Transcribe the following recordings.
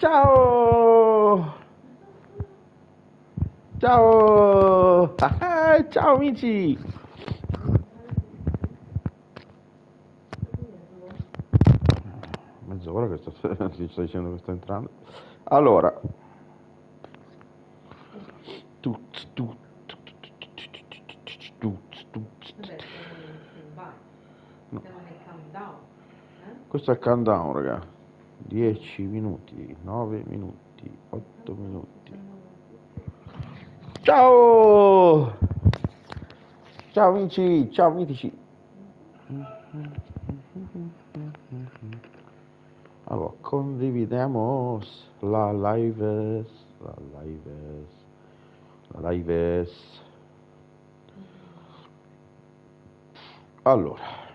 Ciao! Ciao! Ah, ciao amici! Mezz'ora che sto, ti sto dicendo che sto entrando. Allora. Tut, tut, tut, tut, eh? Questo è il countdown, raga. 10 minuti, 9 minuti, 8 minuti. Ciao! Ciao amici, ciao mitici. Allora, condividiamo la live, la live, la live. Allora.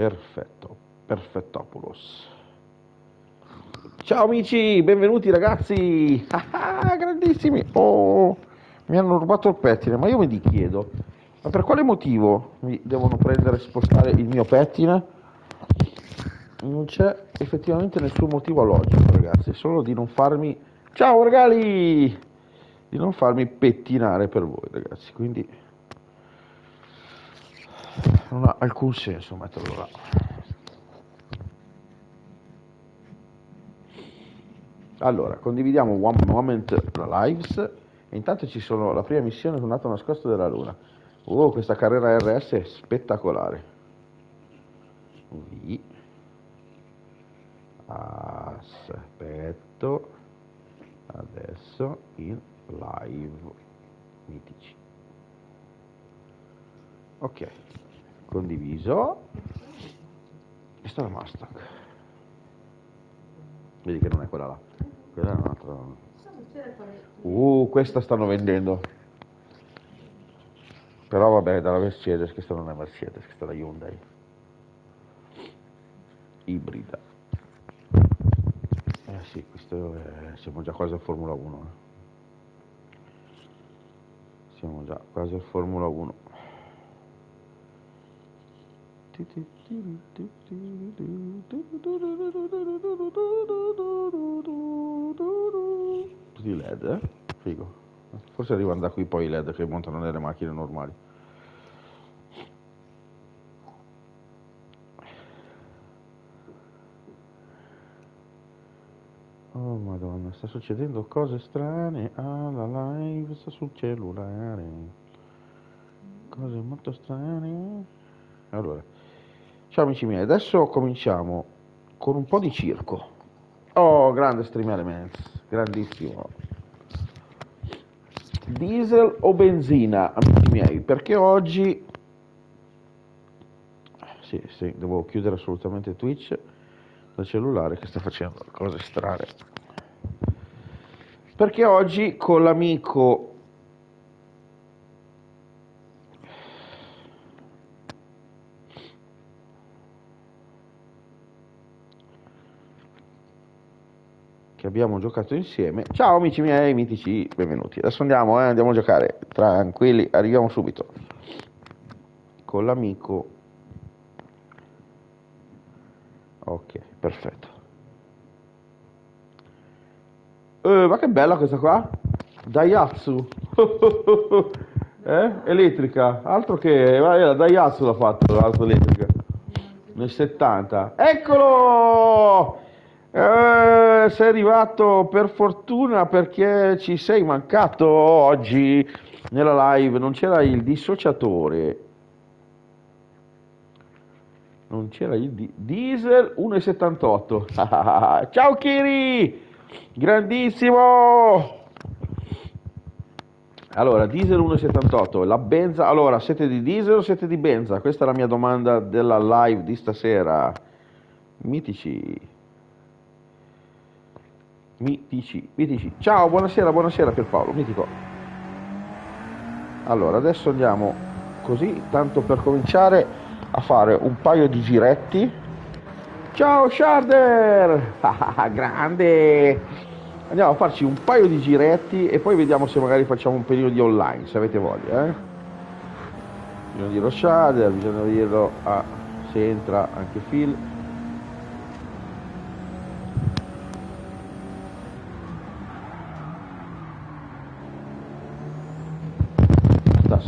Perfetto, perfettopoulos. Ciao amici, benvenuti ragazzi. Ah, grandissimi. Oh, mi hanno rubato il pettine, ma io mi chiedo, ma per quale motivo mi devono prendere e spostare il mio pettine? Non c'è effettivamente nessun motivo logico, ragazzi, solo di non farmi Ciao regali! Di non farmi pettinare per voi, ragazzi. Quindi non ha alcun senso metterlo là. Allora, condividiamo one moment la lives e intanto ci sono la prima missione sul nato nascosto della Luna. Oh, questa carrera RS è spettacolare. Vi aspetto adesso in live mitici. Ok, condiviso. Questa è la Mustang. Vedi che non è quella là. Quella è un'altra. Uh, questa stanno vendendo. Però vabbè, dalla Mercedes, questa non è Mercedes, questa è la Hyundai. Ibrida. Eh sì, questo è- siamo già quasi a Formula 1. eh. Siamo già quasi a Formula 1. Tutti i LED, eh? Figo. Forse arrivano da qui poi i LED che montano nelle macchine normali. Oh madonna, sta succedendo cose strane alla live, sta sul cellulare. Cose molto strane. Allora, ciao amici miei, adesso cominciamo con un po' di circo. Oh, grande Stream Elements, grandissimo. Diesel o benzina, amici miei, perché oggi... Sì, sì, devo chiudere assolutamente Twitch dal cellulare che sta facendo cose strane. Perché oggi con l'amico abbiamo giocato insieme. Ciao amici miei, mitici, benvenuti. Adesso andiamo, eh, andiamo a giocare. Tranquilli, arriviamo subito. Con l'amico. Ok, perfetto. Eh, ma che bella questa qua. Daihatsu. eh? Elettrica. Altro che... La Daihatsu l'ha fatto, l'auto elettrica. Nel 70. Eccolo! Eh, sei arrivato per fortuna perché ci sei mancato oggi nella live. Non c'era il dissociatore. Non c'era il di- diesel 1,78. Ciao Kiri! Grandissimo! Allora, diesel 1,78. La benza. Allora, siete di diesel o siete di benza? Questa è la mia domanda della live di stasera. Mitici. Mitici, mitici. Ciao, buonasera, buonasera Pierpaolo, mitico. Allora, adesso andiamo così, tanto per cominciare a fare un paio di giretti. Ciao Sharder! Ah, Grande! Andiamo a farci un paio di giretti e poi vediamo se magari facciamo un periodo di online, se avete voglia, eh? Bisogna dirlo Shader, bisogna dirlo a se entra anche Phil.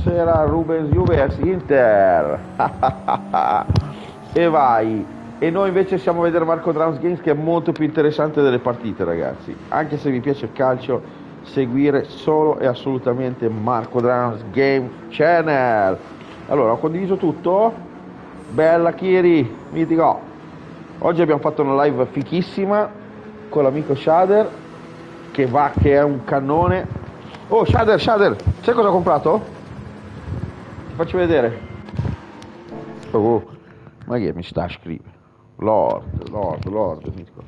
Stasera Rubens Juve Inter. e vai. E noi invece siamo a vedere Marco Drums Games che è molto più interessante delle partite ragazzi. Anche se vi piace il calcio, seguire solo e assolutamente Marco Drums Game Channel. Allora, ho condiviso tutto. Bella Kiri, mitico. Oggi abbiamo fatto una live fichissima con l'amico Shader che va che è un cannone. Oh Shader, Shader, sai cosa ho comprato? Faccio vedere. Oh, ma che mi sta a scrivere? Lord, Lord, Lord, mitico.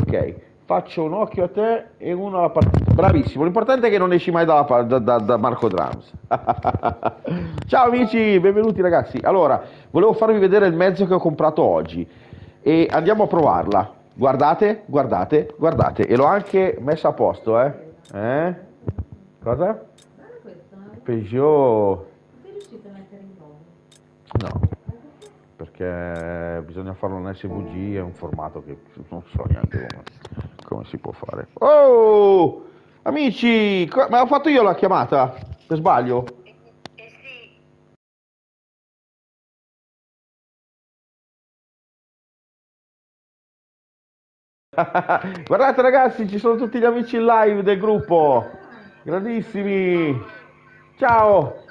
Ok, faccio un occhio a te e uno alla partita. Bravissimo, l'importante è che non esci mai pa- da, da- da Marco Drums. Ciao amici, benvenuti ragazzi. Allora, volevo farvi vedere il mezzo che ho comprato oggi e andiamo a provarla. Guardate, guardate, guardate. E l'ho anche messa a posto, eh? Eh? Cosa? Peugeot... No, perché bisogna farlo in SVG, è un formato che non so neanche come, come si può fare. Oh, amici, ma ho fatto io la chiamata, per sbaglio? Guardate ragazzi, ci sono tutti gli amici in live del gruppo, grandissimi. Ciao.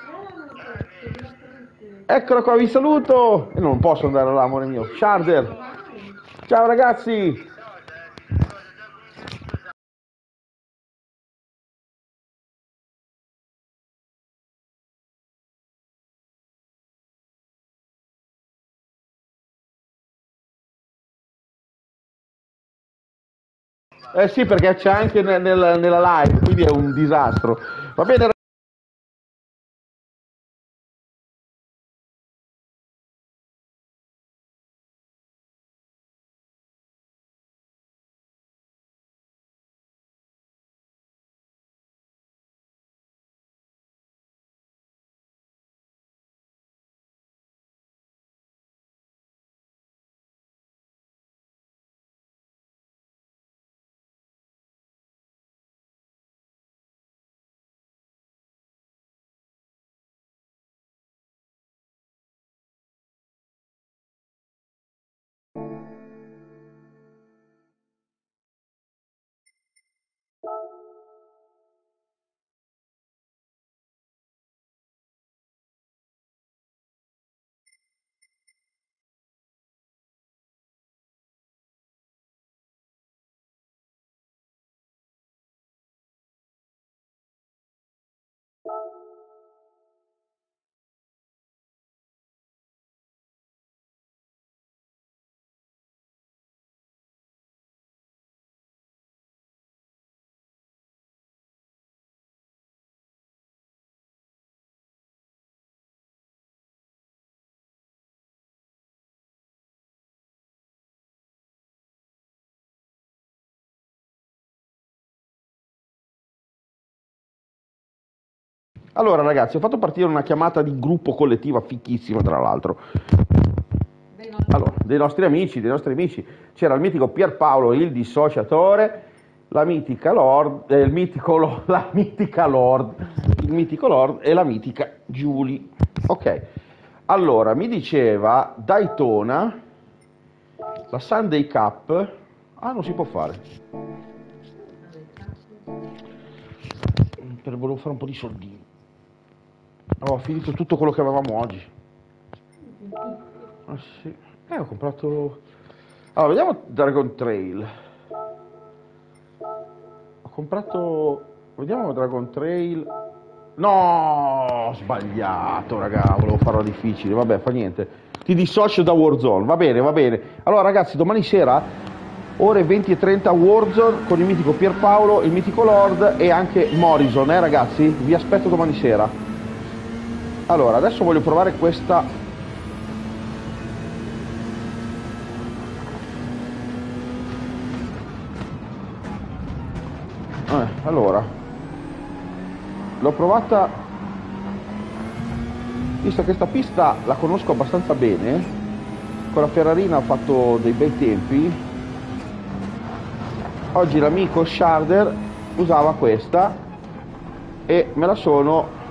Eccolo qua, vi saluto. E non posso andare là, amore mio. Sharder. Ciao ragazzi. Eh sì, perché c'è anche nel- nel- nella live, quindi è un disastro. Va bene, Allora ragazzi, ho fatto partire una chiamata di gruppo collettiva fichissima tra l'altro. Dei Allora, dei nostri amici, dei nostri amici, c'era il mitico Pierpaolo, il dissociatore, la mitica Lord, eh, il mitico Lo- la mitica Lord, il mitico Lord e la mitica Julie. Ok, allora mi diceva Daytona, la Sunday Cup, ah non si può fare, per volevo fare un po' di soldini. Ho finito tutto quello che avevamo oggi. Ah sì. Eh, ho comprato... Allora, vediamo Dragon Trail. Ho comprato... Vediamo Dragon Trail... No, ho sbagliato, raga, volevo farlo difficile, vabbè, fa niente. Ti dissocio da Warzone, va bene, va bene. Allora, ragazzi, domani sera, ore 20 e 30 Warzone con il mitico Pierpaolo, il mitico Lord e anche Morrison, eh, ragazzi? Vi aspetto domani sera. Allora, adesso voglio provare questa. Eh, allora, l'ho provata, visto che questa pista la conosco abbastanza bene, con la Ferrarina ho fatto dei bei tempi, oggi l'amico Sharder usava questa e me la sono...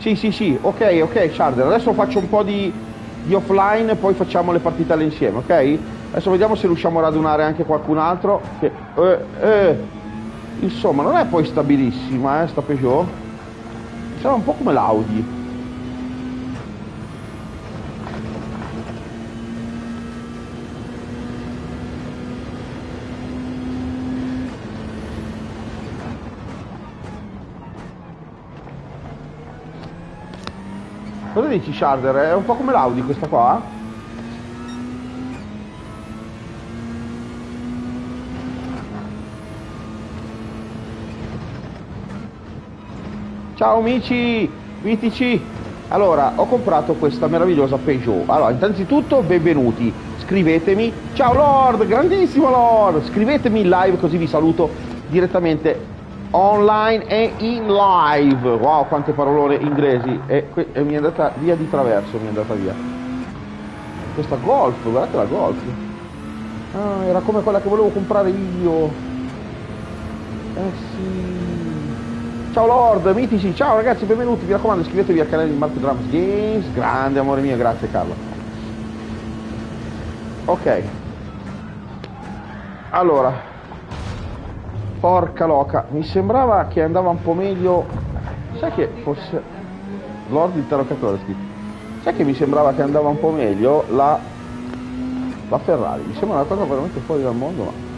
Sì, sì, sì, ok, ok Sharder, adesso faccio un po' di, di offline poi facciamo le partite insieme, ok? Adesso vediamo se riusciamo a radunare anche qualcun altro. Che, eh, eh, insomma, non è poi stabilissima, eh, sta Peugeot. Sarà un po' come l'Audi. Dici Sharder? È un po' come l'Audi questa qua? Ciao amici, mitici. Allora, ho comprato questa meravigliosa Peugeot. Allora, innanzitutto, benvenuti. Scrivetemi. Ciao Lord, grandissimo Lord. Scrivetemi in live così vi saluto direttamente online e in live. Wow, quante parolone inglesi. E, e mi è andata via di traverso, mi è andata via. Questa Golf, guardate la Golf. Ah, era come quella che volevo comprare io. Eh sì. Ciao Lord, mitici, ciao ragazzi, benvenuti, vi raccomando iscrivetevi al canale di Marco Drums Games, grande amore mio, grazie Carlo. Ok. Allora, porca loca, mi sembrava che andava un po' meglio, sai che forse, Lord interrogatore scritto, sai che mi sembrava che andava un po' meglio la, la Ferrari, mi sembra una cosa veramente fuori dal mondo, ma...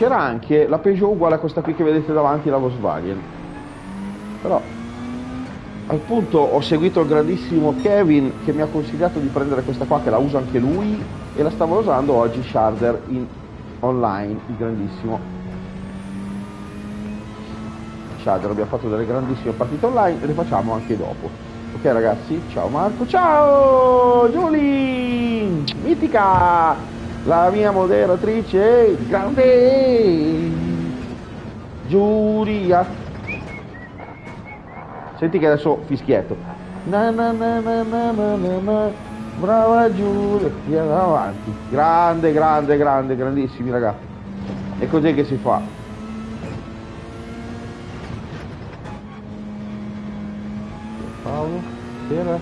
c'era anche la Peugeot uguale a questa qui che vedete davanti, la Volkswagen. Però al punto ho seguito il grandissimo Kevin che mi ha consigliato di prendere questa qua che la usa anche lui e la stavo usando oggi Sharder in online, il grandissimo Sharder, abbiamo fatto delle grandissime partite online, le facciamo anche dopo. Ok ragazzi, ciao Marco, ciao Giulie, mitica, la mia moderatrice, grande Giulia. Senti che adesso fischietto. Na na na na na na na brava Giulia andiamo avanti. Grande grande grande grandissimi ragazzi. È così che si fa? Paolo era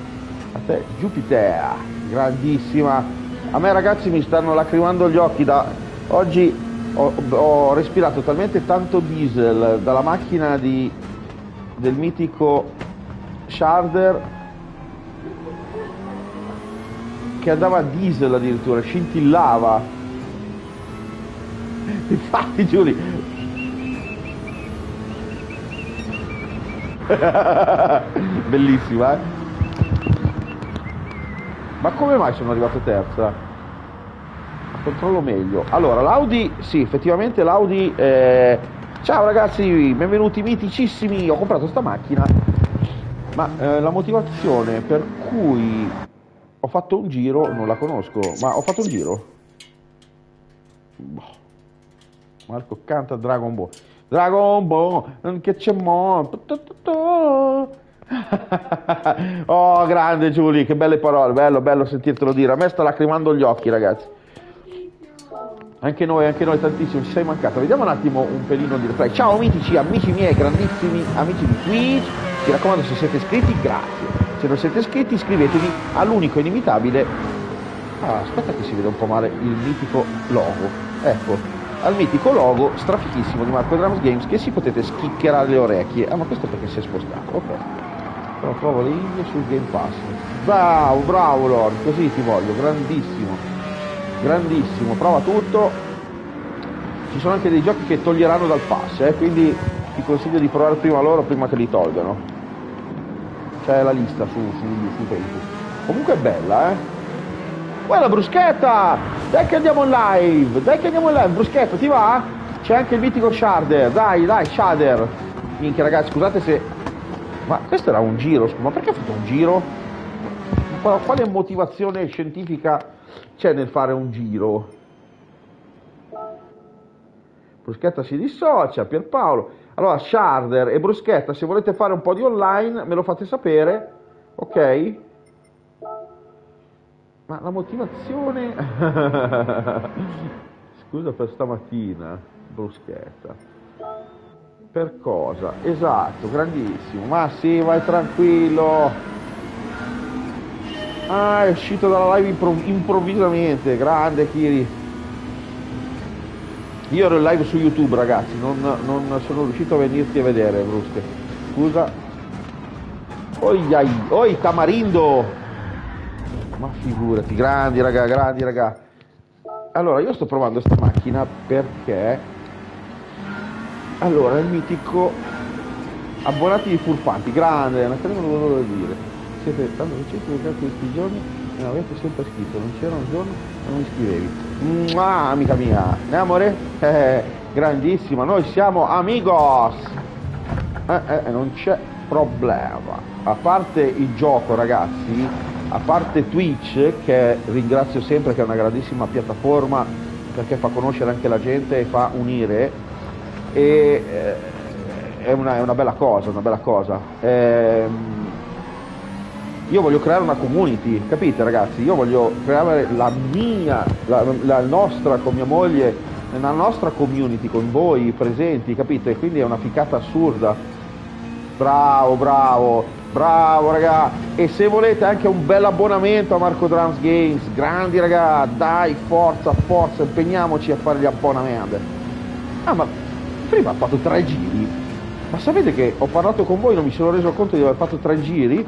a te Jupiter grandissima. A me ragazzi mi stanno lacrimando gli occhi da oggi. Ho, ho respirato talmente tanto diesel dalla macchina di, del mitico Sharder che andava a diesel addirittura, scintillava. Infatti Giuli. Bellissima, eh? Ma come mai sono arrivato terza? Controllo meglio. Allora, l'Audi, sì, effettivamente l'Audi... Eh... Ciao ragazzi, benvenuti miticissimi. Ho comprato sta macchina, ma eh, la motivazione per cui ho fatto un giro, non la conosco, ma ho fatto un giro. Boh. Marco canta Dragon Ball. Dragon Ball, che c'è mo? oh, grande Giulia, che belle parole, bello, bello sentirtelo dire. A me sta lacrimando gli occhi, ragazzi. Anche noi, anche noi tantissimo, ci sei mancata. Vediamo un attimo un pelino di replay. Ciao mitici, amici miei, grandissimi amici di Twitch. Mi raccomando, se siete iscritti, grazie. Se non siete iscritti, iscrivetevi all'unico inimitabile. Ah, aspetta che si vede un po' male il mitico logo. Ecco, al mitico logo strafichissimo di Marco Drums Games che si potete schiccherare le orecchie. Ah, ma questo è perché si è spostato, ok. Però trovo le Indie sul Game Pass. Bravo, bravo Lord, così ti voglio, grandissimo. Grandissimo, prova tutto. Ci sono anche dei giochi che toglieranno dal pass, eh, quindi ti consiglio di provare prima loro prima che li tolgano. C'è la lista su, su, su Facebook. Comunque è bella, eh. La bruschetta! Dai che andiamo in live! Dai che andiamo in live, bruschetta, ti va? C'è anche il mitico Shader, dai, dai, Shader! Minchia ragazzi, scusate se ma questo era un giro, ma perché ha fatto un giro? Qual- Quale motivazione scientifica c'è nel fare un giro? Bruschetta si dissocia, Pierpaolo. Allora, Sharder e Bruschetta, se volete fare un po' di online, me lo fate sapere, ok? Ma la motivazione... Scusa per stamattina, Bruschetta. Per cosa? Esatto, grandissimo. Ma sì, vai tranquillo. Ah, è uscito dalla live impro- improvvisamente. Grande, Kiri. Io ero in live su YouTube, ragazzi. Non, non sono riuscito a venirti a vedere, Brusche. Scusa. Oi, ai, oi, tamarindo. Ma figurati, grandi, raga, grandi, raga. Allora, io sto provando questa macchina perché... Allora, il mitico abbonati di furfanti, grande, non non lo dire. Siete tanto recenti dedicati questi giorni e avete sempre scritto, non c'era un giorno non scrivevi. Mua, amica mia, eh amore? Eh, grandissima, noi siamo amigos! Eh, eh, non c'è problema. A parte il gioco, ragazzi, a parte Twitch, che ringrazio sempre che è una grandissima piattaforma perché fa conoscere anche la gente e fa unire, e eh, è, una, è una bella cosa, una bella cosa. Ehm, io voglio creare una community, capite ragazzi? Io voglio creare la mia, la, la nostra con mia moglie, la nostra community con voi presenti, capite? Quindi è una ficata assurda. Bravo, bravo, bravo raga. E se volete anche un bel abbonamento a Marco Drums Games, grandi raga, dai, forza, forza, impegniamoci a fare gli abbonamenti. Ah ma prima ha fatto tre giri. Ma sapete che ho parlato con voi, non mi sono reso conto di aver fatto tre giri?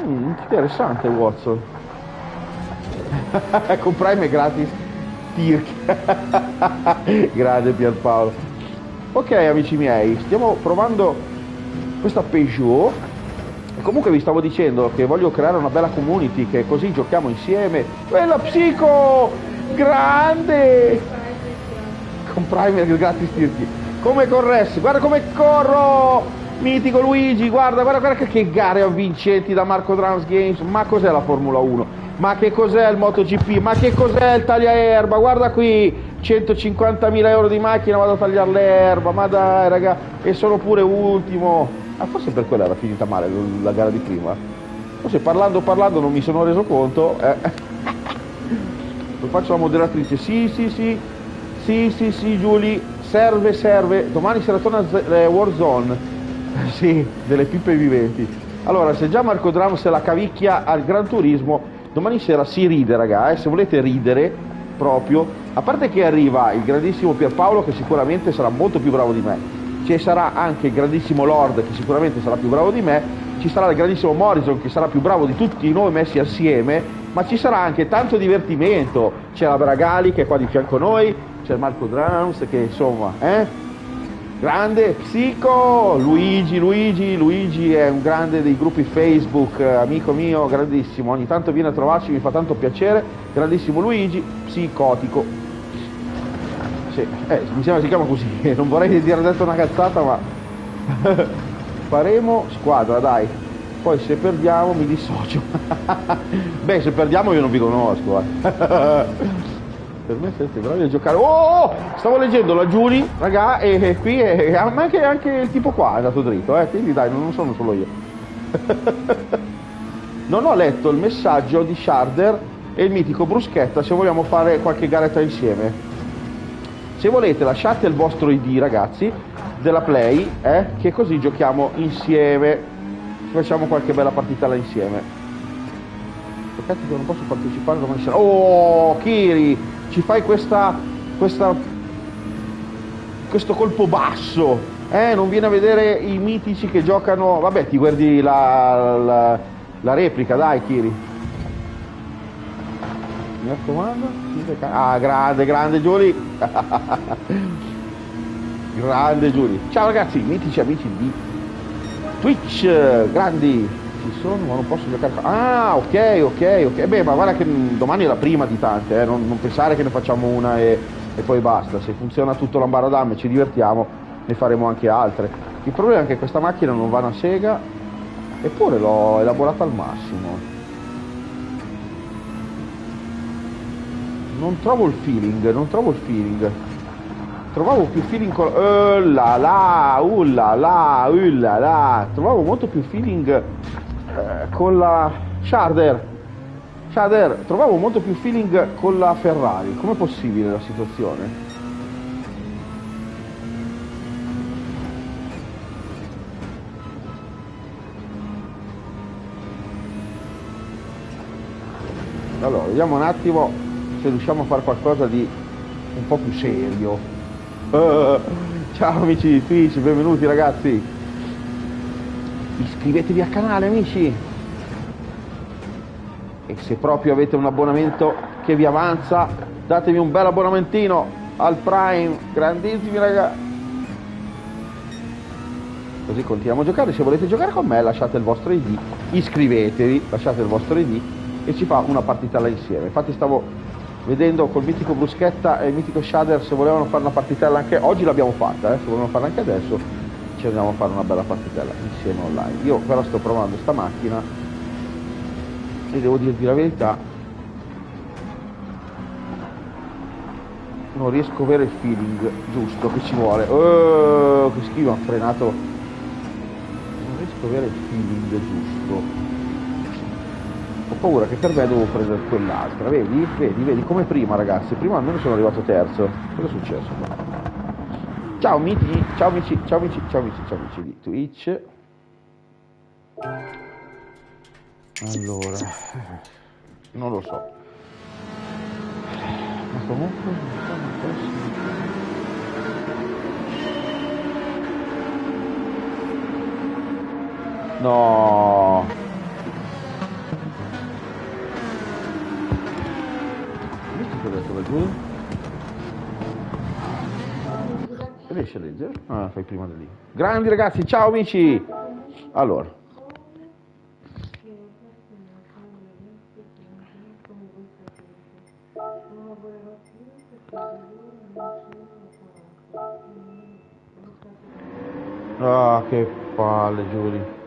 Mm, interessante Watson. con Prime è gratis Tirk. Grande Pierpaolo. Ok amici miei, stiamo provando questa Peugeot. Comunque vi stavo dicendo che voglio creare una bella community, che così giochiamo insieme. Quella psico! Grande! Con Prime è gratis Tirk. Come corressi, guarda come corro! Mitico Luigi, guarda, guarda, guarda che, gare avvincenti da Marco Drums Games. Ma cos'è la Formula 1? Ma che cos'è il MotoGP? Ma che cos'è il tagliaerba? Guarda qui, 150.000 euro di macchina, vado a tagliare l'erba. Ma dai, raga, e sono pure ultimo. Ah, forse per quello era finita male la gara di prima. Forse parlando, parlando non mi sono reso conto. Eh. Poi faccio la moderatrice. Sì, sì, sì. Sì, sì, sì, Giulia. Serve, serve. Domani se la torna a Warzone. Sì, delle pippe viventi. Allora, se già Marco Dram se la cavicchia al Gran Turismo, domani sera si ride, raga, eh, se volete ridere proprio, a parte che arriva il grandissimo Pierpaolo che sicuramente sarà molto più bravo di me, ci sarà anche il grandissimo Lord che sicuramente sarà più bravo di me, ci sarà il grandissimo Morrison che sarà più bravo di tutti noi messi assieme, ma ci sarà anche tanto divertimento, c'è la Bragali che è qua di fianco a noi, c'è Marco Drums che insomma, eh? Grande Psico, Luigi, Luigi, Luigi è un grande dei gruppi Facebook, amico mio, grandissimo, ogni tanto viene a trovarci, mi fa tanto piacere, grandissimo Luigi, psicotico. Sì, eh, mi sembra si chiama così, non vorrei dire detto una cazzata ma faremo squadra dai, poi se perdiamo mi dissocio. Beh se perdiamo io non vi conosco. Eh. Per me siete bravi a giocare. Oh! Stavo leggendo la Giulia, raga, e, e qui è, anche, anche, il tipo qua è andato dritto, eh, quindi dai, non sono solo io. non ho letto il messaggio di Sharder e il mitico Bruschetta se vogliamo fare qualche garetta insieme. Se volete lasciate il vostro ID ragazzi della Play, eh, che così giochiamo insieme. Facciamo qualche bella partita là insieme. Peccato che non posso partecipare domani sera. Oh, Kiri, ci fai questa, questa, questo colpo basso, eh? non viene a vedere i mitici che giocano, vabbè ti guardi la, la, la replica, dai Kiri. Mi raccomando, ah grande, grande Giuli, grande Giuli. Ciao ragazzi, mitici amici di Twitch, grandi, ci sono, ma non posso giocare. Ah, ok, ok, ok. Eh, beh, ma guarda che domani è la prima di tante, eh. non, non, pensare che ne facciamo una e, e poi basta. Se funziona tutto l'ambaradam e ci divertiamo, ne faremo anche altre. Il problema è che questa macchina non va una sega, eppure l'ho elaborata al massimo. Non trovo il feeling, non trovo il feeling. Trovavo più feeling con... Uh, la la, uh, la uh, la, la. Trovavo molto più feeling eh, con la Sharder. Sharder, trovavo molto più feeling con la Ferrari. Com'è possibile la situazione? Allora, vediamo un attimo se riusciamo a fare qualcosa di un po' più serio. Uh, ciao amici di Twitch, benvenuti ragazzi. Iscrivetevi al canale amici. E se proprio avete un abbonamento che vi avanza, datevi un bel abbonamentino al Prime. Grandissimi ragazzi. Così continuiamo a giocare. Se volete giocare con me lasciate il vostro ID, iscrivetevi, lasciate il vostro ID e ci fa una partitella insieme. Infatti stavo vedendo col mitico Bruschetta e il mitico Shader se volevano fare una partitella anche oggi l'abbiamo fatta, eh, se volevano farla anche adesso ci andiamo a fare una bella partitella insieme online. Io però sto provando sta macchina e devo dirvi la verità non riesco a avere il feeling giusto che ci vuole. Oh, che schifo, ha frenato. Non riesco a avere il feeling giusto ho paura che per me devo prendere quell'altra, vedi? Vedi, vedi, come prima ragazzi, prima almeno sono arrivato terzo. Cosa è successo Ciao amici, ciao amici, ciao amici, ciao amici, ciao amici di Twitch. Allora, non lo so. Ma comunque non posso... No, giù? Riesci a leggere? Ah, fai prima da lì. Grandi ragazzi, ciao amici! Allora. Ah, che palle, Giulia.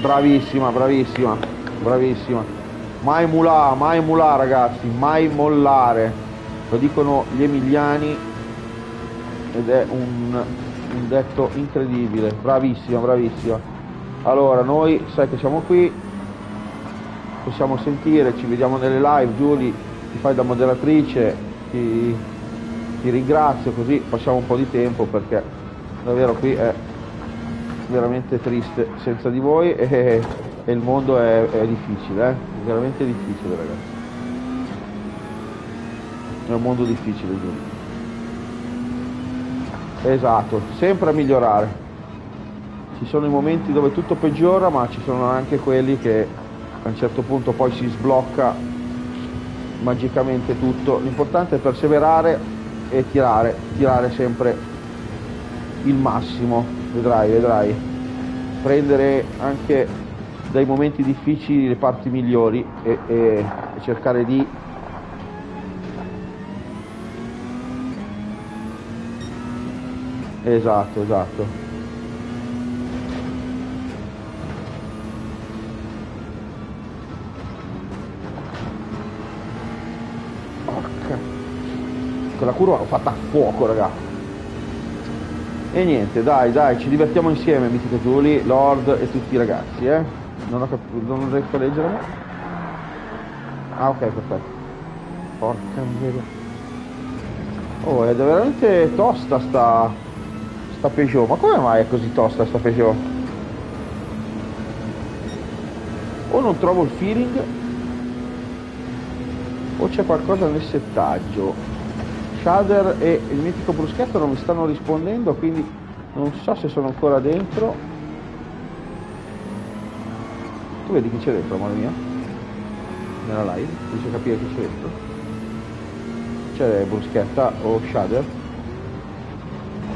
Bravissima, bravissima, bravissima. Mai mulà, mai mulà ragazzi, mai mollare. Lo dicono gli emiliani ed è un, un detto incredibile. Bravissima, bravissima. Allora, noi sai che siamo qui, possiamo sentire, ci vediamo nelle live, Giulia ti fai da moderatrice, ti, ti ringrazio così passiamo un po' di tempo perché davvero qui è veramente triste senza di voi e, e il mondo è, è difficile, eh? veramente difficile ragazzi. È un mondo difficile giù. Esatto, sempre a migliorare. Ci sono i momenti dove tutto peggiora, ma ci sono anche quelli che a un certo punto poi si sblocca magicamente tutto. L'importante è perseverare e tirare, tirare sempre il massimo vedrai, vedrai, prendere anche dai momenti difficili le parti migliori e, e, cercare di esatto, esatto. Porca. Quella curva l'ho fatta a fuoco, ragazzi. E niente, dai, dai, ci divertiamo insieme, Mitica Giulia, Lord e tutti i ragazzi, eh? Non, ho capito, non riesco a leggere. Ah, ok, perfetto. Porca miseria. Oh, è veramente tosta sta, sta Peugeot. Ma come mai è così tosta sta Peugeot? O non trovo il feeling, o c'è qualcosa nel settaggio. Shader e il mitico bruschetto non mi stanno rispondendo, quindi non so se sono ancora dentro. Tu vedi chi c'è dentro, amore mio? Nella live? Riesci a capire chi c'è dentro? C'è bruschetta o Shader?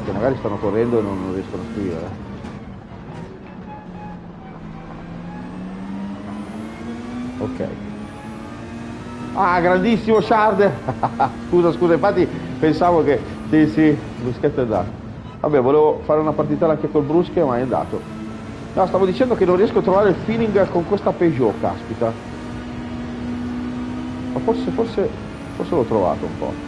Che magari stanno correndo e non riescono a scrivere. Ok. Ah, grandissimo Shard! scusa, scusa, infatti pensavo che... Sì, sì, Bruschetto è dato. Vabbè, volevo fare una partita anche col Brusche, ma è andato. No, stavo dicendo che non riesco a trovare il feeling con questa Peugeot, caspita. Ma forse, forse, forse l'ho trovato un po'.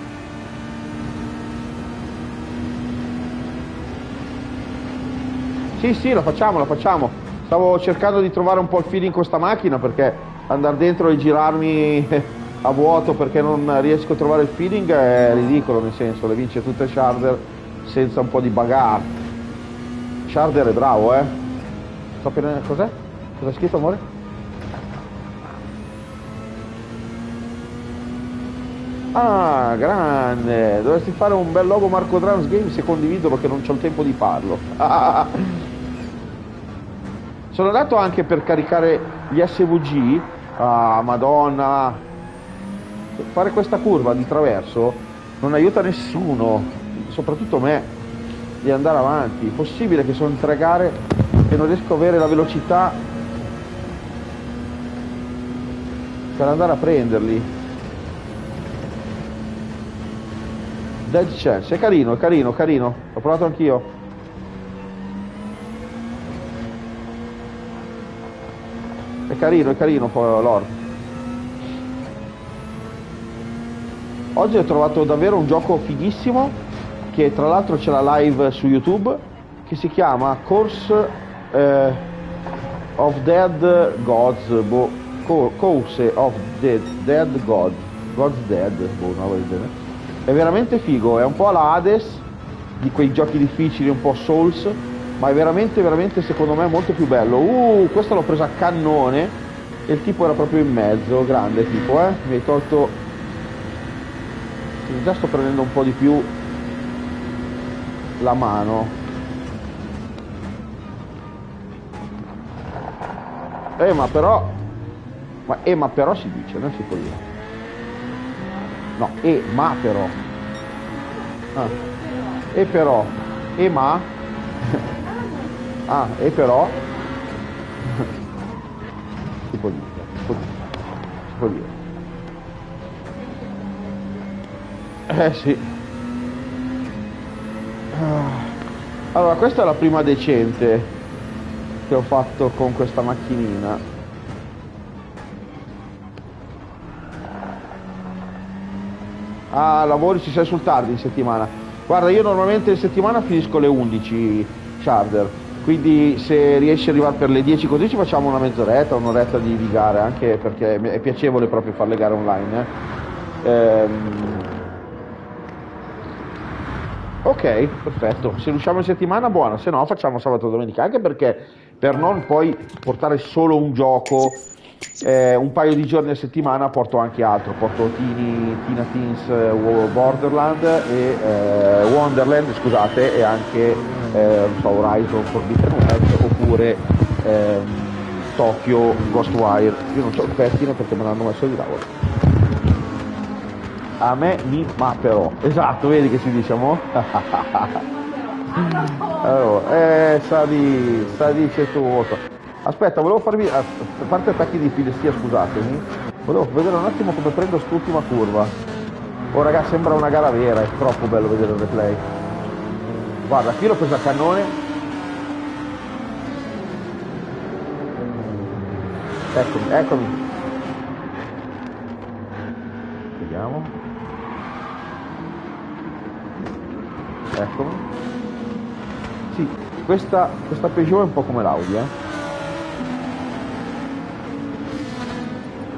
Sì, sì, la facciamo, la facciamo. Stavo cercando di trovare un po' il feeling con questa macchina perché andare dentro e girarmi a vuoto perché non riesco a trovare il feeling è ridicolo, nel senso, le vince tutte Sharder senza un po' di bagarre. Sharder è bravo, eh? Appena... cos'è? Cosa hai scritto, amore? Ah, grande! Dovresti fare un bel logo Marco Drums Games e condividerlo che non c'ho il tempo di farlo. Sono andato anche per caricare gli SVG. Ah, madonna! Fare questa curva di traverso non aiuta nessuno, soprattutto me, di andare avanti. Possibile che sono tre gare e non riesco ad avere la velocità per andare a prenderli. Dead Chance, è carino, è carino, carino, l'ho provato anch'io. È carino, è carino Lord. Oggi ho trovato davvero un gioco fighissimo che tra l'altro c'è la live su YouTube che si chiama Course of Dead Gods, boh, Course of Dead, Dead Gods, Gods Dead, boh, una roba del genere. È veramente figo, è un po' la Hades di quei giochi difficili, un po' Souls, ma è veramente, veramente secondo me molto più bello. Uh, questo l'ho preso a cannone e il tipo era proprio in mezzo, grande tipo, eh? Mi hai tolto... Già sto prendendo un po' di più la mano. Eh ma però... Ma eh ma però si dice, non si può dire. No, e ma però. Ah. E però. E ma. ah, e però. si può dire, si può dire. Si può dire. Eh sì. Ah. Allora, questa è la prima decente che ho fatto con questa macchinina. Ah, lavori ci sei sul tardi in settimana. Guarda, io normalmente in settimana finisco alle 11, Charder. Quindi se riesci ad arrivare per le 10 così ci facciamo una mezz'oretta, un'oretta di, di gare, anche perché è piacevole proprio fare le gare online. Eh. Ehm... Ok, perfetto. Se riusciamo in settimana buona, se no facciamo sabato e domenica, anche perché per non poi portare solo un gioco eh, un paio di giorni a settimana porto anche altro, porto Tini, Tina Teens uh, Borderland e uh, Wonderland, scusate, e anche uh, so, Horizon Forbidden West oppure um, Tokyo Ghostwire. Io non ho il pettine perché me l'hanno messo di lavoro. A me mi ma però. Esatto, vedi che si dice mo? allora, eh, sa di, sa di voto. Aspetta, volevo farvi, a parte attacchi di filestia, scusatemi, volevo vedere un attimo come prendo quest'ultima curva. Oh ragazzi, sembra una gara vera, è troppo bello vedere il replay. Guarda, qui l'ho preso a cannone. Eccomi, eccomi. Vediamo. Eccomi. Sì, questa, questa Peugeot è un po' come l'Audi, eh.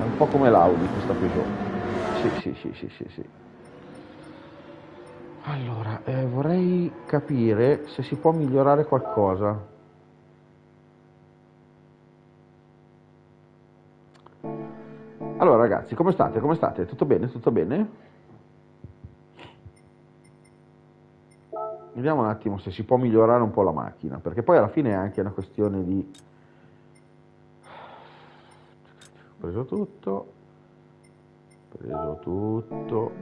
un po' come l'Audi questa Peugeot. Sì, sì, sì, sì, sì, sì. Allora, eh, vorrei capire se si può migliorare qualcosa. Allora ragazzi, come state? Come state? Tutto bene? Tutto bene? Vediamo un attimo se si può migliorare un po' la macchina, perché poi alla fine è anche una questione di preso tutto. Preso tutto.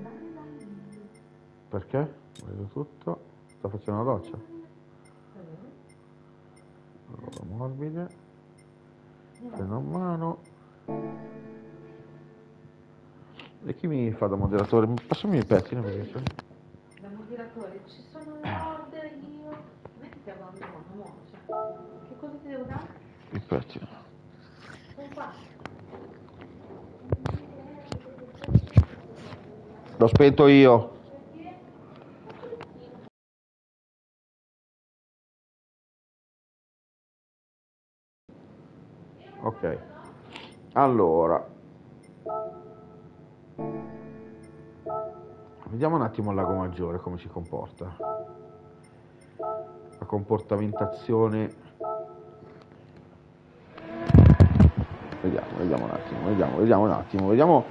Perché? ho preso tutto. Sto facendo una doccia. Allora morbide. Freno a mano. E chi mi fa da moderatore? passami i pettini perché moderatore ci sono le order io Ti abbandono, amore. cioè, Che cosa ti devo dare? Il pettine. Sono qua. L'ho spento io. Ok. Allora. Vediamo un attimo il lago maggiore come si comporta. La comportamentazione. Vediamo, vediamo un attimo, vediamo, vediamo un attimo, vediamo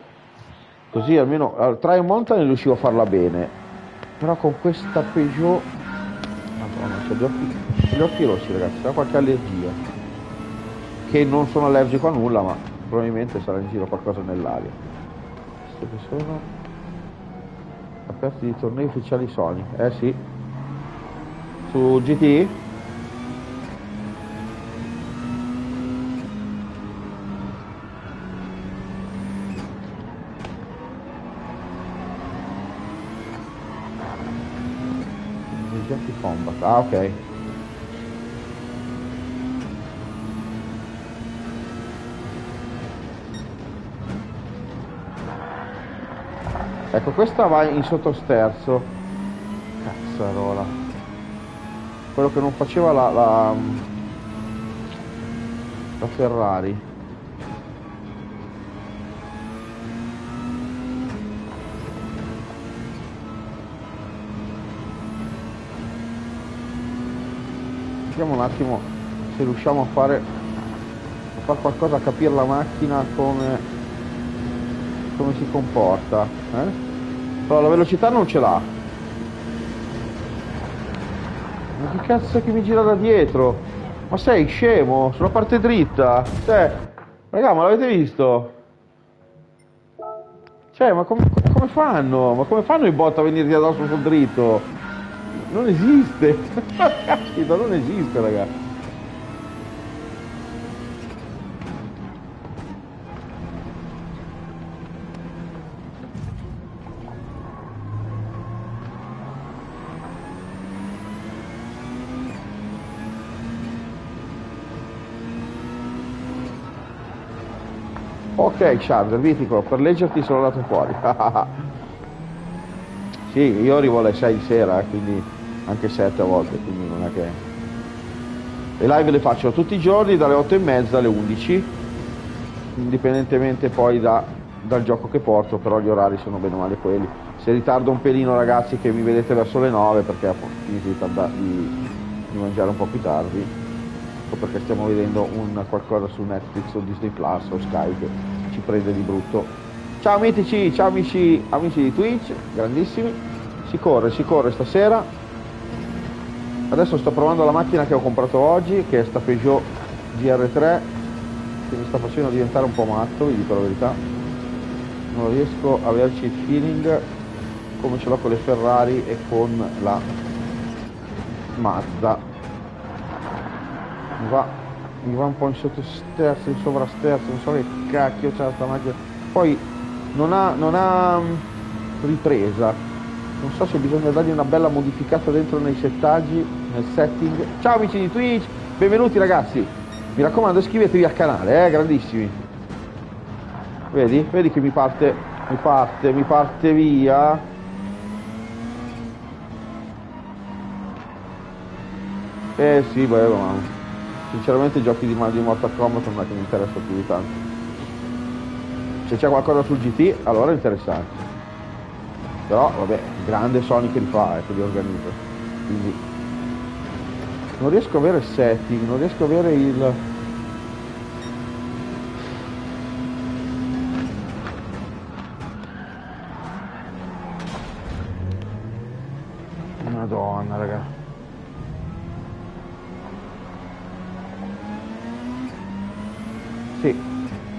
così almeno al Trial Mountain riuscivo a farla bene però con questa Peugeot madonna c'ho gli occhi, gli occhi rossi ragazzi ho qualche allergia che non sono allergico a nulla ma probabilmente sarà in giro qualcosa nell'aria queste sono aperti di tornei ufficiali Sony eh sì su GT Gatti Combat. Ah, ok. Ecco, questa va in sottosterzo. Cazzarola. Quello che non faceva la, la, la Ferrari. Vediamo un attimo se riusciamo a fare a fare qualcosa a capire la macchina come, come si comporta. Eh? Però la velocità non ce l'ha. Ma che cazzo è che mi gira da dietro? Ma sei scemo? Sulla parte dritta? Cioè, raga, ma l'avete visto? Cioè, ma come, come fanno? Ma come fanno i bot a venirti addosso sul dritto? Non esiste. Non esiste, ragazzi. Ok, Charles, Vitico, per leggerti sono andato fuori. sì, io arrivo alle 6 di sera, quindi anche 7 a volte, quindi non è che... Le live le faccio tutti i giorni dalle 8 e mezza alle 11, indipendentemente poi da- dal gioco che porto, però gli orari sono bene o male quelli. Se ritardo un pelino ragazzi che mi vedete verso le 9 perché ho finito di, di- di mangiare un po' più tardi, o perché stiamo vedendo un qualcosa su Netflix o Disney Plus o Sky che ci prende di brutto. Ciao amici, ciao amici, amici di Twitch, grandissimi. Si corre, si corre stasera. Adesso sto provando la macchina che ho comprato oggi, che è sta Peugeot GR3, che mi sta facendo diventare un po' matto, vi dico la verità. Non riesco a averci il feeling come ce l'ho con le Ferrari e con la Mazda va, mi va un po' in sottosterzo, in sovrasterzo, non so che cacchio c'è sta macchina. Poi non ha, non ha mm, ripresa, non so se bisogna dargli una bella modificata dentro nei settaggi, nel setting. Ciao amici di Twitch, benvenuti ragazzi, mi raccomando iscrivetevi al canale, eh, grandissimi. Vedi? Vedi che mi parte, mi parte, mi parte via. Eh sì, beh, ma sinceramente i giochi di, di Mortal Kombat non è che mi interessa più di tanto. Se c'è qualcosa sul GT, allora è interessante. Però, vabbè, grande Sony che li fa, eh, che li organizza. Quindi non riesco a avere il setting, non riesco a avere il. Madonna, raga. Sì,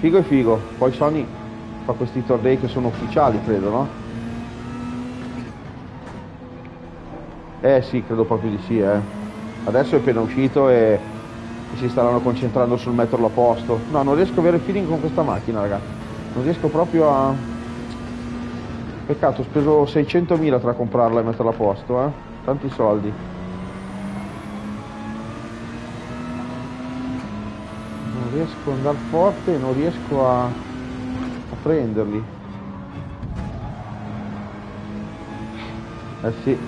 figo e figo. Poi Sony fa questi tornei che sono ufficiali, credo, no? Eh sì, credo proprio di sì, eh. Adesso è appena uscito e, si staranno concentrando sul metterlo a posto. No, non riesco a avere feeling con questa macchina, ragazzi. Non riesco proprio a... Peccato, ho speso 600.000 tra comprarla e metterla a posto, eh. Tanti soldi. Riesco ad andare forte, non riesco a, a prenderli. Eh sì.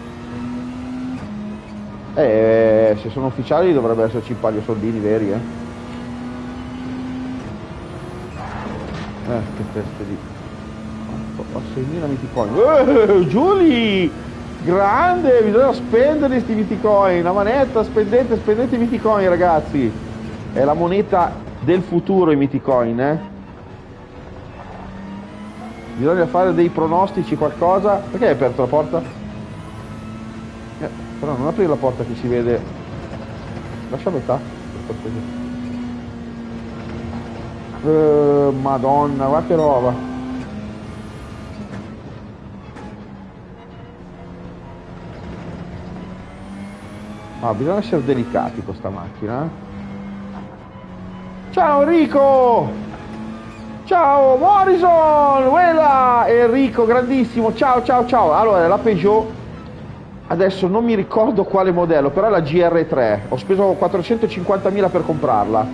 Eh, se sono ufficiali dovrebbe esserci un paio soldini veri, eh. Eh, che teste di... Ho 6.000 miticoin. Eh, Giuli! Grande! Bisogna spendere sti miticoin. La manetta, spendete, spendete i miticoin, ragazzi. È la moneta del futuro i miticoin, eh. Bisogna fare dei pronostici, qualcosa. Perché hai aperto la porta? Eh, però non aprire la porta che si vede. Lascia metà. per. Eh, Madonna, guarda che roba. Ah, bisogna essere delicati con sta macchina. Ciao Enrico! Ciao Morrison! Quella! Enrico, grandissimo! Ciao, ciao, ciao! Allora, la Peugeot, adesso non mi ricordo quale modello, però è la GR3. Ho speso 450.000 per comprarla.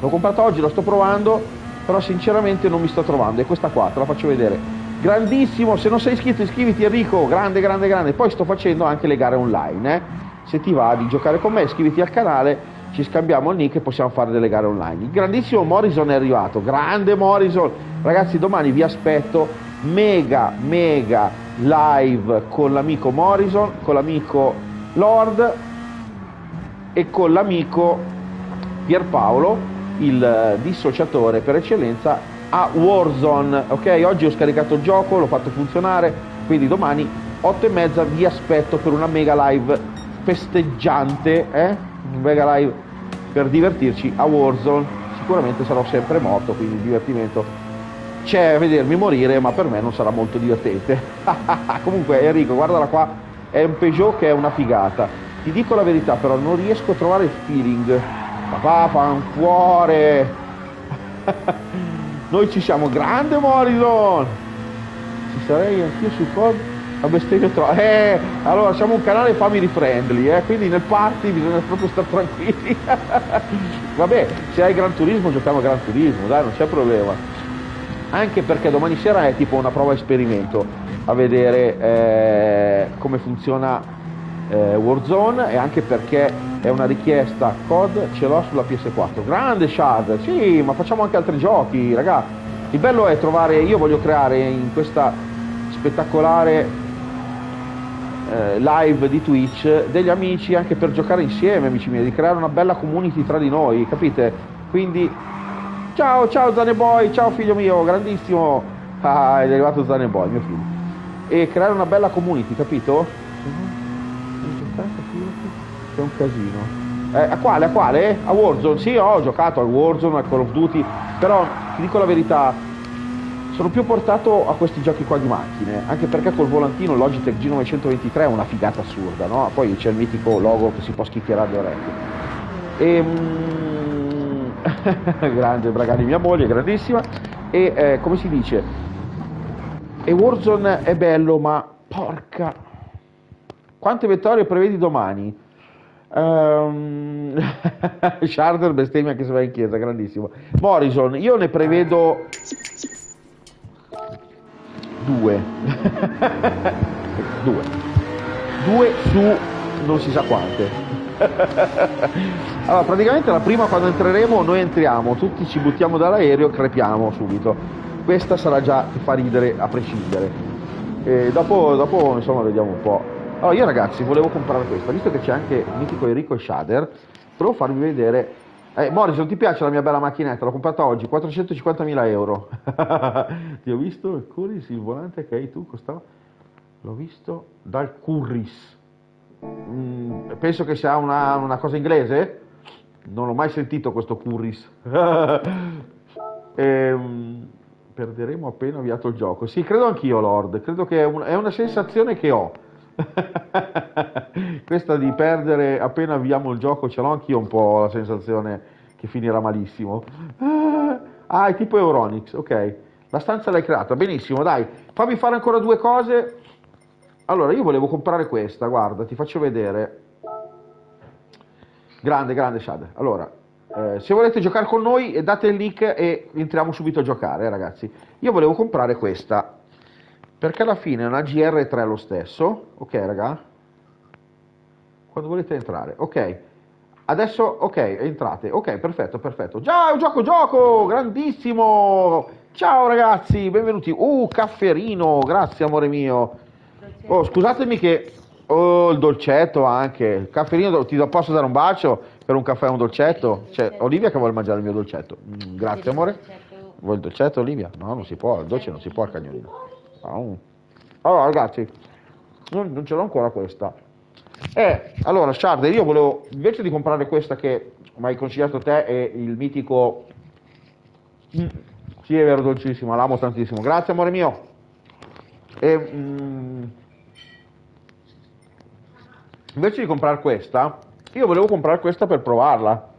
L'ho comprata oggi, la sto provando, però sinceramente non mi sto trovando. È questa qua, te la faccio vedere. Grandissimo, se non sei iscritto iscriviti Enrico, grande, grande, grande. Poi sto facendo anche le gare online, eh. Se ti va di giocare con me, iscriviti al canale, ci scambiamo il nick e possiamo fare delle gare online. Il grandissimo Morrison è arrivato, grande Morrison. Ragazzi, domani vi aspetto mega, mega live con l'amico Morrison, con l'amico Lord e con l'amico Pierpaolo, il dissociatore per eccellenza a Warzone. Ok, oggi ho scaricato il gioco, l'ho fatto funzionare, quindi domani 8 e mezza vi aspetto per una mega live festeggiante, eh? Mega live per divertirci a Warzone. Sicuramente sarò sempre morto, quindi il divertimento c'è a vedermi morire, ma per me non sarà molto divertente. Comunque Enrico, guardala qua, è un Peugeot che è una figata. Ti dico la verità, però non riesco a trovare il feeling. Papà fa un cuore. Noi ci siamo, grande Morrison! Ci sarei anch'io sul pod a bestemmio troppo. Eh, allora siamo un canale family friendly, eh, quindi nel party bisogna proprio stare tranquilli. Vabbè, se hai Gran Turismo giochiamo a Gran Turismo, dai, non c'è problema. Anche perché domani sera è tipo una prova esperimento a vedere eh, come funziona eh, Warzone e anche perché è una richiesta COD ce l'ho sulla PS4. Grande Shad, sì, ma facciamo anche altri giochi, raga. Il bello è trovare, io voglio creare in questa spettacolare eh, live di Twitch degli amici anche per giocare insieme, amici miei, di creare una bella community tra di noi, capite? Quindi ciao, ciao Zaneboy, ciao figlio mio, grandissimo. Ah, è arrivato Zaneboy, mio figlio. E creare una bella community, capito? C'è un casino. Eh, a quale? A quale? A Warzone? Sì, ho giocato a Warzone, a Call of Duty, però ti dico la verità, sono più portato a questi giochi qua di macchine, anche perché col volantino Logitech G923 è una figata assurda, no? Poi c'è il mitico logo che si può schicchierare le orecchie. E, grande Bragani, mia moglie, grandissima. E eh, come si dice? E Warzone è bello, ma porca. Quante vittorie prevedi domani? Um... Sharder bestemmia che si va in chiesa, grandissimo. Morrison, io ne prevedo due. due. Due su non si sa quante. allora, praticamente la prima quando entreremo, noi entriamo, tutti ci buttiamo dall'aereo, crepiamo subito. Questa sarà già che fa ridere a prescindere. E dopo, dopo, insomma, vediamo un po'. Allora, io ragazzi, volevo comprare questa, visto che c'è anche il mitico Enrico e Shader, volevo farvi vedere eh, Morrison, ti piace la mia bella macchinetta? L'ho comprata oggi, 450.000 euro. ti ho visto il Curris, il volante che hai tu, costava? L'ho visto dal Curris. Mm, penso che sia una, una, cosa inglese? Non ho mai sentito questo Curris. e, um, perderemo appena avviato il gioco. Sì, credo anch'io, Lord. Credo che è, un, è una sensazione che ho. Questa di perdere appena avviamo il gioco ce l'ho anch'io un po' la sensazione che finirà malissimo. Ah, è tipo Euronix, ok. La stanza l'hai creata, benissimo, dai. Fammi fare ancora due cose. Allora, io volevo comprare questa, guarda, ti faccio vedere. Grande, grande Shade. Allora, Eh, se volete giocare con noi, date il link e entriamo subito a giocare, ragazzi. Io volevo comprare questa, perché alla fine è una GR3 lo stesso. Ok, raga? Quando volete entrare. Ok. Adesso, ok, entrate. Ok, perfetto, perfetto. Ciao, gioco, gioco! Grandissimo! Ciao ragazzi, benvenuti. Uh, cafferino, grazie amore mio. Oh, scusatemi che... Oh, il dolcetto anche. Cafferino, ti do- posso dare un bacio per un caffè e un dolcetto? C'è Olivia che vuole mangiare il mio dolcetto. Mm, grazie amore. Vuoi il dolcetto Olivia? No, non si può, il dolce non si può il cagnolino. Au. Allora ragazzi, non, non ce l'ho ancora questa. Eh, allora Sharder, io volevo, invece di comprare questa che mi hai consigliato te e il mitico... Mm, sì, è vero, dolcissima, l'amo tantissimo. Grazie amore mio. E, mm, invece di comprare questa, io volevo comprare questa per provarla.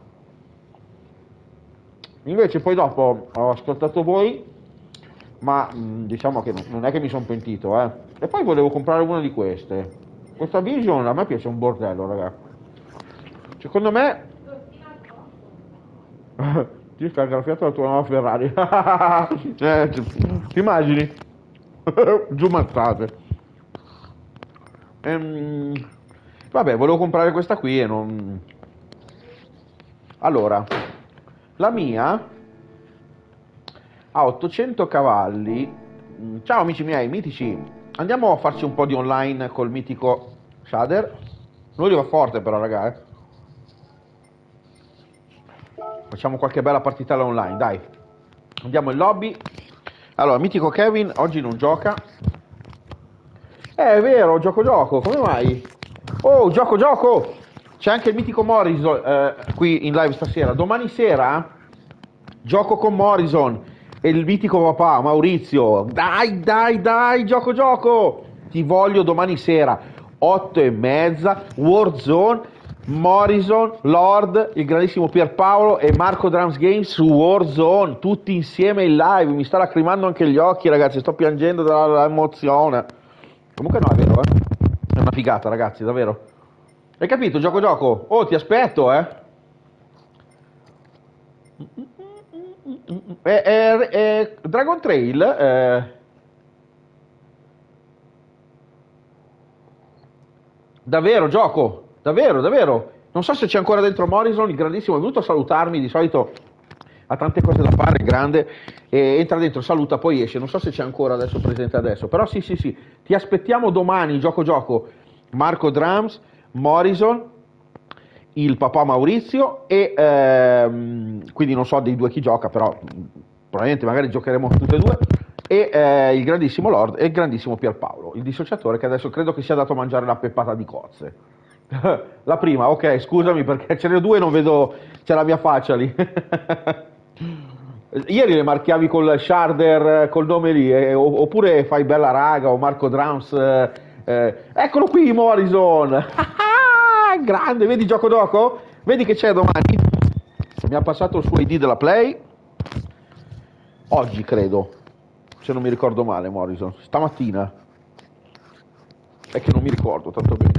Invece poi dopo ho ascoltato voi, ma mh, diciamo che non- è che mi sono pentito, eh. E poi volevo comprare una di queste. Questa Vision a me piace un bordello, raga. Secondo me... Ti sta graffiato la tua nuova Ferrari. eh, ti immagini? Giù mazzate. Ehm, vabbè, volevo comprare questa qui e non... Allora, la mia ha 800 cavalli. Ciao amici miei, mitici. Andiamo a farci un po' di online col mitico Shader. Lui va forte però, raga. eh. Facciamo qualche bella partita online, dai. Andiamo in lobby. Allora, mitico Kevin oggi non gioca. Eh, è vero, gioco gioco, come mai? Oh, gioco gioco! C'è anche il mitico Morrison eh, qui in live stasera. Domani sera gioco con Morrison e il mitico papà Maurizio. Dai, dai, dai, gioco gioco! Ti voglio domani sera, 8 e mezza, Warzone, Morrison, Lord, il grandissimo Pierpaolo e Marco Drums Games su Warzone, tutti insieme in live. Mi sta lacrimando anche gli occhi, ragazzi, sto piangendo dall'emozione. Comunque no, è vero, eh. È una figata, ragazzi, davvero. Hai capito, gioco gioco? Oh, ti aspetto, eh. Eh, eh, eh, Dragon Trail, eh, davvero gioco, davvero, davvero. Non so se c'è ancora dentro Morrison, il grandissimo, è venuto a salutarmi, di solito ha tante cose da fare, è grande, entra dentro, saluta, poi esce. Non so se c'è ancora adesso presente adesso, però sì, sì, sì. Ti aspettiamo domani, gioco gioco. Marco Drums, Morrison, il papà Maurizio e ehm, quindi non so dei due chi gioca, però mh, probabilmente magari giocheremo tutti e due. E eh, il grandissimo Lord e il grandissimo Pierpaolo, il dissociatore che adesso credo che sia dato a mangiare la peppata di cozze. la prima, ok, scusami perché ce ne ho due e non vedo, c'è la mia faccia lì. Ieri le marchiavi col Sharder, col nome lì, eh, oppure fai bella raga o Marco Drums. eh, eh, eccolo qui Morrison! Grande, vedi gioco doco? Vedi che c'è domani? Mi ha passato il suo ID della Play. Oggi credo, se non mi ricordo male Morrison, stamattina. È che non mi ricordo tanto bene.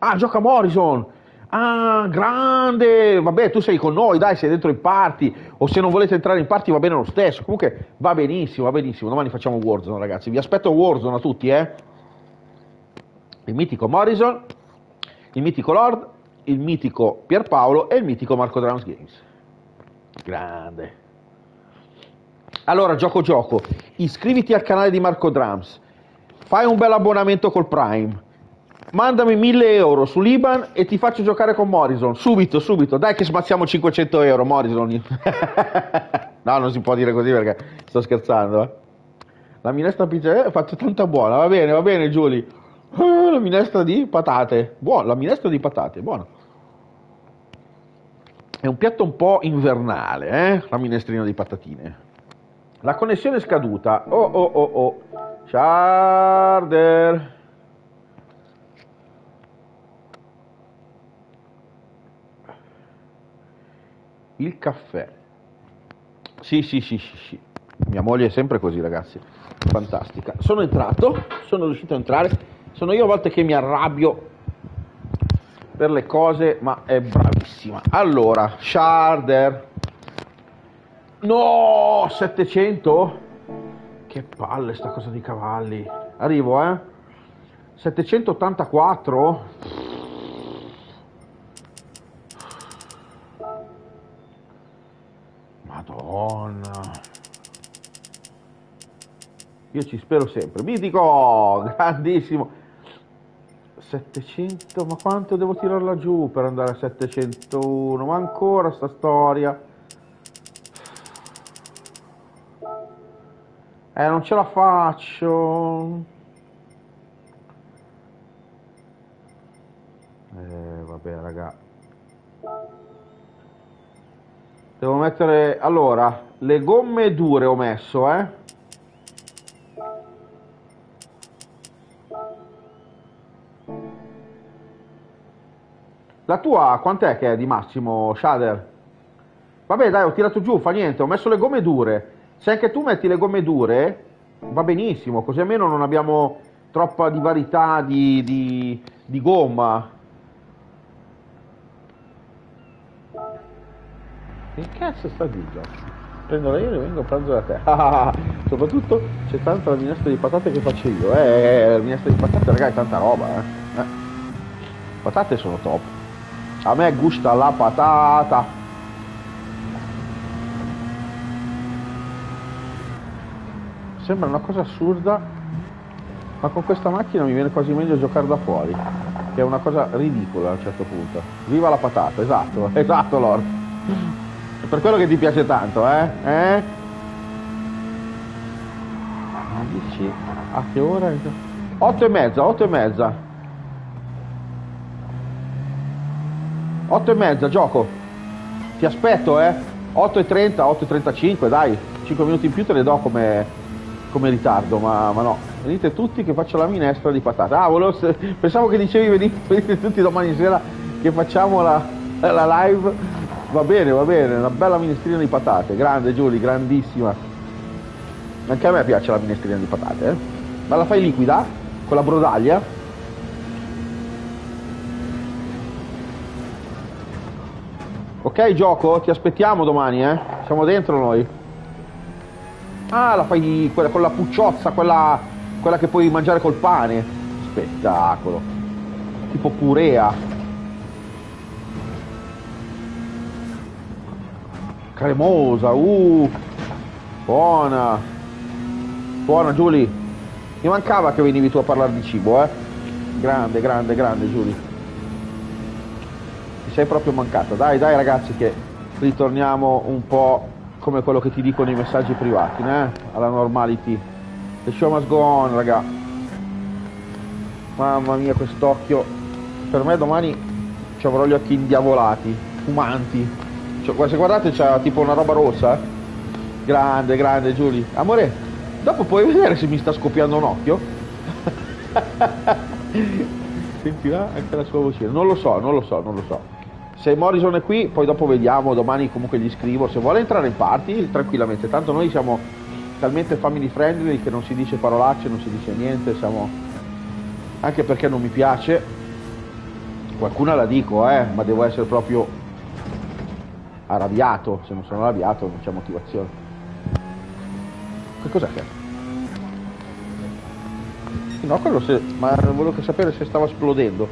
Ah, gioca Morrison! Ah, grande! Vabbè, tu sei con noi, dai, sei dentro in party. O se non volete entrare in party va bene lo stesso. Comunque va benissimo, va benissimo. Domani facciamo Warzone, ragazzi. Vi aspetto Warzone a tutti, eh. Il mitico Morrison, il mitico Lord, il mitico Pierpaolo e il mitico Marco Drums Games. Grande. Allora, gioco gioco. Iscriviti al canale di Marco Drums. Fai un bel abbonamento col Prime. Mandami 1000 euro su Liban e ti faccio giocare con Morrison. Subito, subito. Dai che smazziamo 500 euro, Morrison. no, non si può dire così perché sto scherzando. eh. La minestra pizza è fatta tanta buona. Va bene, va bene, Giulia. Eh, La minestra di patate. Buona, la minestra di patate, buona. È un piatto un po' invernale, eh? La minestrina di patatine. La connessione è scaduta. Oh oh oh oh. Charder. Il caffè. Sì, sì, sì, sì, sì. Mia moglie è sempre così, ragazzi. Fantastica. Sono entrato, sono riuscito a entrare. Sono io a volte che mi arrabbio per le cose, ma è bravissima. Allora, Sharder. No, 700? Che palle sta cosa di cavalli. Arrivo, eh. 784? Madonna. Io ci spero sempre. Mitico, grandissimo. 700, ma quanto devo tirarla giù per andare a 701? Ma ancora sta storia. Eh, non ce la faccio. Eh, vabbè, raga. Devo mettere... Allora, le gomme dure ho messo, eh. La tua quant'è che è di massimo, Shader? Vabbè dai, ho tirato giù, fa niente, ho messo le gomme dure. Se anche tu metti le gomme dure, va benissimo, così almeno non abbiamo troppa divarità di, di, di gomma. Che cazzo sta di gioco? Prendo la io e vengo a pranzo da te. Soprattutto c'è tanta la minestra di patate che faccio io. Eh, la minestra di patate, ragazzi, è tanta roba, eh. eh. Patate sono top. A me gusta la patata. Sembra una cosa assurda, ma con questa macchina mi viene quasi meglio giocare da fuori, che è una cosa ridicola a un certo punto. Viva la patata, esatto, esatto Lord. È per quello che ti piace tanto, eh? Eh? Ma dici, a che ora? 8 e mezza, 8 e mezza. 8 e mezza, gioco. Ti aspetto, eh. 8 e 30, 8 e 35, dai. 5 minuti in più te ne do come, come ritardo, ma, ma, no. Venite tutti che faccio la minestra di patata. Ah, volevo, pensavo che dicevi venite, venite, tutti domani sera che facciamo la, la live. Va bene, va bene, una bella minestrina di patate. Grande Giulia, grandissima. Anche a me piace la minestrina di patate, eh. Ma la fai liquida? Con la brodaglia? Ok gioco, ti aspettiamo domani, eh? Siamo dentro noi. Ah, la fai quella con la pucciozza, quella, quella che puoi mangiare col pane. Spettacolo. Tipo purea. Cremosa, uh. Buona. Buona Giulia. Mi mancava che venivi tu a parlare di cibo, eh? Grande, grande, grande Giulia sei proprio mancata. Dai, dai ragazzi che ritorniamo un po' come quello che ti dicono i messaggi privati, né? Alla normality. The show must go on, raga. Mamma mia, quest'occhio. Per me domani ci avrò gli occhi indiavolati, fumanti. Cioè, se guardate c'è tipo una roba rossa. Eh? Grande, grande Giulia. Amore, dopo puoi vedere se mi sta scoppiando un occhio? Sentirà anche la sua voce. Non lo so, non lo so, non lo so se Morrison è qui, poi dopo vediamo, domani comunque gli scrivo, se vuole entrare in party tranquillamente, tanto noi siamo talmente family friendly che non si dice parolacce, non si dice niente, siamo... anche perché non mi piace, qualcuna la dico, eh, ma devo essere proprio arrabbiato, se non sono arrabbiato non c'è motivazione. Che cos'è che? No, quello se... ma volevo sapere se stava esplodendo,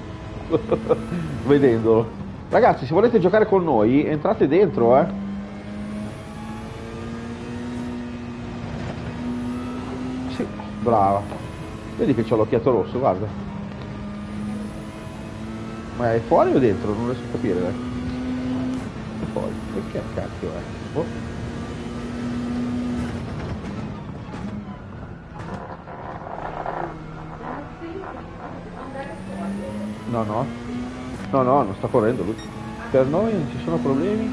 vedendolo. Ragazzi, se volete giocare con noi, entrate dentro, eh. Sì, brava. Vedi che c'ho l'occhiato rosso, guarda. Ma è fuori o dentro? Non riesco a capire, eh. È fuori. Perché cacchio è? Oh. No, no. No, no, non sta correndo lui. Per noi non ci sono problemi,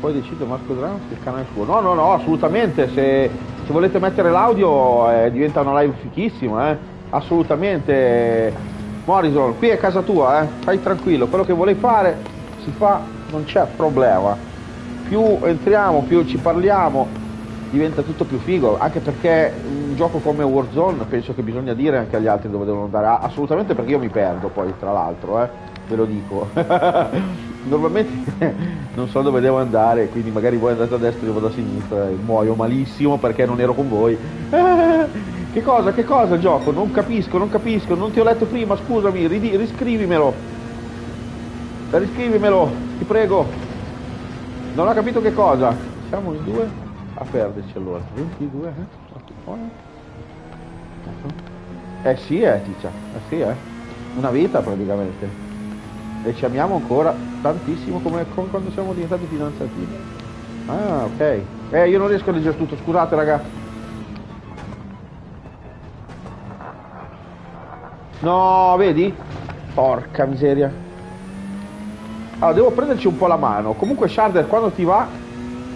poi decide Marco Drums che il canale è suo. No, no, no, assolutamente, se, se volete mettere l'audio eh, diventa una live fichissima, eh. Assolutamente. Morrison, qui è casa tua, eh. Stai tranquillo, quello che vuoi fare si fa, non c'è problema. Più entriamo, più ci parliamo, diventa tutto più figo, anche perché un gioco come Warzone penso che bisogna dire anche agli altri dove devono andare, assolutamente perché io mi perdo poi tra l'altro, eh ve lo dico. Normalmente non so dove devo andare, quindi magari voi andate a destra e io vado a sinistra e muoio malissimo perché non ero con voi. che cosa, che cosa gioco? Non capisco, non capisco, non ti ho letto prima, scusami, ridi- riscrivimelo. Riscrivimelo, ti prego. Non ho capito che cosa. Siamo in due a perderci allora. 22, eh? Eh sì, eh, Ticcia. Eh sì, eh. Una vita praticamente. E ci amiamo ancora tantissimo come, quando siamo diventati fidanzati. Ah, ok. Eh, io non riesco a leggere tutto, scusate ragazzi. No, vedi? Porca miseria. Allora, devo prenderci un po' la mano. Comunque, Sharder, quando ti va,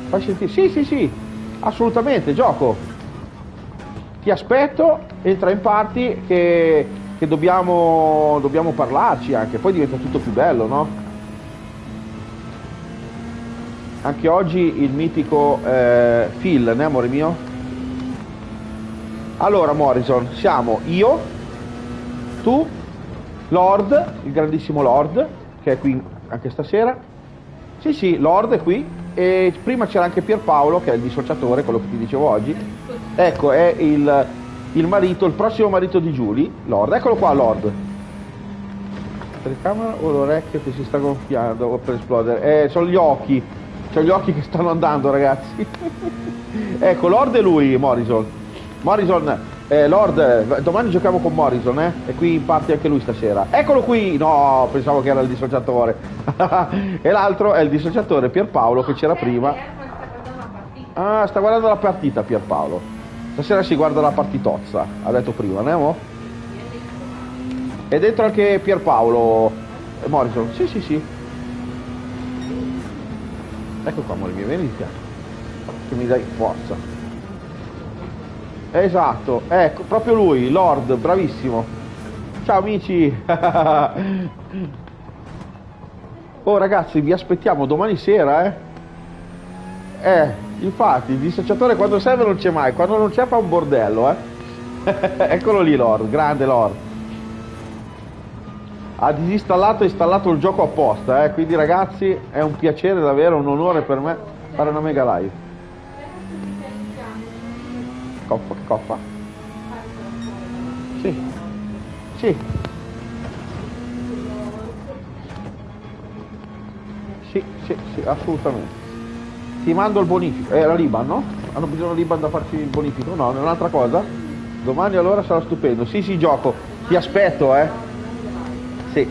fai sentire. Sì, sì, sì, assolutamente, gioco. Ti aspetto, entra in party che, che dobbiamo, dobbiamo parlarci anche. Poi diventa tutto più bello, no? Anche oggi il mitico eh, Phil, né amore mio? Allora, Morrison, siamo io, tu, Lord, il grandissimo Lord, che è qui anche stasera. Sì, sì, Lord è qui. E prima c'era anche Pierpaolo, che è il dissociatore, quello che ti dicevo oggi. Ecco, è il, il marito, il prossimo marito di Julie, Lord. Eccolo qua, Lord. Telecamera o l'orecchio che si sta gonfiando o per esplodere? Eh, sono gli occhi. Sono gli occhi che stanno andando, ragazzi. ecco, Lord è lui, Morrison. Morrison, eh, Lord, domani giochiamo con Morrison, eh? E qui in parte anche lui stasera. Eccolo qui! No, pensavo che era il dissociatore. e l'altro è il dissociatore Pierpaolo che c'era prima. Ah, sta guardando la partita Pierpaolo. Stasera si guarda la partitozza, ha detto prima, ne mo? E dentro anche Pierpaolo eh, Morrison. Sì, sì, sì. Ecco qua, amore mio, vieni. Che mi dai forza. Esatto, ecco, proprio lui, Lord, bravissimo. Ciao amici. oh ragazzi, vi aspettiamo domani sera, eh. Eh, infatti, il dissociatore quando serve non c'è mai, quando non c'è fa un bordello, eh. Eccolo lì, Lord, grande Lord. Ha disinstallato e installato il gioco apposta, eh. Quindi ragazzi, è un piacere davvero, un onore per me fare una mega live. Coffa, che coffa? Sì. Sì. Sì, sì, sì, assolutamente. Ti mando il bonifico. Eh, la Liban, no? Hanno bisogno di Liban da farci il bonifico? No, è un'altra cosa? Domani allora sarà stupendo. Sì, sì, gioco. Ti aspetto, eh. Sì.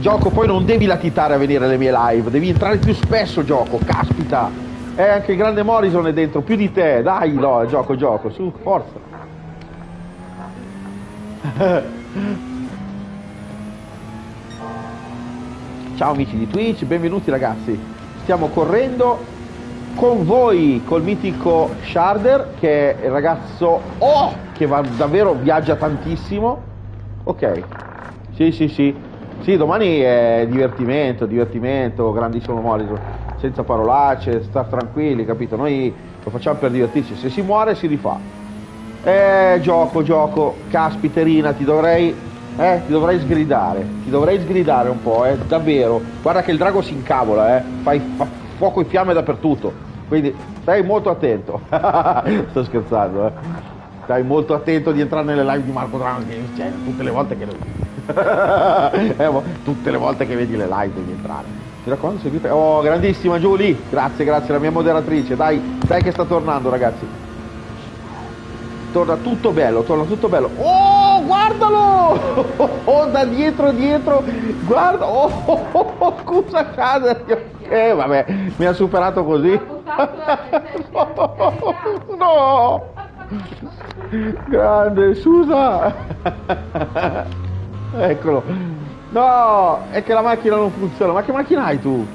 Gioco, poi non devi latitare a venire alle mie live, devi entrare più spesso, gioco. Caspita. Eh, anche il grande Morrison è dentro, più di te. Dai, no, gioco, gioco, su, forza. Ciao amici di Twitch, benvenuti ragazzi. Stiamo correndo con voi col mitico Sharder che è il ragazzo oh, che va davvero viaggia tantissimo. Ok. Sì, sì, sì. Sì, domani è divertimento, divertimento, grandissimo Morrison, senza parolacce, star tranquilli, capito? Noi lo facciamo per divertirci, se si muore si rifà. Eh, gioco, gioco, caspiterina, ti dovrei, eh, ti dovrei sgridare, ti dovrei sgridare un po', eh, davvero. Guarda che il drago si incavola, eh, fai fa fuoco e fiamme dappertutto, quindi stai molto attento. Sto scherzando, eh. Stai molto attento di entrare nelle live di Marco Dranghi, cioè, tutte le volte che eh, tutte le volte che vedi le live devi entrare. Mi raccomando, seguite. Oh, grandissima Giulia, grazie, grazie, la mia moderatrice. Dai, dai che sta tornando, ragazzi. Torna tutto bello, torna tutto bello. Oh, guardalo! Oh, da dietro, dietro, guarda. Oh, oh, oh, oh scusa, Shader. Eh, vabbè, mi ha superato così. no! Grande, scusa. Eccolo. No, è che la macchina non funziona. Ma che macchina hai tu?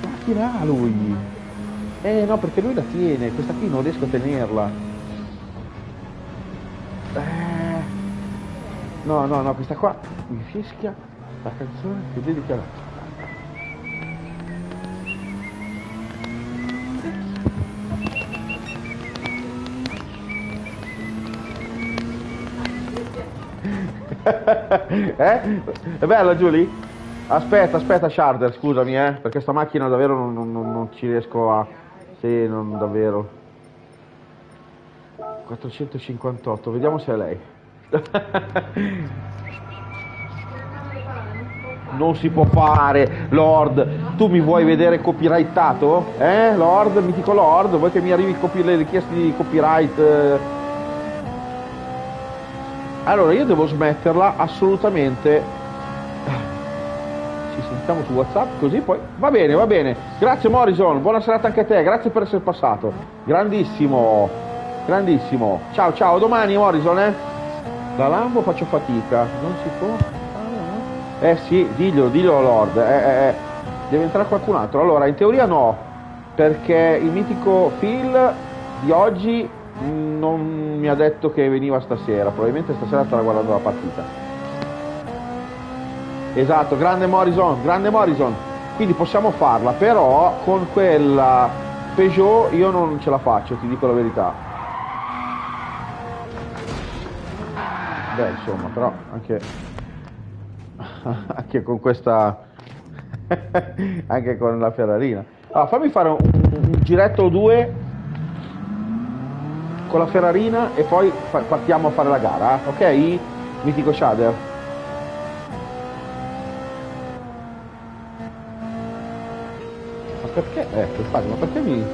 Che macchina ha lui? Eh no, perché lui la tiene. Questa qui non riesco a tenerla. Eh. No, no, no, questa qua mi fischia la canzone che dedica la... eh? È bella Giulia? Aspetta, aspetta, Sharder, scusami, eh, perché sta macchina davvero non, non- non- ci riesco a... Sì, non davvero. 458, vediamo se è lei. Non si può fare, Lord. Tu mi vuoi vedere copyrightato? Eh, Lord, mitico Lord? Vuoi che mi arrivi copi- le richieste di copyright? eh? Allora, io devo smetterla assolutamente. Ci sentiamo su WhatsApp, così poi. Va bene, va bene. Grazie Morrison, buona serata anche a te, grazie per essere passato. Grandissimo, grandissimo. Ciao, ciao, domani Morrison, eh? La Lambo faccio fatica, non si può. Ah, Eh sì, diglielo, diglielo Lord. Eh, eh, eh. Deve entrare qualcun altro. Allora, in teoria no, perché il mitico Phil di oggi mh, non mi ha detto che veniva stasera, probabilmente stasera starà guardando la partita. Esatto, grande Morrison, grande Morrison. Quindi possiamo farla, però con quella Peugeot io non ce la faccio, ti dico la verità. Beh, insomma, però anche, anche con questa anche con la Ferrarina. Allora, fammi fare un, un giretto o due con la Ferrarina e poi fa- partiamo a fare la gara, ok? Mitico Shader. Ma perché? Ecco, infatti, ma perché mi.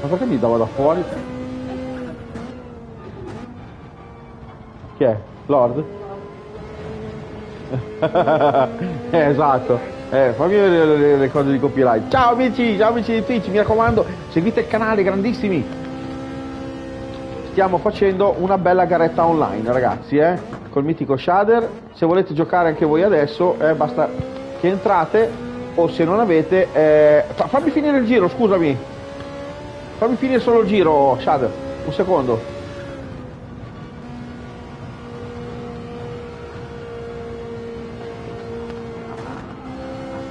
Ma perché mi dava da fuori? Lord? Eh, esatto. Eh, fammi vedere le, le- le cose di copyright. Ciao amici, ciao amici di Twitch, mi raccomando, seguite il canale, grandissimi. Stiamo facendo una bella garetta online, ragazzi, eh? Col mitico Shader. Se volete giocare anche voi adesso, eh, basta che entrate o se non avete... eh, fa- fammi finire il giro, scusami. Fammi finire solo il giro, Shader. Un secondo.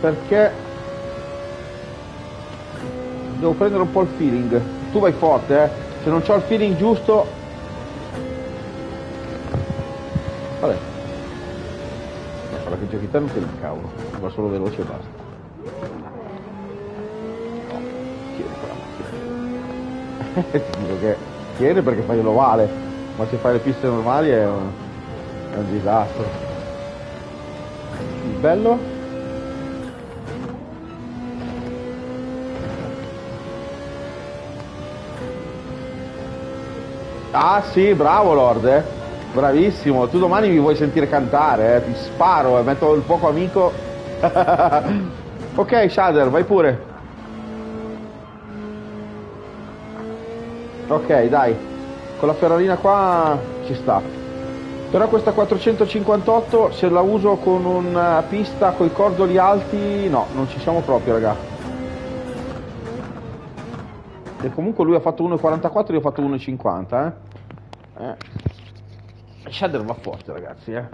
Perché devo prendere un po' il feeling. Tu vai forte, eh. Se non ho il feeling giusto. Vabbè. Guarda che giochi non te ne cavolo. Va solo veloce e basta. No, tieni quella macchina. Ti dico che tieni perché fai l'ovale, ma se fai le piste normali è un, è un disastro. Il bello? Ah sì, bravo Lord, eh. Bravissimo, tu domani mi vuoi sentire cantare, eh. ti sparo e metto il fuoco amico. ok, Shader, vai pure. Ok, dai, con la Ferrarina qua ci sta. Però questa 458 se la uso con una pista con i cordoli alti, no, non ci siamo proprio, raga. E comunque lui ha fatto 1,44 io ho fatto 1,50 eh. eh. Shader va forte ragazzi eh.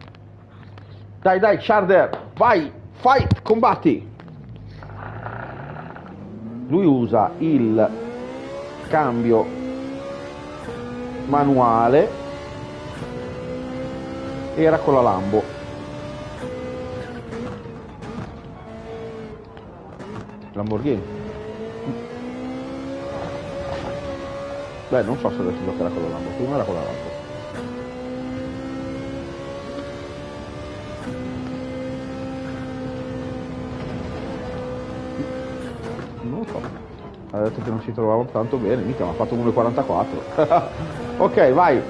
Dai dai Shader, vai, fight, combatti. Lui usa il cambio manuale. Era con la Lambo. Lamborghini. Beh, non so se adesso giocherà con la Lambo, prima era con la Lambo. Non lo so. Ha detto che non si trovava tanto bene, mica, mi ha fatto 1,44. ok, vai.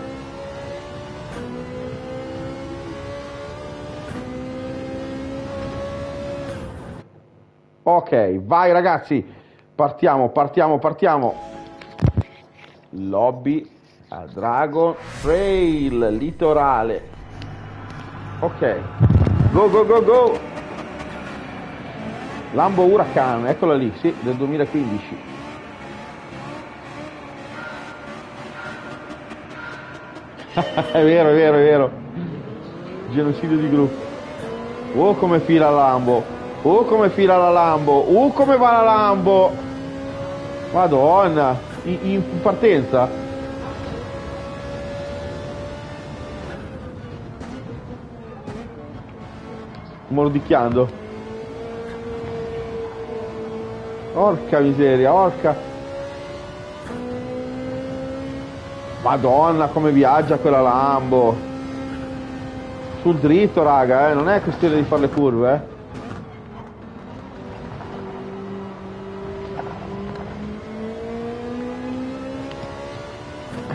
Ok, vai ragazzi. Partiamo, partiamo, partiamo lobby a Dragon Trail litorale. Ok. Go go go go. Lambo Huracan eccola lì sì del 2015 è vero è vero è vero. Genocidio di gruppo. Oh come fila la Lambo. Oh come fila la Lambo. Oh come va la Lambo. Madonna in partenza? Mordicchiando. Orca miseria orca. Madonna come viaggia quella lambo. Sul dritto raga eh? non è questione di fare le curve eh.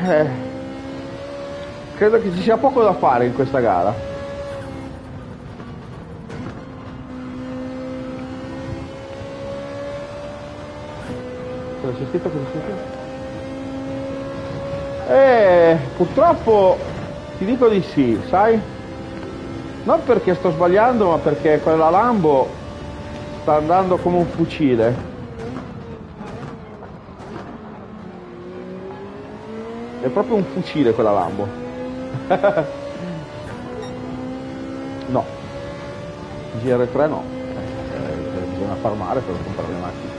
Eh, credo che ci sia poco da fare in questa gara. Cosa c'è scritto? Cosa c'è scritto? Eh, purtroppo ti dico di sì, sai? Non perché sto sbagliando, ma perché quella Lambo sta andando come un fucile. Proprio un fucile quella Lambo. no. GR3 no. Eh, bisogna farmare per comprare le macchine.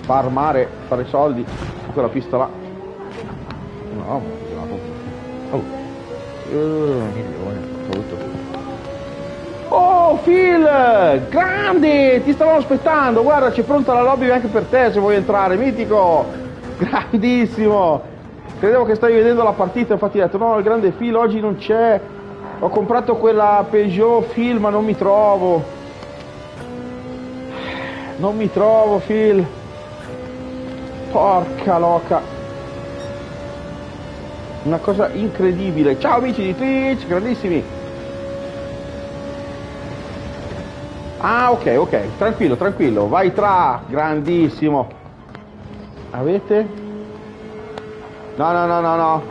Farmare, fare soldi quella pista là. No, bisogna. Oh. Uh, milione, tutto. Oh Phil! Grande! Ti stavamo aspettando! Guarda, c'è pronta la lobby anche per te se vuoi entrare, mitico! Grandissimo! Credevo che stavi vedendo la partita, infatti ho detto no, il grande Phil oggi non c'è. Ho comprato quella Peugeot Phil ma non mi trovo. Non mi trovo Phil. Porca loca. Una cosa incredibile. Ciao amici di Twitch, grandissimi. Ah ok ok, tranquillo, tranquillo. Vai tra, grandissimo. Avete? No, no, no, no, no.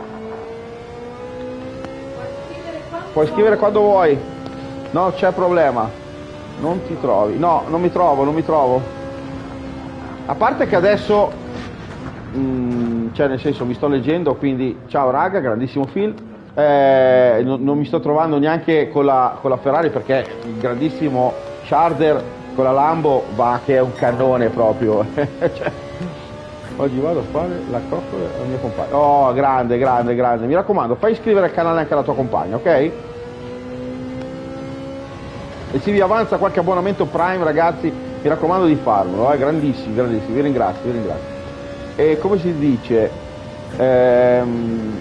Puoi scrivere quando vuoi. No, c'è problema. Non ti trovi. No, non mi trovo, non mi trovo. A parte che adesso, mm, cioè nel senso mi sto leggendo, quindi ciao raga, grandissimo film. Eh, non, non mi sto trovando neanche con la, con la Ferrari perché il grandissimo Sharder con la Lambo va che è un cannone proprio. Cioè, Oggi vado a fare la coccola al mio compagno. Oh, grande, grande, grande. Mi raccomando, fai iscrivere al canale anche alla tua compagna, ok? E se vi avanza qualche abbonamento Prime, ragazzi, mi raccomando di farlo, eh? grandissimi, grandissimi, vi ringrazio, vi ringrazio. E come si dice? Ehm,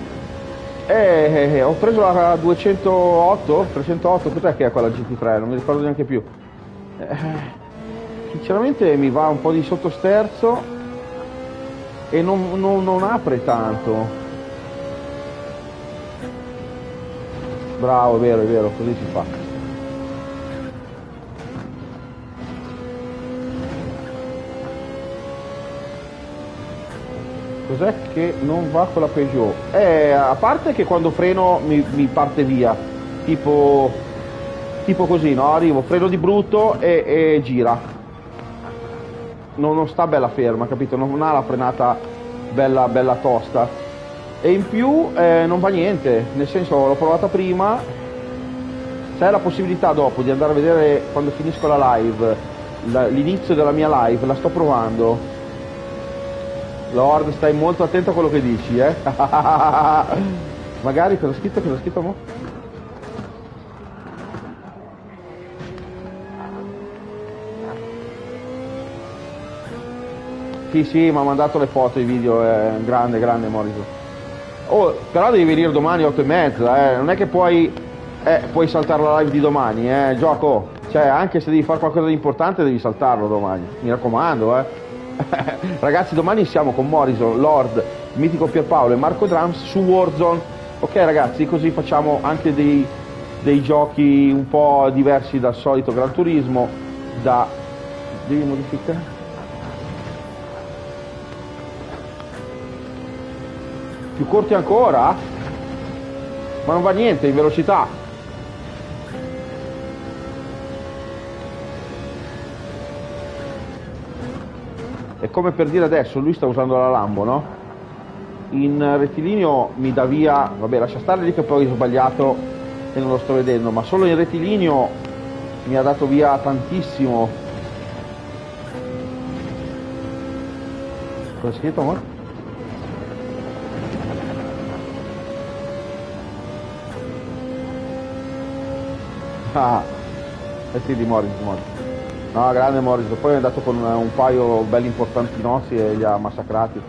eh, eh, ho preso la 208, 308, cos'è che è quella GT3? Non mi ricordo neanche più. Eh, sinceramente mi va un po' di sottosterzo e non, non, non apre tanto. Bravo, è vero, è vero, così si fa. Cos'è che non va con la Peugeot? Eh, a parte che quando freno mi, mi parte via, tipo, tipo così, no? Arrivo, freno di brutto e, e gira. Non, non sta bella ferma, capito? Non ha la frenata bella, bella tosta. E in più eh, non va niente, nel senso l'ho provata prima, c'è la possibilità dopo di andare a vedere quando finisco la live, l'inizio della mia live, la sto provando. Lord, stai molto attento a quello che dici, eh? Magari cosa ha scritto? Cosa ha scritto mo? Sì, sì, mi ha mandato le foto, i video, è grande, grande Morrison. Oh, però devi venire domani alle 8 e mezza, eh. Non è che puoi, eh, puoi saltare la live di domani, eh, gioco. Cioè, anche se devi fare qualcosa di importante devi saltarlo domani. Mi raccomando, eh. Ragazzi, domani siamo con Morrison, Lord, Mitico Pierpaolo e Marco Drums su Warzone. Ok ragazzi, così facciamo anche dei, dei giochi un po' diversi dal solito Gran Turismo, da... Devi modificare? Più corti ancora? Ma non va niente in velocità. È come per dire adesso, lui sta usando la Lambo, no? In rettilineo mi dà via, vabbè lascia stare lì che poi ho sbagliato e non lo sto vedendo, ma solo in rettilineo mi ha dato via tantissimo. Cosa è scritto amore? eh sì, di Morris, di Morris. No, grande Morris, poi è andato con un paio belli importanti nostri e li ha massacrati.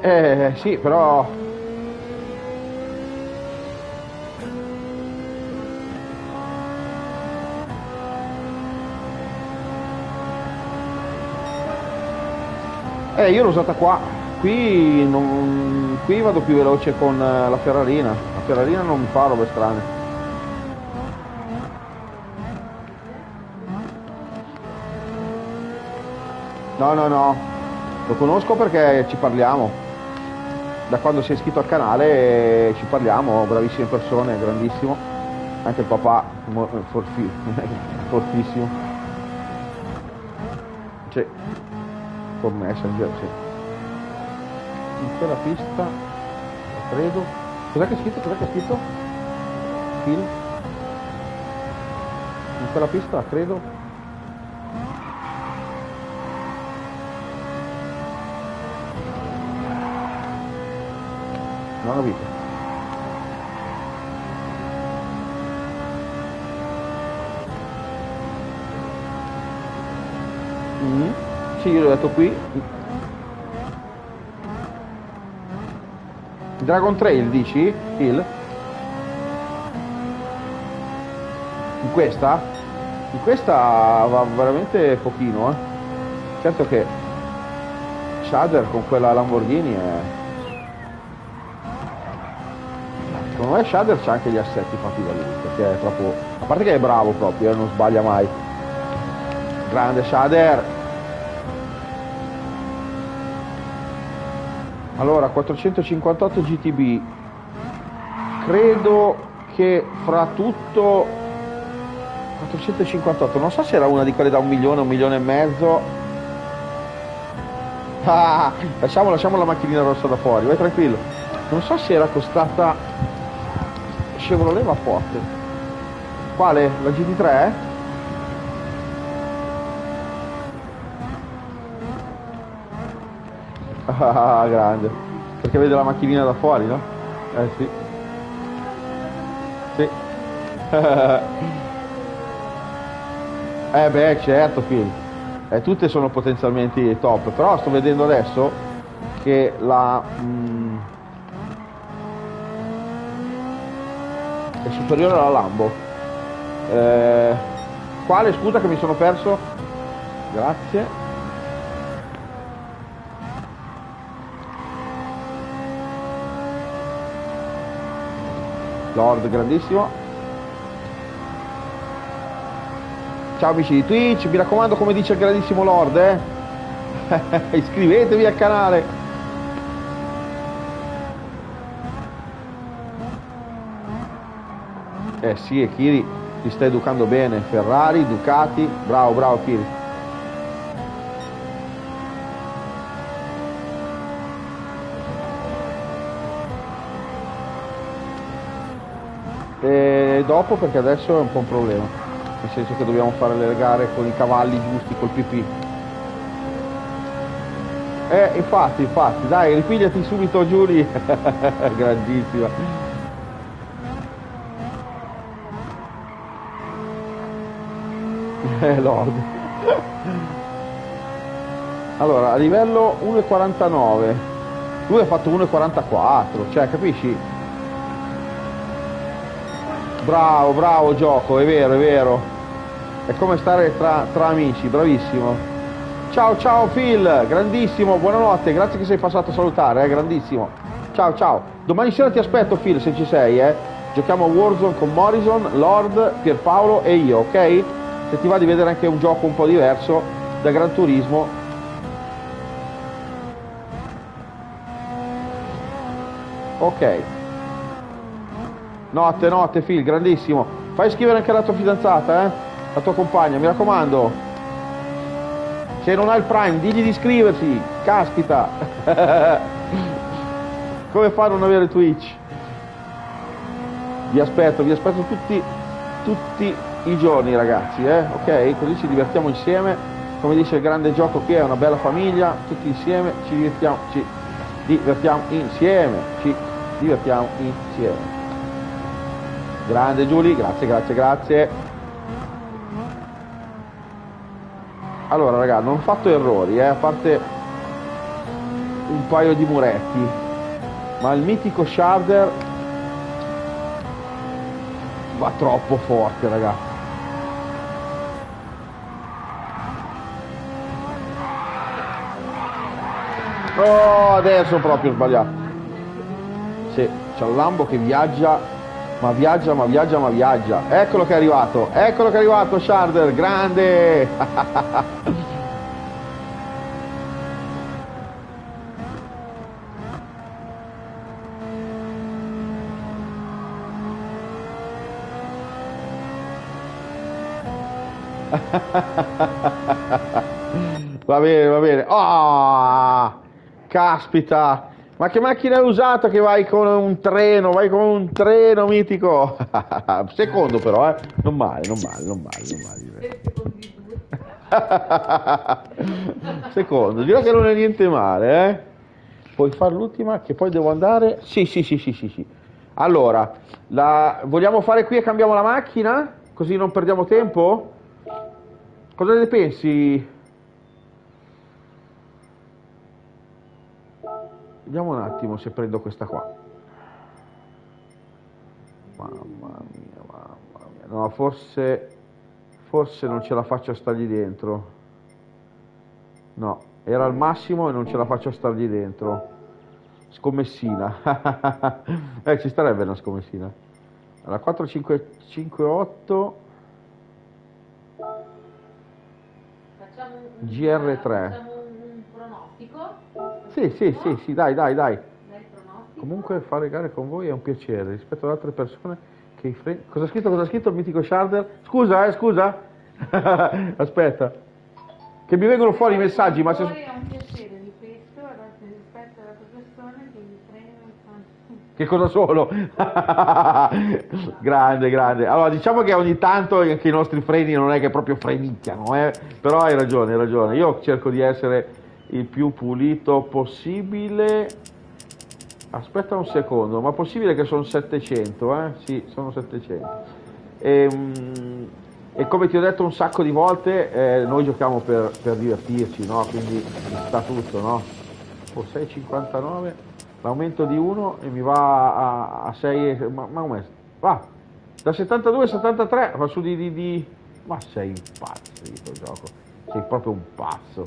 Eh sì, però Eh, io l'ho usata qua. Qui, non, qui vado più veloce con eh, la Ferrarina. Ferrarina non fa robe strane. No, no, no. Lo conosco perché ci parliamo. Da quando si è iscritto al canale ci parliamo, bravissime persone, grandissimo. Anche il papà, mo- forti- fortissimo. Sì con Messenger, sì. In quella pista, credo. Cos'è che è scritto? Cos'è che è scritto? Phil? In quella pista, credo. Non ho capito. Mm. Sì, io l'ho detto qui. Dragon Trail dici? Hill? In questa? In questa va veramente pochino, eh. Certo che Shader con quella Lamborghini è... Secondo me Shader c'ha anche gli assetti fatti da lui, perché è proprio... A parte che è bravo proprio, eh, non sbaglia mai. Grande Shader! Allora, 458 GTB. Credo che fra tutto 458, non so se era una di quelle da un milione, un milione e mezzo. Ah, lasciamo, lasciamo la macchinina rossa da fuori, vai tranquillo. Non so se era costata Chevrolet ma forte. Quale? La GT3? Ah, grande. Perché vede la macchinina da fuori, no? Eh sì. Sì. eh beh, certo, Phil. Eh, tutte sono potenzialmente top, però sto vedendo adesso che la... mm, è superiore alla Lambo. Eh, quale scusa che mi sono perso? Grazie. Lord grandissimo. Ciao amici di Twitch, mi raccomando come dice il grandissimo Lord, eh? Iscrivetevi al canale. Eh sì, e Kiri ti sta educando bene. Ferrari, Ducati, bravo, bravo Kiri. E dopo perché adesso è un po' un problema. Nel senso che dobbiamo fare le gare con i cavalli giusti, col PP. Eh, infatti, infatti, dai, ripigliati subito Giuri. Grandissima. Eh, Lord. Allora, a livello 1,49. Lui ha fatto 1,44, cioè, capisci? Bravo, bravo gioco, è vero, è vero. È come stare tra, tra amici, bravissimo. Ciao, ciao Phil, grandissimo, buonanotte, grazie che sei passato a salutare, eh, grandissimo. Ciao, ciao. Domani sera ti aspetto Phil, se ci sei, eh. Giochiamo a Warzone con Morrison, Lord, Pierpaolo e io, ok? Se ti va di vedere anche un gioco un po' diverso da Gran Turismo. Ok. Notte, notte, Phil, grandissimo. Fai scrivere anche la tua fidanzata, eh? La tua compagna, mi raccomando. Se non ha il Prime, digli di iscriversi. Caspita. Come fa a non avere Twitch? Vi aspetto, vi aspetto tutti, tutti i giorni, ragazzi, eh? Ok? Così ci divertiamo insieme. Come dice il grande gioco qui, è una bella famiglia. Tutti insieme ci divertiamo, ci divertiamo insieme. Ci divertiamo insieme. Grande Giulio, grazie, grazie, grazie. Allora ragazzi, non ho fatto errori, eh, a parte un paio di muretti. Ma il mitico Sharder va troppo forte, ragazzi. Oh, adesso proprio sbagliato. Sì, c'è un Lambo che viaggia ma viaggia, ma viaggia, ma viaggia. Eccolo che è arrivato, eccolo che è arrivato Sharder, grande! va bene, va bene. Oh, caspita! Ma che macchina hai usato che vai con un treno? Vai con un treno mitico! Secondo però, eh? Non male, non male, non male, non male. Secondo, direi che non è niente male, eh? Puoi fare l'ultima che poi devo andare? Sì, sì, sì, sì, sì, sì. Allora, la... vogliamo fare qui e cambiamo la macchina? Così non perdiamo tempo? Cosa ne pensi? Vediamo un attimo se prendo questa qua. Mamma mia, mamma mia. No, forse, forse non ce la faccio a stargli dentro. No, era al massimo e non ce la faccio a stargli dentro. Scommessina. eh, ci starebbe una scommessina. Allora, 4, 5, 5, 8. Facciamo un, GR3. Sì, sì, sì, sì, dai, dai, dai. Comunque fare gare con voi è un piacere rispetto ad altre persone che i freni... Cosa ha scritto? Cosa ha scritto il mitico Sharder? Scusa, eh, scusa. Aspetta. Che mi vengono fuori i messaggi, ma se... Poi è un piacere, ripeto, adesso rispetto ad altre persone che mi prendono. Che cosa sono? grande, grande. Allora, diciamo che ogni tanto anche i nostri freni non è che proprio frenicchiano, eh? però hai ragione, hai ragione. Io cerco di essere il più pulito possibile. Aspetta un secondo, ma possibile che sono 700, eh? Sì, sono 700. E, mm, e come ti ho detto un sacco di volte, eh, noi giochiamo per, per divertirci, no? Quindi sta tutto, no? Oh, 6,59, l'aumento di 1 e mi va a, a 6, ma, ma com'è? Va, da 72 a 73 va su di, di, di... Ma sei un pazzo di questo gioco, sei proprio un pazzo.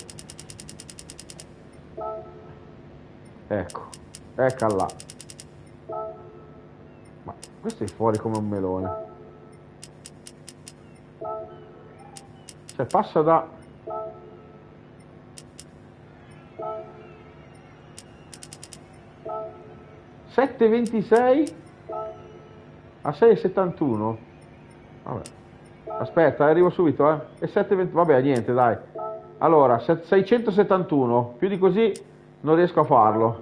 Ecco, eccola. Ma questo è fuori come un melone. Cioè passa da... Sette ventisei a 6,71 Vabbè. Aspetta, arrivo subito, eh. E 7,20 Vabbè, niente, dai. Allora, se- 671. Più di così non riesco a farlo.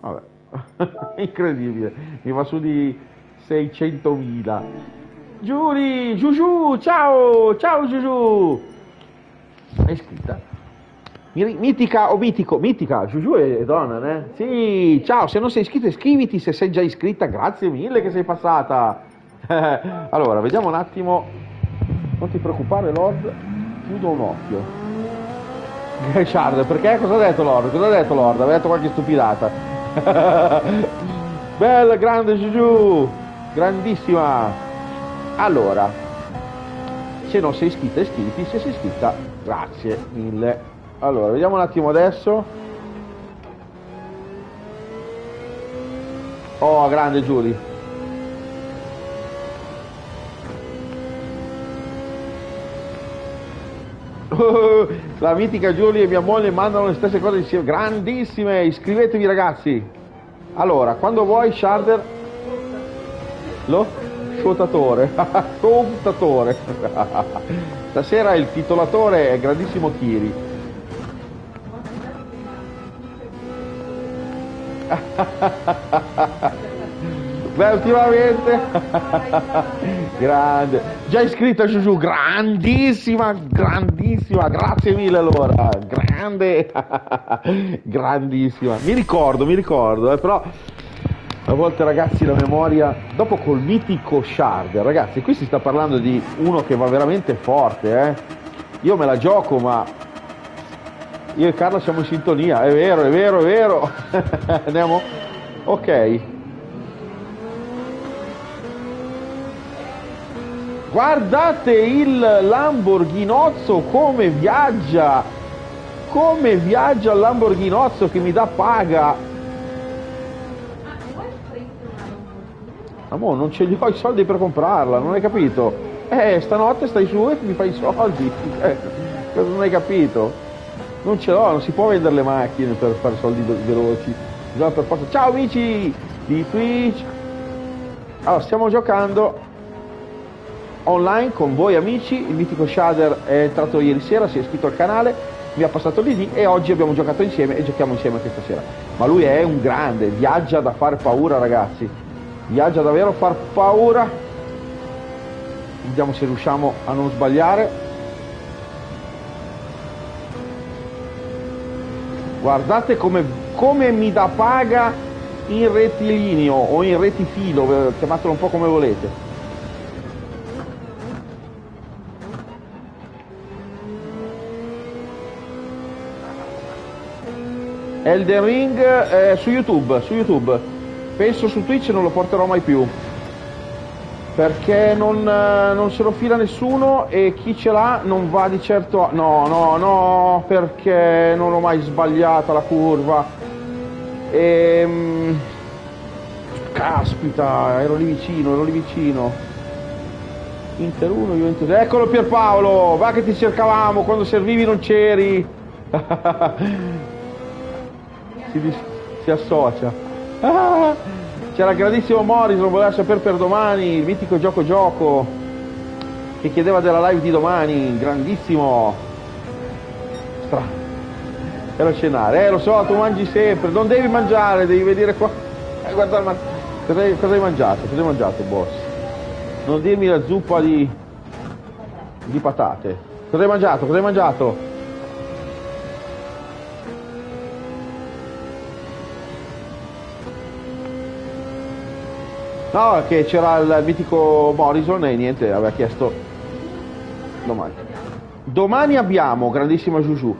Vabbè. Incredibile. Mi va su di 600.000. Giuri, Giugiu, ciao, ciao Giugiu. È iscritta? Mi- Mitica o mitico? Mitica, Giugiu è, donna, eh? Sì, ciao, se non sei iscritta iscriviti, se sei già iscritta grazie mille che sei passata. allora, vediamo un attimo. Non ti preoccupare, Lord, chiudo un occhio. Charles, perché? Cosa ha detto Lord? Cosa ha detto Lord? Aveva detto qualche stupidata. Bella, grande Giugiu, grandissima. Allora, se non sei iscritta iscriviti, se sei iscritta grazie mille. Allora, vediamo un attimo adesso. Oh, grande Giulia. La mitica Giulia e mia moglie mandano le stesse cose insieme. Grandissime, iscrivetevi ragazzi. Allora, quando vuoi, Sharder, lo scuotatore, scuotatore. Stasera il titolatore è grandissimo Kiri. Beh, ultimamente grande, già iscritta Giugiu, grandissima, grandissima, grazie mille allora, grande, grandissima, mi ricordo, mi ricordo, eh, però a volte ragazzi la memoria, dopo col mitico Shard, ragazzi qui si sta parlando di uno che va veramente forte, eh? io me la gioco, ma io e Carla siamo in sintonia, è vero, è vero, è vero. Andiamo? Ok. Guardate il Lamborghinozzo come viaggia! Come viaggia il Lamborghinozzo che mi dà paga! Amore, non ce li ho i soldi per comprarla, non hai capito? Eh, stanotte stai su e mi fai i soldi. Eh, non hai capito? Non ce l'ho, non si può vendere le macchine per fare soldi ve- veloci. Per forza. Ciao amici di Twitch! Allora, stiamo giocando online con voi amici. Il mitico Shader è entrato ieri sera, si è iscritto al canale, mi ha passato l'ID e oggi abbiamo giocato insieme e giochiamo insieme questa sera. Ma lui è un grande, viaggia da fare paura ragazzi. Viaggia davvero a far paura. Vediamo se riusciamo a non sbagliare. Guardate come, come mi dà paga in rettilineo o in retifilo, chiamatelo un po' come volete. Elden Ring eh, su YouTube, su YouTube. Penso su Twitch non lo porterò mai più. Perché non, eh, non se lo fila nessuno e chi ce l'ha non va di certo a... No, no, no, perché non ho mai sbagliata la curva. Ehm... Caspita, ero lì vicino, ero lì vicino. Inter 1, Juventus. Eccolo Pierpaolo, va che ti cercavamo, quando servivi non c'eri. si, si associa. Ah, c'era il grandissimo Morrison, voleva sapere per domani, il mitico gioco gioco, che chiedeva della live di domani, grandissimo. Stra. Era cenare, eh lo so, tu mangi sempre, non devi mangiare, devi vedere qua. Eh, guarda il cosa, hai, cosa hai mangiato? Cosa hai mangiato, boss? Non dirmi la zuppa di, di patate. Cosa hai mangiato? Cosa hai mangiato? No, che c'era il mitico Morrison e niente, aveva chiesto domani. Domani abbiamo, grandissima Juju,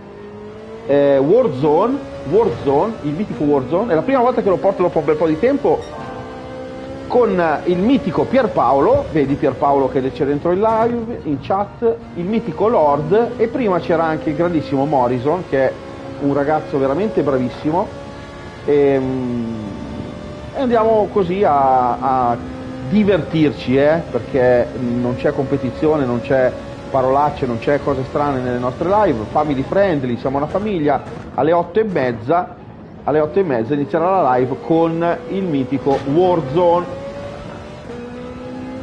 eh, Warzone, Warzone, il mitico Warzone, è la prima volta che lo porto dopo un bel po' di tempo con il mitico Pierpaolo, vedi Pierpaolo che c'è dentro il live, in chat, il mitico Lord e prima c'era anche il grandissimo Morrison che è un ragazzo veramente bravissimo e, mm, e andiamo così a, a divertirci eh, perché non c'è competizione, non c'è parolacce, non c'è cose strane nelle nostre live, family friendly, siamo una famiglia, alle otto e mezza alle otto e mezza inizierà la live con il mitico Warzone.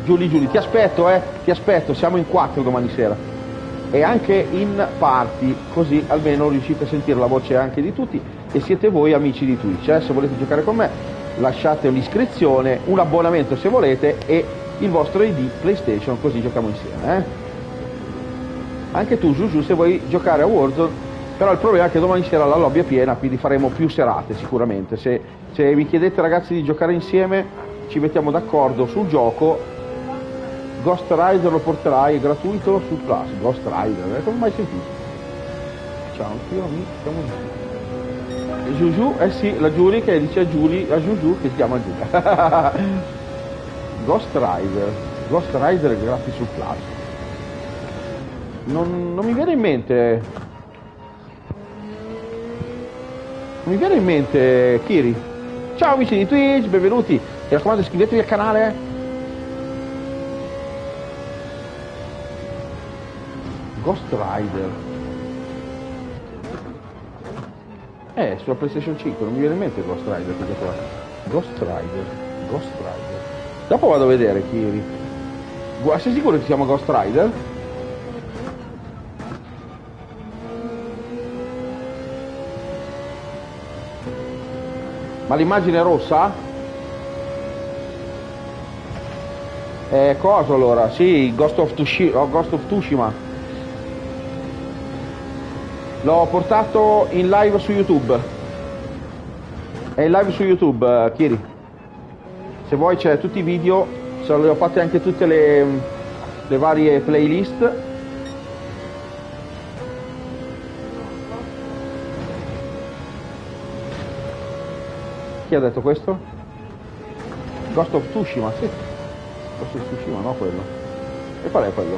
Giuli Giuli, ti aspetto, eh, ti aspetto, siamo in quattro domani sera. E anche in party, così almeno riuscite a sentire la voce anche di tutti e siete voi amici di Twitch. Eh? Se volete giocare con me lasciate un'iscrizione, un abbonamento se volete e il vostro ID PlayStation così giochiamo insieme. Eh? Anche tu Giugiu se vuoi giocare a Warzone però il problema è che domani sera la lobby è piena, quindi faremo più serate sicuramente. Se, se vi chiedete ragazzi di giocare insieme, ci mettiamo d'accordo sul gioco. Ghost Rider lo porterai, gratuito sul Plus. Ghost Rider, eh, come mai sentito? Ciao, anch'io mi siamo Giugiu, eh sì, la Giulia che dice a Giulia, a Giugiu che si chiama Giulia. Ghost Rider, Ghost Rider gratis sul Plus. Non, non mi viene in mente mi viene in mente Kiri. Ciao amici di Twitch, benvenuti. Mi raccomando iscrivetevi al canale. Ghost Rider. Eh, sulla PlayStation 5, non mi viene in mente Ghost Rider che là. Ghost Rider, Ghost Rider. Dopo vado a vedere Kiri. Gu- sei sicuro che si chiama Ghost Rider? Ma l'immagine è rossa? Eh, cosa allora? Sì, Ghost of, Tushi- oh, Ghost of Tsushima. L'ho portato in live su YouTube. È in live su YouTube, eh, Kiri. Se vuoi c'è tutti i video, se le ho fatte anche tutte le, le varie playlist. Chi ha detto questo? Ghost of Tsushima, sì. Ghost of Tsushima, no quello. E qual è quello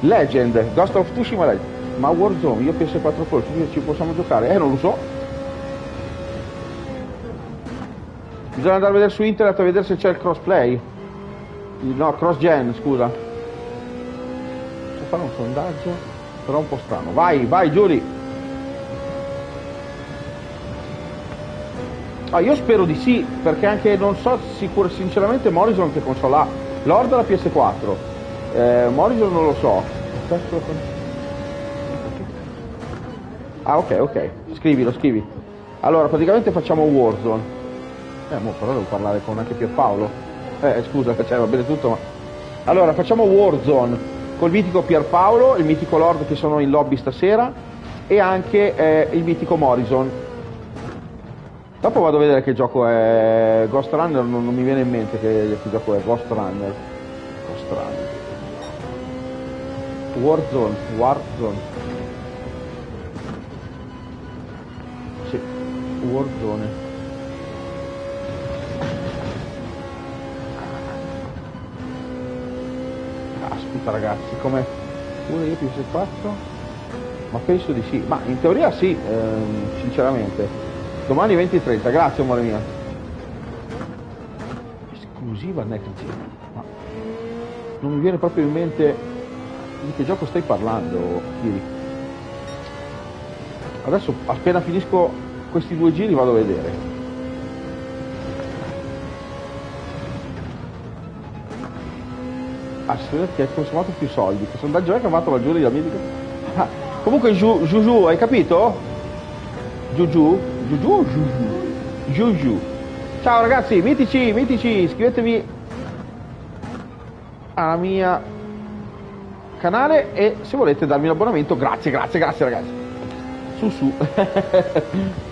Legend, Ghost of Tsushima Legend. Ma Warzone, io PS4 Pro, ci possiamo giocare? Eh, non lo so. Bisogna andare a vedere su internet a vedere se c'è il crossplay. No, cross gen, scusa. Posso fare un sondaggio? Però un po' strano. Vai, vai Giulia! Ah, io spero di sì, perché anche non so sicuro, sinceramente Morrison che console ha. Lord la PS4. Eh, Morrison non lo so. Ah ok, ok. Scrivilo, scrivi. Allora, praticamente facciamo Warzone. Eh, mo, però devo parlare con anche Pierpaolo. Eh, scusa, cioè, va bene tutto, ma... Allora, facciamo Warzone col mitico Pierpaolo, il mitico Lord che sono in lobby stasera e anche eh, il mitico Morrison Dopo vado a vedere che gioco è Ghost Runner, non, non mi viene in mente che, che gioco è Ghost Runner. Ghost Runner. Warzone, Warzone. Warzone. Caspita ragazzi, come uno io più 4? Ma penso di sì, ma in teoria sì, ehm, sinceramente. Domani 20.30, grazie amore mio. Esclusiva next gen. Ma non mi viene proprio in mente di che gioco stai parlando, Kiri. Adesso appena finisco questi due giri vado a vedere. Vede che hai consumato più soldi, che sono da già chiamato la giuria di amico. Ah, comunque Juju, hai capito? Juju? Giugiu Giugiu Giugiu Ciao ragazzi, mitici, mitici, iscrivetevi alla mia canale e se volete darmi l'abbonamento, grazie, grazie, grazie ragazzi. Su su.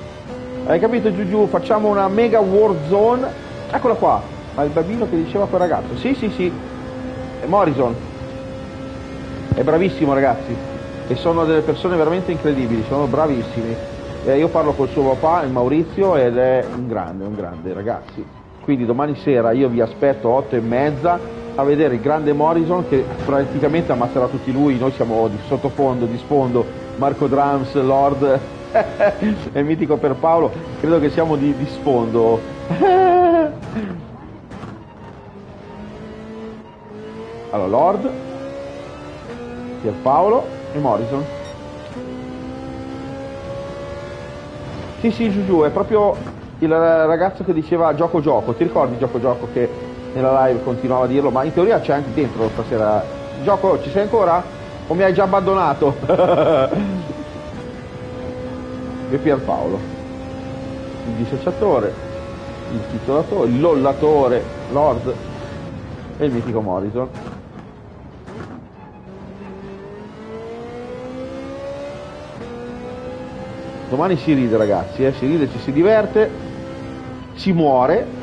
Hai capito Giugiu? Facciamo una mega war zone. Eccola qua. Ma il bambino che diceva quel ragazzo. Sì, sì, sì. È Morrison. È bravissimo ragazzi. E sono delle persone veramente incredibili, sono bravissimi. Eh, io parlo col suo papà, il Maurizio, ed è un grande, un grande ragazzi. Quindi domani sera io vi aspetto 8 e mezza a vedere il grande Morrison che praticamente ammazzerà tutti lui, noi siamo di sottofondo, di sfondo, Marco Drums, Lord e mitico per Paolo, credo che siamo di, di sfondo. allora, Lord, Pierpaolo e Morrison. Sì, sì, Giugiu, è proprio il ragazzo che diceva gioco gioco, ti ricordi gioco gioco che nella live continuava a dirlo, ma in teoria c'è anche dentro stasera. Gioco, ci sei ancora? O mi hai già abbandonato? e Pierpaolo, il dissociatore, il titolatore, il lollatore, Lord e il mitico Morrison. Domani si ride ragazzi, eh? si ride, ci si diverte, si muore.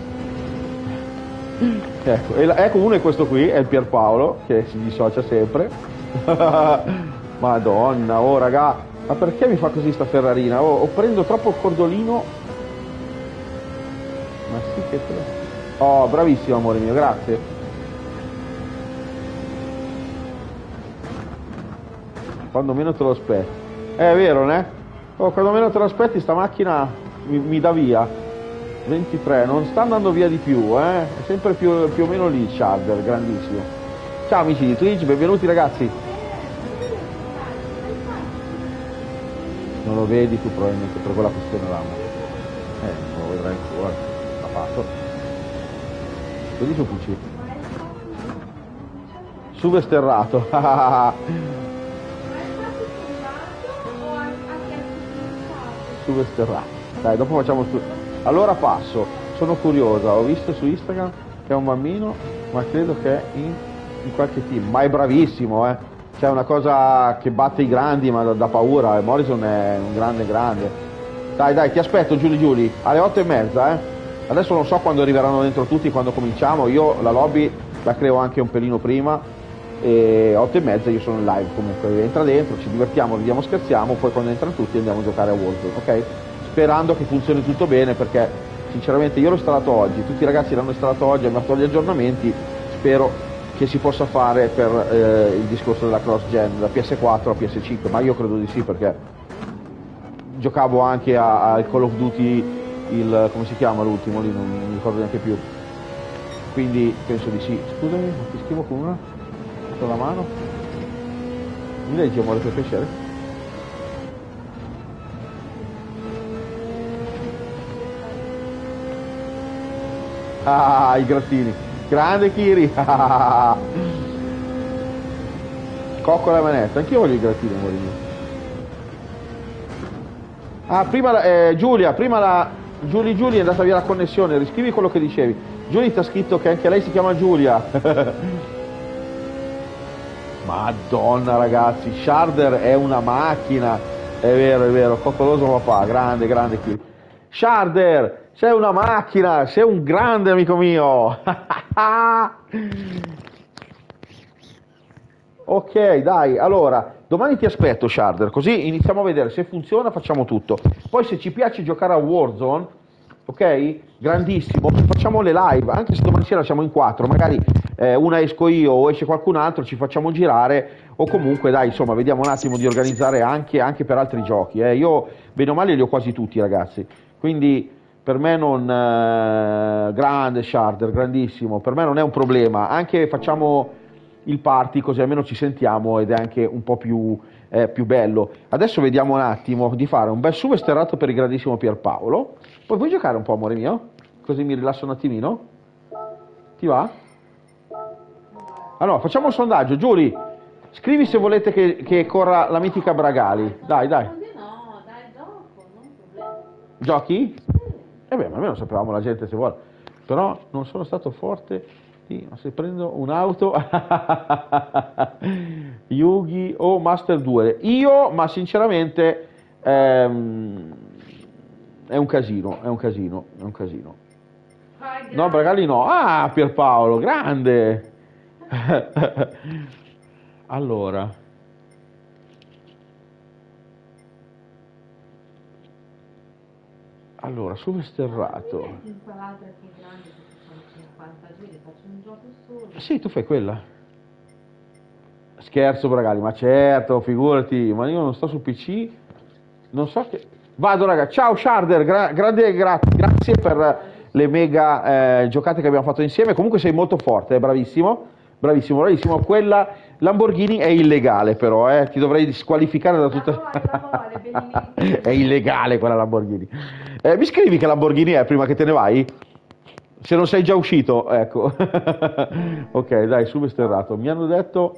Ecco, ecco uno è questo qui, è il Pierpaolo, che si dissocia sempre. Madonna, oh raga, ma perché mi fa così sta Ferrarina? Oh, o prendo troppo cordolino. Ma sì che te lo... Oh, bravissimo amore mio, grazie. Quando meno te lo aspetti. È vero, ne? Oh, quando meno te lo aspetti sta macchina mi, mi, dà via. 23, non sta andando via di più, eh? È sempre più, più o meno lì charger, grandissimo. Ciao amici di Twitch, benvenuti ragazzi. Non lo vedi tu probabilmente per quella questione là. Eh, non lo vedrai ancora. L'ha fatto. Su PC. Subesterrato. su Westerra. Dai, dopo facciamo su. Allora passo, sono curiosa, ho visto su Instagram che è un bambino, ma credo che è in, in qualche team, ma è bravissimo, eh. C'è una cosa che batte i grandi, ma da, paura, Morrison è un grande grande. Dai, dai, ti aspetto Giuli Giuli, alle otto e mezza, eh. Adesso non so quando arriveranno dentro tutti, quando cominciamo, io la lobby la creo anche un pelino prima, e 8 e mezza io sono in live comunque entra dentro ci divertiamo ridiamo scherziamo poi quando entrano tutti andiamo a giocare a Warzone ok sperando che funzioni tutto bene perché sinceramente io l'ho installato oggi, tutti i ragazzi l'hanno installato oggi, hanno fatto gli aggiornamenti, spero che si possa fare per eh, il discorso della cross gen da PS4 a PS5, ma io credo di sì perché giocavo anche al Call of Duty il come si chiama l'ultimo lì, non, non mi ricordo neanche più. Quindi penso di sì. Scusami, ti scrivo con una? Con la mano? Mi leggi amore per piacere? Ah, i grattini. Grande Kiri. Coccola e manetta. Anch'io voglio i grattini, amore mio. Ah, prima la, eh, Giulia, prima la Giulia Giulia è andata via la connessione, riscrivi quello che dicevi. Giulia ti ha scritto che anche lei si chiama Giulia. Madonna ragazzi, Sharder è una macchina. È vero, è vero, coccoloso papà, grande, grande qui. Sharder, sei una macchina, sei un grande amico mio. ok, dai, allora, domani ti aspetto Sharder, così iniziamo a vedere se funziona, facciamo tutto. Poi se ci piace giocare a Warzone, ok? Grandissimo, facciamo le live, anche se domani sera siamo in quattro, magari eh, una esco io o esce qualcun altro, ci facciamo girare o comunque dai, insomma, vediamo un attimo di organizzare anche, anche per altri giochi. Eh. Io, bene o male, li ho quasi tutti ragazzi, quindi per me non... Eh, grande Sharder, grandissimo, per me non è un problema, anche facciamo il party così almeno ci sentiamo ed è anche un po' più, eh, più bello. Adesso vediamo un attimo di fare un bel suo esterrato per il grandissimo Pierpaolo. Poi vuoi giocare un po', amore mio? Così mi rilasso un attimino? Ti va? Allora, facciamo un sondaggio. Giuli, scrivi se volete che, che corra la mitica Bragali. Dai, dai. No, dai, dopo, non problema. Giochi? Eh beh, ma almeno sapevamo la gente se vuole. Però non sono stato forte. Sì, ma se prendo un'auto Yugi o Master 2 io ma sinceramente ehm, è un casino è un casino è un casino no Bragali no ah Pierpaolo grande allora allora substerrato L'insalata che è grande, che sono 50 giri, faccio un gioco solo. Sì, tu fai quella. Scherzo, Bragali, ma certo, figurati, ma io non sto sul PC, non so che... Vado, raga, ciao Sharder, gra- grande gra- grazie per le mega eh, giocate che abbiamo fatto insieme, comunque sei molto forte, eh, bravissimo, bravissimo, bravissimo, quella Lamborghini è illegale però, eh, ti dovrei disqualificare da bellissima. è illegale quella Lamborghini. Eh, mi scrivi che Lamborghini è prima che te ne vai? Se non sei già uscito, ecco. ok, dai, substerrato. Mi hanno detto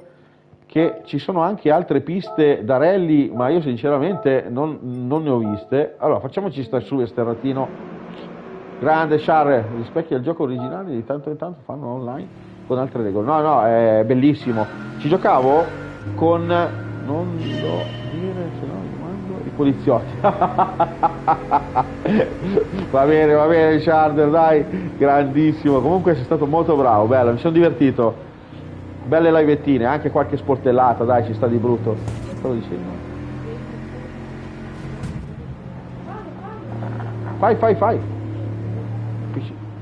che ci sono anche altre piste da rally, ma io sinceramente non, non ne ho viste. Allora, facciamoci sta substerratino. Grande Char, gli specchi al gioco originale di tanto in tanto fanno online con altre regole. No, no, è bellissimo. Ci giocavo con... non so dire, se no mi mando i poliziotti. va bene, va bene Sharder, dai, grandissimo. Comunque sei stato molto bravo, bello, mi sono divertito. Belle livettine, anche qualche sportellata, dai, ci sta di brutto. Stavo dicendo. Fai, fai, fai.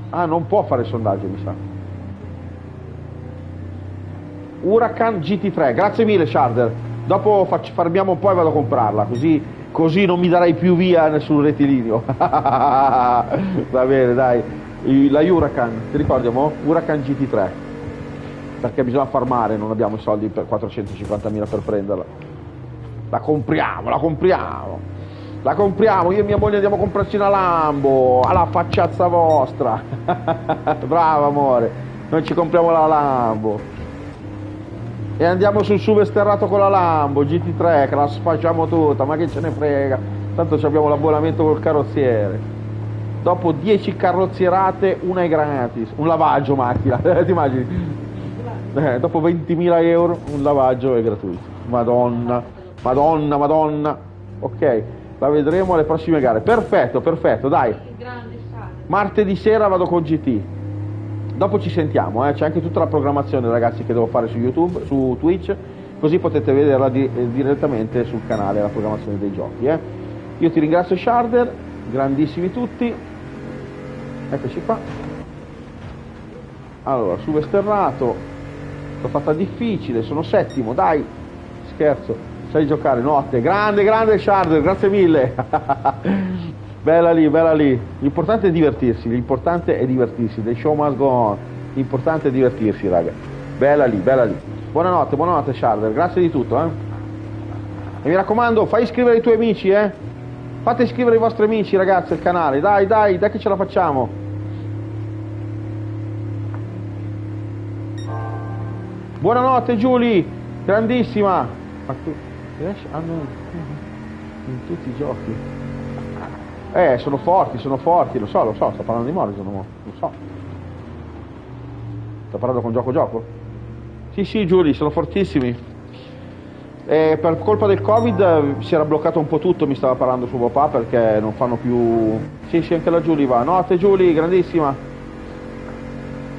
Ah, non può fare sondaggio, mi sa. Huracan GT3, grazie mille Sharder. Dopo faccio, farmiamo un po' e vado a comprarla, così, così non mi darai più via sul rettilineo. Va bene, dai. La Huracan, ti ricordi mo? Huracan GT3. Perché bisogna farmare, non abbiamo i soldi per 450.000 per prenderla. La compriamo, la compriamo. La compriamo, io e mia moglie andiamo a comprarci una Lambo, alla facciazza vostra. Bravo amore, noi ci compriamo la Lambo. E andiamo sul substerrato con la Lambo, GT3, che la sfacciamo tutta, ma che ce ne frega. Tanto abbiamo l'abbonamento col carrozziere. Dopo 10 carrozzierate, una è gratis. Un lavaggio macchina, ti immagini? Eh, dopo 20.000 euro un lavaggio è gratuito. Madonna, madonna, madonna. Ok, la vedremo alle prossime gare. Perfetto, perfetto, dai. Martedì sera vado con GT. Dopo ci sentiamo, eh. c'è anche tutta la programmazione ragazzi che devo fare su YouTube, su Twitch, così potete vederla di- eh, direttamente sul canale, la programmazione dei giochi. eh. Io ti ringrazio Sharder, grandissimi tutti. Eccoci qua. Allora, subesternato, l'ho fatta difficile, sono settimo, dai, scherzo, sai giocare, notte, grande, grande Shard, grazie mille. bella lì, bella lì. L'importante è divertirsi, l'importante è divertirsi, the show must go on. L'importante è divertirsi, raga. Bella lì, bella lì. Buonanotte, buonanotte Sharder, grazie di tutto, eh. E mi raccomando, fai iscrivere i tuoi amici, eh. Fate iscrivere i vostri amici, ragazzi, al canale. Dai, dai, dai che ce la facciamo. Buonanotte Giulia, grandissima. Ma tu riesci? Hanno in tutti i giochi. Eh, sono forti, sono forti, lo so, lo so, sto parlando di Morrison, lo so. Sto parlando con gioco gioco? Sì, sì, Giulia, sono fortissimi. E per colpa del Covid eh, si era bloccato un po' tutto, mi stava parlando suo papà perché non fanno più... Sì, sì, anche la Giulia va. Notte Giulia, grandissima.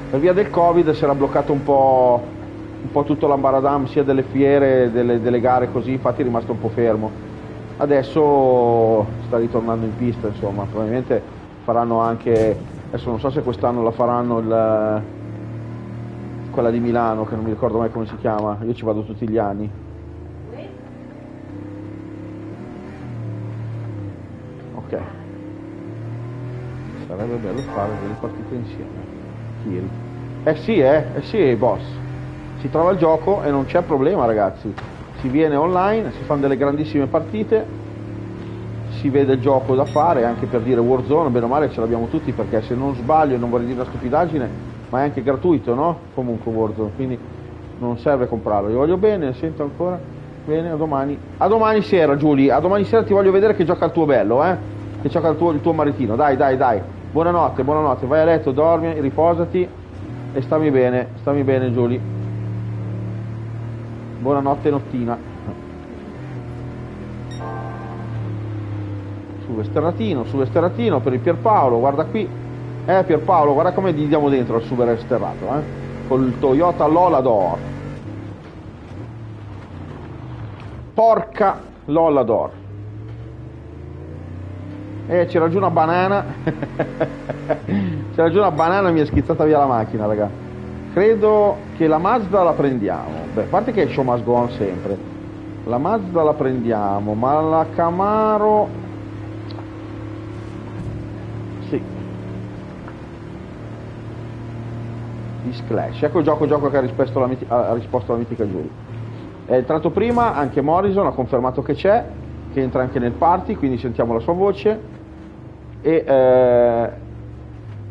Per via del Covid si era bloccato un po', un po tutto l'ambaradam sia delle fiere, delle, delle gare così, infatti è rimasto un po' fermo. Adesso sta ritornando in pista, insomma, probabilmente faranno anche, adesso non so se quest'anno la faranno il, quella di Milano, che non mi ricordo mai come si chiama, io ci vado tutti gli anni. Ok. Sarebbe bello fare delle partite insieme. Kiri. Eh sì, eh, eh sì, boss. Si trova il gioco e non c'è problema, ragazzi. Si viene online, si fanno delle grandissime partite, si vede il gioco da fare, anche per dire Warzone, bene o male ce l'abbiamo tutti perché se non sbaglio, non vorrei dire una stupidaggine, ma è anche gratuito, no? Comunque Warzone, quindi non serve comprarlo. Io voglio bene, sento ancora. Bene, a domani. A domani sera, Giulia. A domani sera ti voglio vedere che gioca il tuo bello, eh? Che gioca il tuo, il tuo maritino. Dai, dai, dai. Buonanotte, buonanotte. Vai a letto, dormi, riposati e stammi bene. Stammi bene, Giulia. Buonanotte nottina. Su esterratino, su esterratino per il Pierpaolo, guarda qui. Eh Pierpaolo, guarda come gli diamo dentro al super esterrato, eh? Col Toyota Lolador. Porca Lolador. Eh, c'era giù una banana. c'era giù una banana e mi è schizzata via la macchina, raga. Credo che la Mazda la prendiamo. Beh, a parte che il show must go on sempre. La Mazda la prendiamo, ma la Camaro... Sì. Disclash. Ecco il gioco, gioco che ha ha risposto alla mitica Giulia. È entrato prima, anche Morrison ha confermato che c'è, che entra anche nel party, quindi sentiamo la sua voce. E, eh,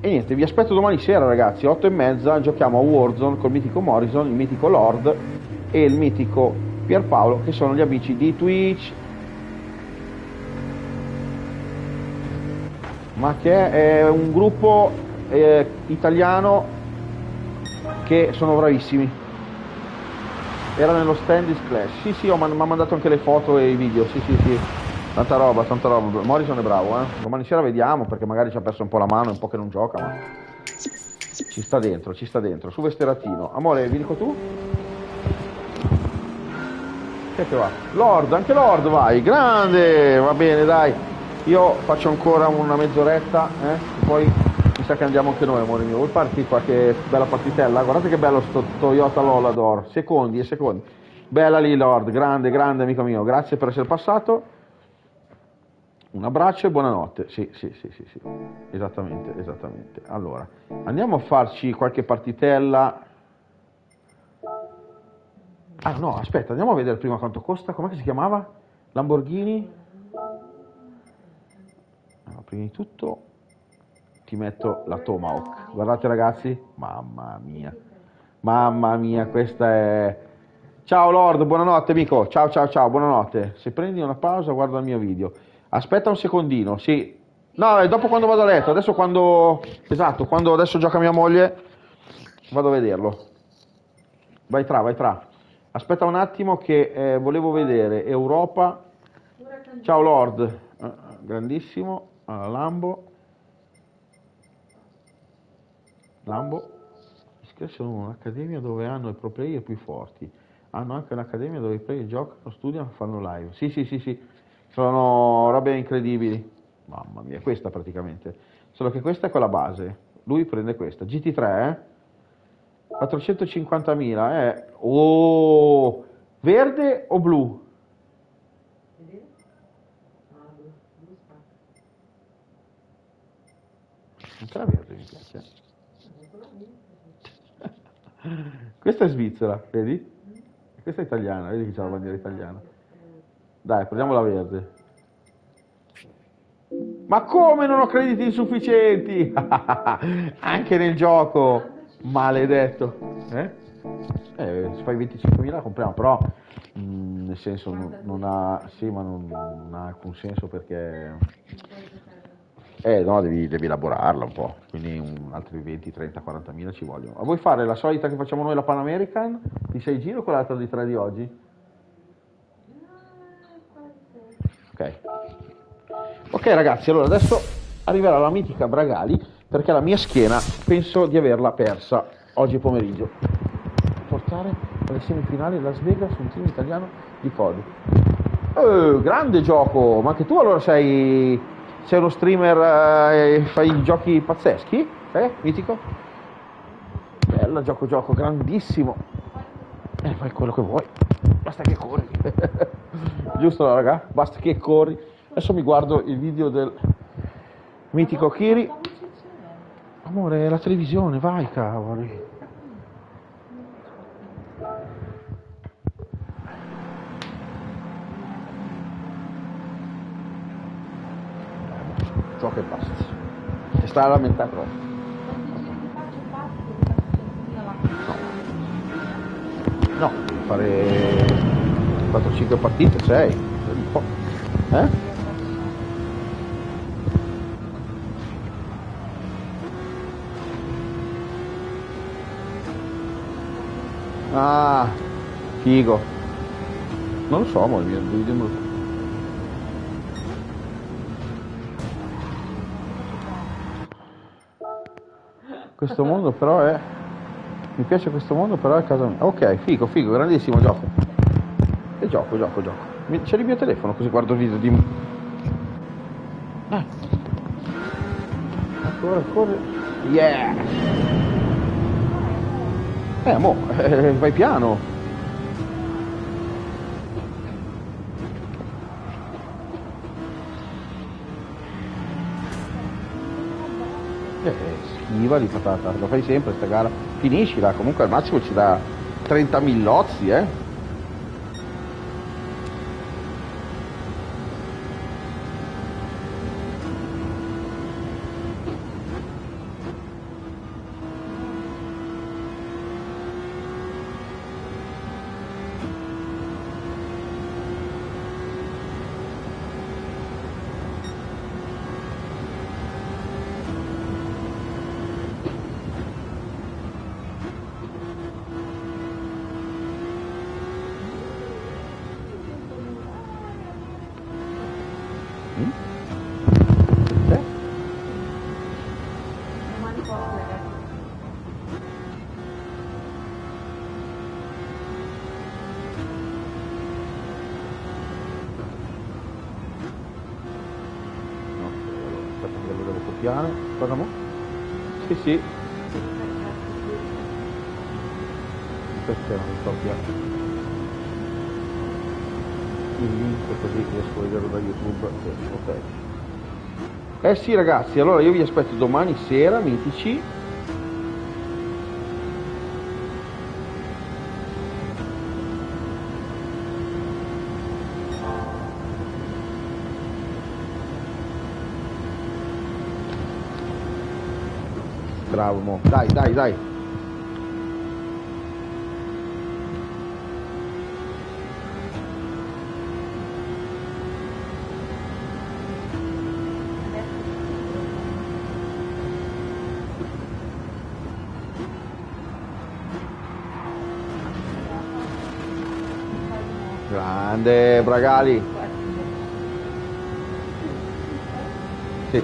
e niente, vi aspetto domani sera ragazzi, 8 e mezza, giochiamo a Warzone col mitico Morrison, il mitico Lord e il mitico Pierpaolo, che sono gli amici di Twitch. Ma che è un gruppo eh, italiano che sono bravissimi. Era nello stand di. Sì, sì, mi ha mandato anche le foto e i video. Sì, sì, sì. Tanta roba, tanta roba. Morrison è bravo, eh. Domani sera vediamo perché magari ci ha perso un po' la mano, un po' che non gioca, ma ci sta dentro, ci sta dentro. Su Vesteratino. Amore, vieni con tu? Chi è che va? Lord, anche Lord vai, grande, va bene, dai. Io faccio ancora una mezz'oretta, eh? E poi mi sa che andiamo anche noi, amore mio. Vuoi farti qualche bella partitella? Guardate che bello sto Toyota Lolador. Secondi e secondi. Bella lì, Lord, grande, grande amico mio. Grazie per essere passato. Un abbraccio e buonanotte. Sì, sì, sì, sì, sì. Esattamente, esattamente. Allora, andiamo a farci qualche partitella. Ah no, aspetta, andiamo a vedere prima quanto costa. Com'è si chiamava? Lamborghini? Allora, prima di tutto ti metto la Tomahawk. Guardate ragazzi, mamma mia. Mamma mia, questa è... Ciao Lord, buonanotte amico. Ciao ciao ciao, buonanotte. Se prendi una pausa guarda il mio video. Aspetta un secondino, sì. No, è dopo quando vado a letto, adesso quando... Esatto, quando adesso gioca mia moglie vado a vederlo. Vai tra, vai tra. Aspetta un attimo che eh, volevo vedere Europa. Ciao Lord, Ah, grandissimo. Allora, Lambo. Lambo. Iscriversi a un'accademia dove hanno i pro player più forti. Hanno anche un'accademia dove i player giocano, studiano, fanno live. Sì, sì, sì, sì. Sono robe incredibili. Mamma mia, questa praticamente. Solo che questa è quella base. Lui prende questa. GT3, eh? 450.000, eh? Oh! Verde o blu? Anche la verde mi piace. Questa è svizzera, vedi? Questa è italiana, vedi che c'è la bandiera italiana. Dai, prendiamo la verde. Ma come non ho crediti insufficienti? Anche nel gioco, maledetto. Eh? Eh, se fai 25.000 compriamo, però mm, nel senso non, non ha, sì, ma non, non ha alcun senso perché eh no, devi, devi elaborarla un po', quindi un, altri 20, 30, 40 mila ci vogliono. Ma vuoi fare la solita che facciamo noi, la Pan American, di 6 giri o quell'altra di 3 di oggi? Ok. Ok ragazzi, allora adesso arriverà la mitica Bragali perché la mia schiena penso di averla persa oggi pomeriggio. Portare alle semifinali Las Vegas un team italiano di COD. Eh, grande gioco, ma anche tu allora sei, sei uno streamer eh, e fai giochi pazzeschi? Eh, mitico? Bella gioco gioco, grandissimo. Eh, fai quello che vuoi. Basta che corri. Giusto raga? Basta che corri. Adesso mi guardo il video del mitico Kiri. Amore, la televisione, vai cavoli. Gioca e basta. E sta a lamentare troppo. No, devi fare 4-5 partite, 6. Eh? Ah, figo. Non lo so, amore mio, devi. Questo mondo però è... Mi piace questo mondo però è casa mia. Ok, figo, figo, grandissimo gioco. Gioco, gioco, gioco. C'è il mio telefono così guardo il video di... Ah. Ancora, corre. Yeah! Eh, mo, eh, vai piano. Eh, schiva di patata, lo fai sempre sta gara. Finiscila, comunque al massimo ci dà 30 millozzi, eh. Mm? Eh? Domani posso ragazzi. No, aspetta che lo devo copiare. Cosa mo? Sì, sì, perché non copia il link così riesco a vederlo da YouTube. Sì, ok. Eh sì ragazzi, allora io vi aspetto domani sera, mitici. Bravo, mo. Dai, dai, dai. Grande, Bragali. Sì.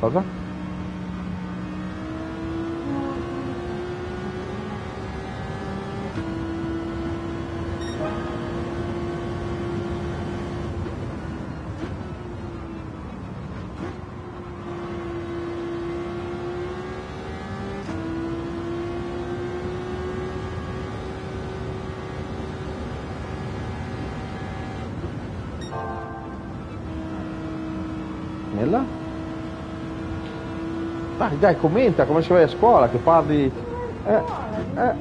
Cosa? Nella? Dai, dai, commenta come se vai a scuola, che parli... Eh, eh.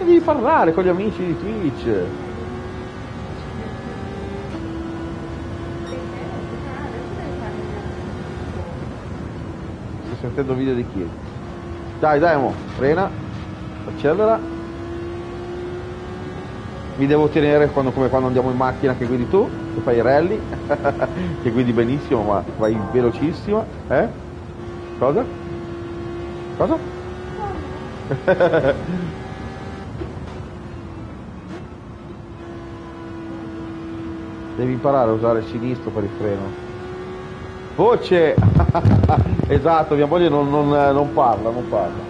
E devi parlare con gli amici di Twitch. Sto sentendo video di chi? Dai, dai, mo, frena, accelera. Mi devo tenere quando, come quando andiamo in macchina che guidi tu, che fai i rally, che guidi benissimo ma vai velocissima, eh? Cosa? Cosa? Devi imparare a usare il sinistro per il freno. Voce! esatto, mia moglie non, non, non parla, non parla.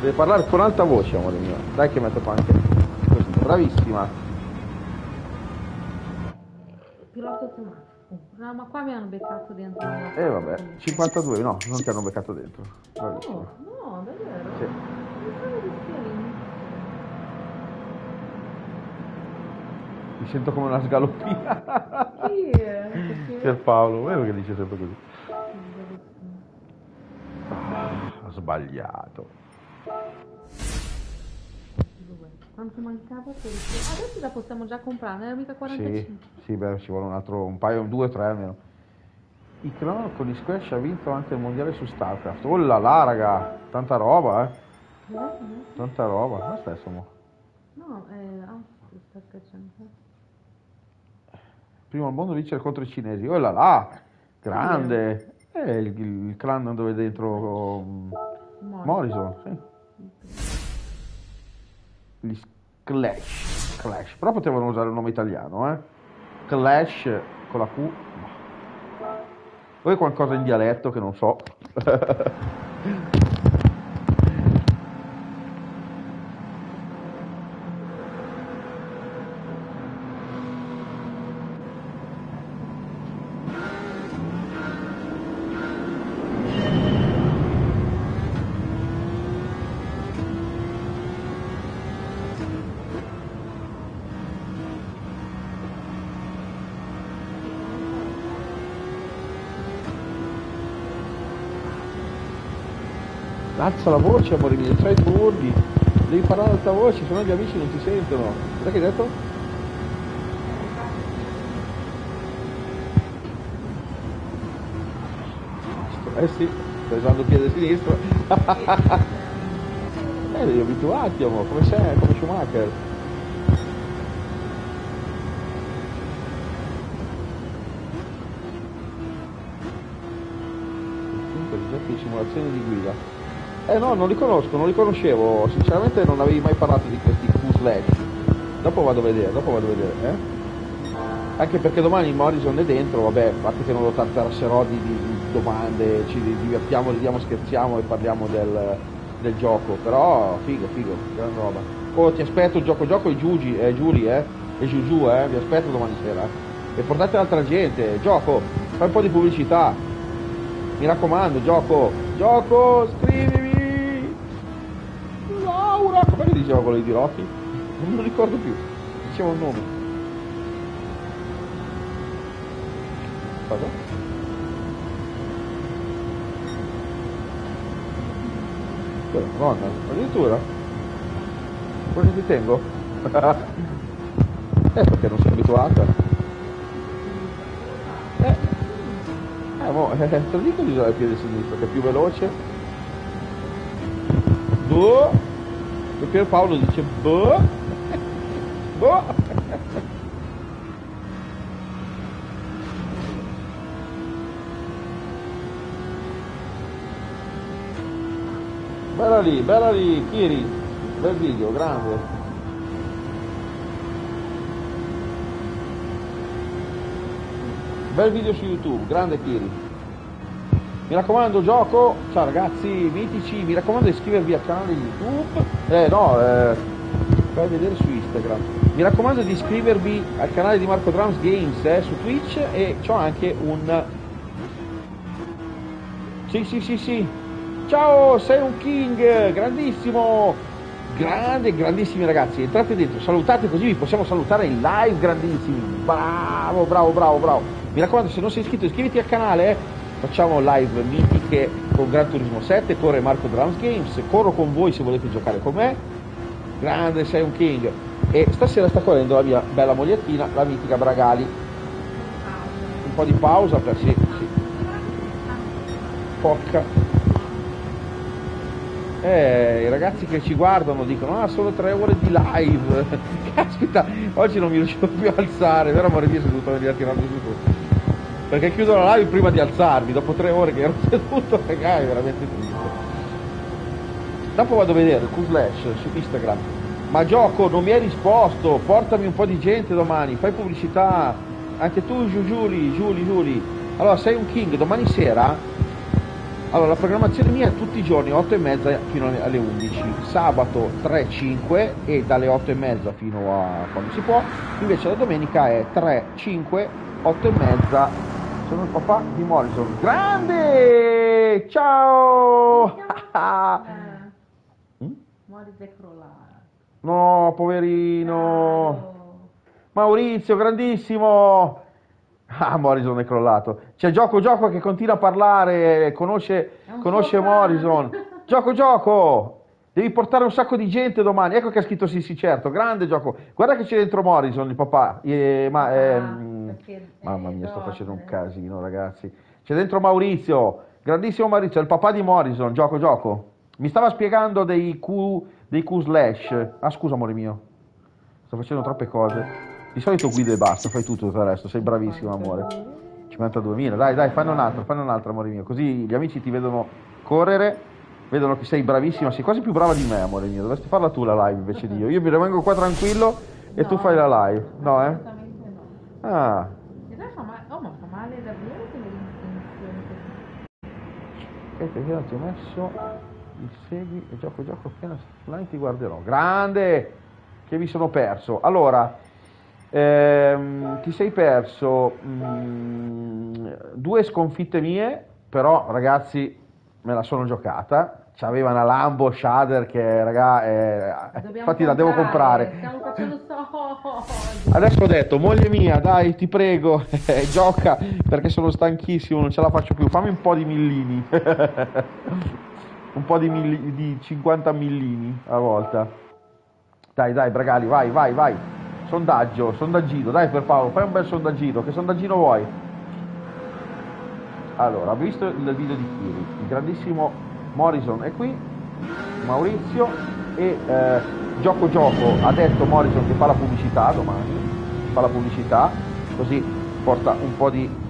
Deve parlare con alta voce, amore mio. Dai che metto qua anche. Bravissima. Pilota automatico. No, ma qua mi hanno beccato dentro. E eh, vabbè, porta. 52, no, non ti hanno beccato dentro. Bravissima. No, no, davvero? Sì. Mi sento come una sgaloppina. Chi è? Pier Paolo, vero che dice sempre così. Ha sbagliato. Quanto mancava per. Adesso la possiamo già comprare, era mica 45. Sì, sì, beh, ci vuole un altro, un paio, due tre almeno. Il Clan con gli Squash ha vinto anche il mondiale su StarCraft. Oh là là, raga, tanta roba, eh. Tanta roba. Ma stesso, mo. No, eh, ah, sta schiacciando. Primo al mondo vincere contro i cinesi. Oh là là, grande. Eh, il, il clan dove è dentro um, Morrison, sì. Gli Clash. Clash. Però potevano usare un nome italiano, eh. Clash con la Q. Poi qualcosa in dialetto che non so. Alza la voce, amore mio, c'hai i turni. Devi parlare ad alta voce, se no gli amici non ti sentono. Cosa che hai detto? Eh sì, stai usando il piede sinistro. eh, li abituati, amore, come sei, come Schumacher. Simulazione di guida. Eh no, non li conosco, non li conoscevo, sinceramente non avevi mai parlato di questi Q-Slash. Dopo vado a vedere, dopo vado a vedere, eh? Anche perché domani Morrison è dentro, vabbè, a parte che non lo tratterasserò di, di domande, ci divertiamo, ridiamo, scherziamo e parliamo del, del gioco, però figo, figo, gran roba. Oh, ti aspetto, gioco gioco e Giugi, eh, Giuli, eh, e Giugiu, eh, vi aspetto domani sera. E portate altra gente, gioco, fai un po' di pubblicità. Mi raccomando, gioco, gioco, scrivimi! Quello di Rocky? Non me lo ricordo più. Diceva un nome. Cosa? Beh, Madonna, addirittura? Cosa ti tengo? eh, perché non sono abituata. Eh, eh, mo, eh, te lo dico di usare il piede sinistro, che è più veloce. Boh! Pier Paolo dice boh! boh! Bella lì, bella lì, Kiri, bel video, grande. Bel video su YouTube, grande Kiri. Mi raccomando, gioco. Ciao ragazzi, mitici, mi raccomando di iscrivervi al canale YouTube. Eh no, eh, fai vedere su Instagram. Mi raccomando di iscrivervi al canale di Marco Drums Games eh, su Twitch e c'ho anche un. Sì, sì, sì, sì. Ciao, sei un king, grandissimo. Grande, grandissimi ragazzi, entrate dentro, salutate così vi possiamo salutare in live, grandissimi. Bravo, bravo, bravo, bravo. Mi raccomando, se non sei iscritto iscriviti al canale, eh. Facciamo live mitiche con Gran Turismo 7, corre Marco Drums Games, corro con voi se volete giocare con me. Grande, sei un king. E stasera sta correndo la mia bella mogliettina, la mitica Bragali. Un po' di pausa per sì, sì. Porca. Eh, i ragazzi che ci guardano dicono, ah, solo tre ore di live. Caspita, oggi non mi riuscivo più a alzare, sono dovuto venire a tirarmi su tutto. Perché chiudo la live prima di alzarmi, dopo tre ore che ero seduto, ragazzi, è veramente triste. Dopo vado a vedere Q-Slash su Instagram. Ma gioco, non mi hai risposto, portami un po' di gente domani, fai pubblicità. Anche tu, Giuli, Giuli, Giuli. Allora, sei un king, domani sera allora, la programmazione mia è tutti i giorni 8 e mezza fino alle 11, sabato 3, 5 e dalle 8 e mezza fino a quando si può, invece la domenica è 3, 5, 8 e mezza. Sono il papà di Morrison. Grande! Ciao! Mm? Morris è crollato. No, poverino. Maurizio, grandissimo. Ah, Morrison è crollato. C'è Gioco Gioco che continua a parlare, conosce, conosce Morrison. Gioco Gioco! Devi portare un sacco di gente domani. Ecco che ha scritto sì, sì, certo. Grande gioco. Guarda che c'è dentro Morrison, il papà. Eh, ma, ehm, mamma mia, sto facendo un casino, ragazzi. C'è dentro Maurizio. Grandissimo Maurizio, è il papà di Morrison. Gioco Gioco. Mi stava spiegando dei Q, dei Q slash. Ah, scusa, amore mio. Sto facendo troppe cose. Di solito guido e basta, fai tutto il resto, sei bravissimo amore. 52.000, dai dai, fanno un'altra, fanno un'altra amore mio, così gli amici ti vedono correre, vedono che sei bravissima, sei quasi più brava di me amore mio, dovresti farla tu la live invece di io. Io mi rimango qua tranquillo e tu fai la live, no eh? Ah, In realtà fa male, oh ma fa male davvero che le insieme aspetta che ti ho messo il segui e gioco gioco appena offline ti guarderò. Grande! Che mi sono perso. Allora, ehm, ti sei perso mm, due sconfitte mie, però ragazzi me la sono giocata. C'aveva una Lambo Shader che raga, Dobbiamo infatti la devo comprare. Stiamo facendo soldi. Adesso ho detto, moglie mia, dai, ti prego, eh, gioca perché sono stanchissimo, non ce la faccio più. Fammi un po' di millini. un po' di, milli- di 50 millini a volta. Dai, dai, Bragali, vai, vai, vai. Sondaggio, sondaggino, dai per Paolo, fai un bel sondaggino. Che sondaggino vuoi? Allora, ho visto il video di Kiri, il grandissimo Morrison è qui, Maurizio e eh, Gioco Gioco. Ha detto Morrison che fa la pubblicità domani, fa la pubblicità, così porta un po' di...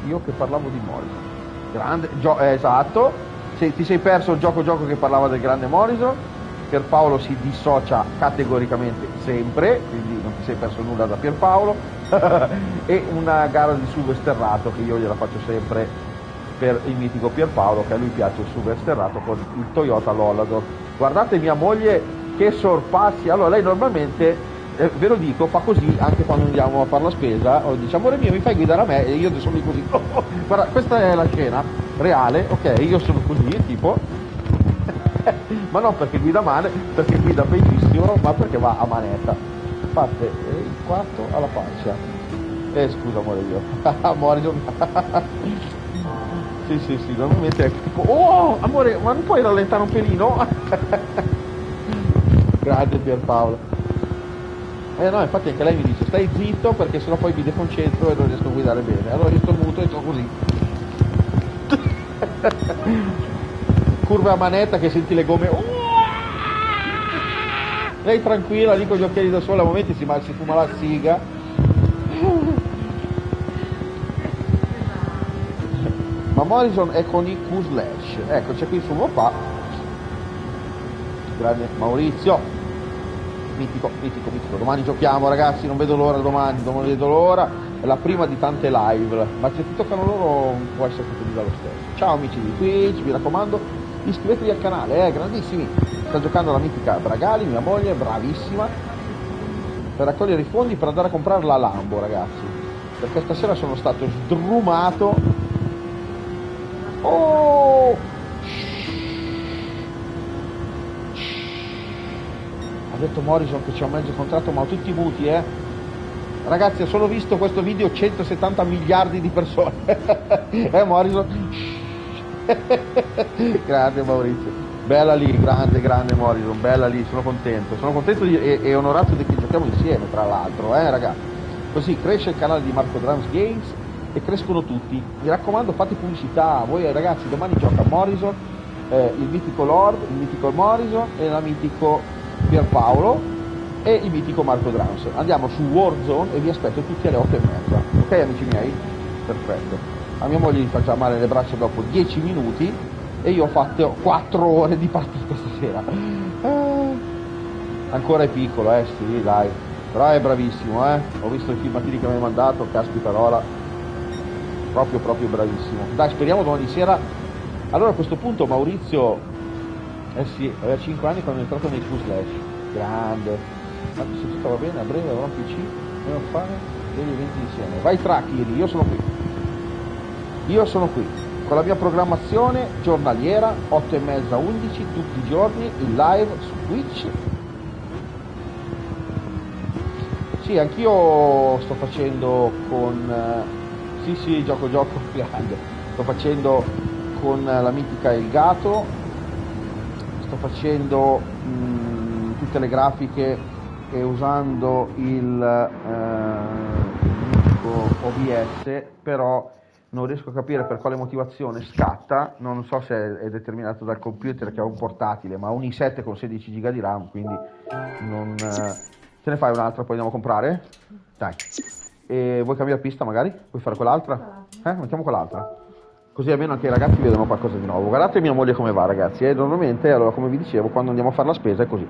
Io che parlavo di Morrison. Grande, gio- eh, esatto, Se- ti sei perso il Gioco Gioco che parlava del grande Morrison, Pierpaolo si dissocia categoricamente sempre, quindi non ti sei perso nulla da Pierpaolo, e una gara di SUV sterrato che io gliela faccio sempre per il mitico Pierpaolo che a lui piace il SUV sterrato con il Toyota Lollador. Guardate mia moglie che sorpassi, allora lei normalmente, eh, ve lo dico, fa così anche quando andiamo a fare la spesa, o dice amore mio mi fai guidare a me e io sono lì così, guarda questa è la scena reale, ok, io sono così tipo, ma non perché guida male, perché guida benissimo, ma perché va a manetta. Parte eh, il quarto alla faccia. Eh scusa amore mio. Morrison. Sì sì sì, normalmente è tipo. Oh amore, ma non puoi rallentare un pelino? Grazie Pierpaolo. Eh no, infatti anche lei mi dice stai zitto perché sennò poi mi deconcentro e non riesco a guidare bene. Allora io sto muto e sto così. Curva a manetta che senti le gomme. Lei tranquilla, lì con gli occhiali da sole, a momenti si, si fuma la siga. Morrison è con i Q-Slash. Ecco, c'è qui il suo papà. Grande Maurizio. Mitico, mitico, mitico. Domani giochiamo ragazzi, non vedo l'ora domani, non vedo l'ora. È la prima di tante live. Ma se ti toccano loro può essere tutto dallo stesso. Ciao amici di Twitch, mi raccomando, iscrivetevi al canale, eh, grandissimi. Sta giocando la mitica Bragali, mia moglie, bravissima. Per raccogliere i fondi per andare a comprare la Lambo, ragazzi. Perché stasera sono stato sdrumato Oh! Ha detto Morrison che c'è un mezzo contratto, ma tutti muti, eh. Ragazzi, ho solo visto questo video 170 miliardi di persone. eh Morrison? Grazie Maurizio. Bella lì, grande, grande Morrison, bella lì, sono contento. Sono contento di, e, e, onorato di che giochiamo insieme, tra l'altro, eh ragazzi. Così cresce il canale di Marco Drums Games e crescono tutti. Mi raccomando, fate pubblicità. Voi ragazzi, domani gioca Morrison, eh, il mitico Lord, il mitico Morrison e il mitico Pierpaolo e il mitico Marco Drums. Andiamo su Warzone e vi aspetto tutti alle 8 e mezza. Ok amici miei? Perfetto. A mia moglie gli faccia male le braccia dopo 10 minuti e io ho fatto 4 ore di partita stasera. Eh, ancora è piccolo, eh sì, dai. Però è bravissimo, eh. Ho visto i filmatini che mi hai mandato, caspitarola. Proprio, proprio bravissimo. Dai, speriamo domani sera. Allora a questo punto Maurizio, eh sì, aveva 5 anni quando è entrato nei Q Slash. Grande. Ma se tutto va bene, a breve avrò un PC, dobbiamo fare degli eventi insieme. Vai Trachiri, io sono qui. Io sono qui con la mia programmazione giornaliera 8 e mezza 11 tutti i giorni in live su Twitch sì anch'io sto facendo con eh, sì sì gioco gioco grande. Sto facendo con la mitica Il Gato. Sto facendo mh, mm, tutte le grafiche e usando il, eh, il OBS però non riesco a capire per quale motivazione scatta, non so se è determinato dal computer che ha un portatile, ma un i7 con 16 GB di RAM, quindi non... Eh... Ce ne fai un'altra, poi andiamo a comprare? Dai. E vuoi cambiare pista magari? Vuoi fare quell'altra? Eh, mettiamo quell'altra. Così almeno anche i ragazzi vedono qualcosa di nuovo. Guardate mia moglie come va ragazzi, eh? normalmente, allora come vi dicevo, quando andiamo a fare la spesa è così.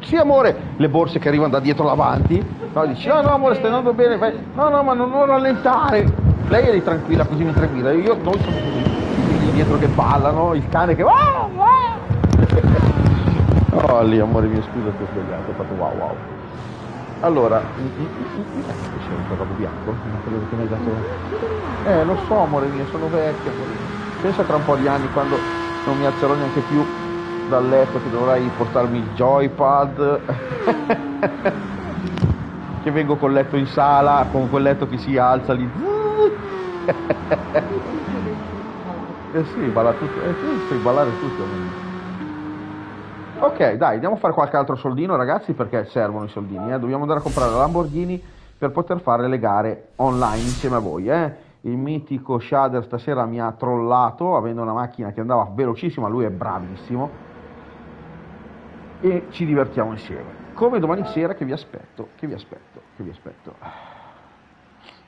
Sì amore, le borse che arrivano da dietro l'avanti, no, dici no no amore stai andando bene, vai. no no ma non, non rallentare, lei è lì tranquilla, così mi tranquilla. Io, noi siamo così, figli dietro che ballano, il cane che... Oh lì, amore mio, scusa ti ho sbagliato, ho fatto wow wow. Allora, c'è un po' bianco, quello che mi hai dato... Eh, lo so amore mio, sono vecchio. Pensa tra un po' di anni quando non mi alzerò neanche più dal letto che dovrai portarmi il joypad. che vengo col letto in sala, con quel letto che si alza lì eh sì, balla tutto, eh sì, ballare tutto. Ok, dai, andiamo a fare qualche altro soldino, ragazzi, perché servono i soldini, eh? Dobbiamo andare a comprare la Lamborghini per poter fare le gare online insieme a voi, eh? Il mitico Shader stasera mi ha trollato, avendo una macchina che andava velocissima, lui è bravissimo. E ci divertiamo insieme. Come domani sera che vi aspetto, che vi aspetto, che vi aspetto.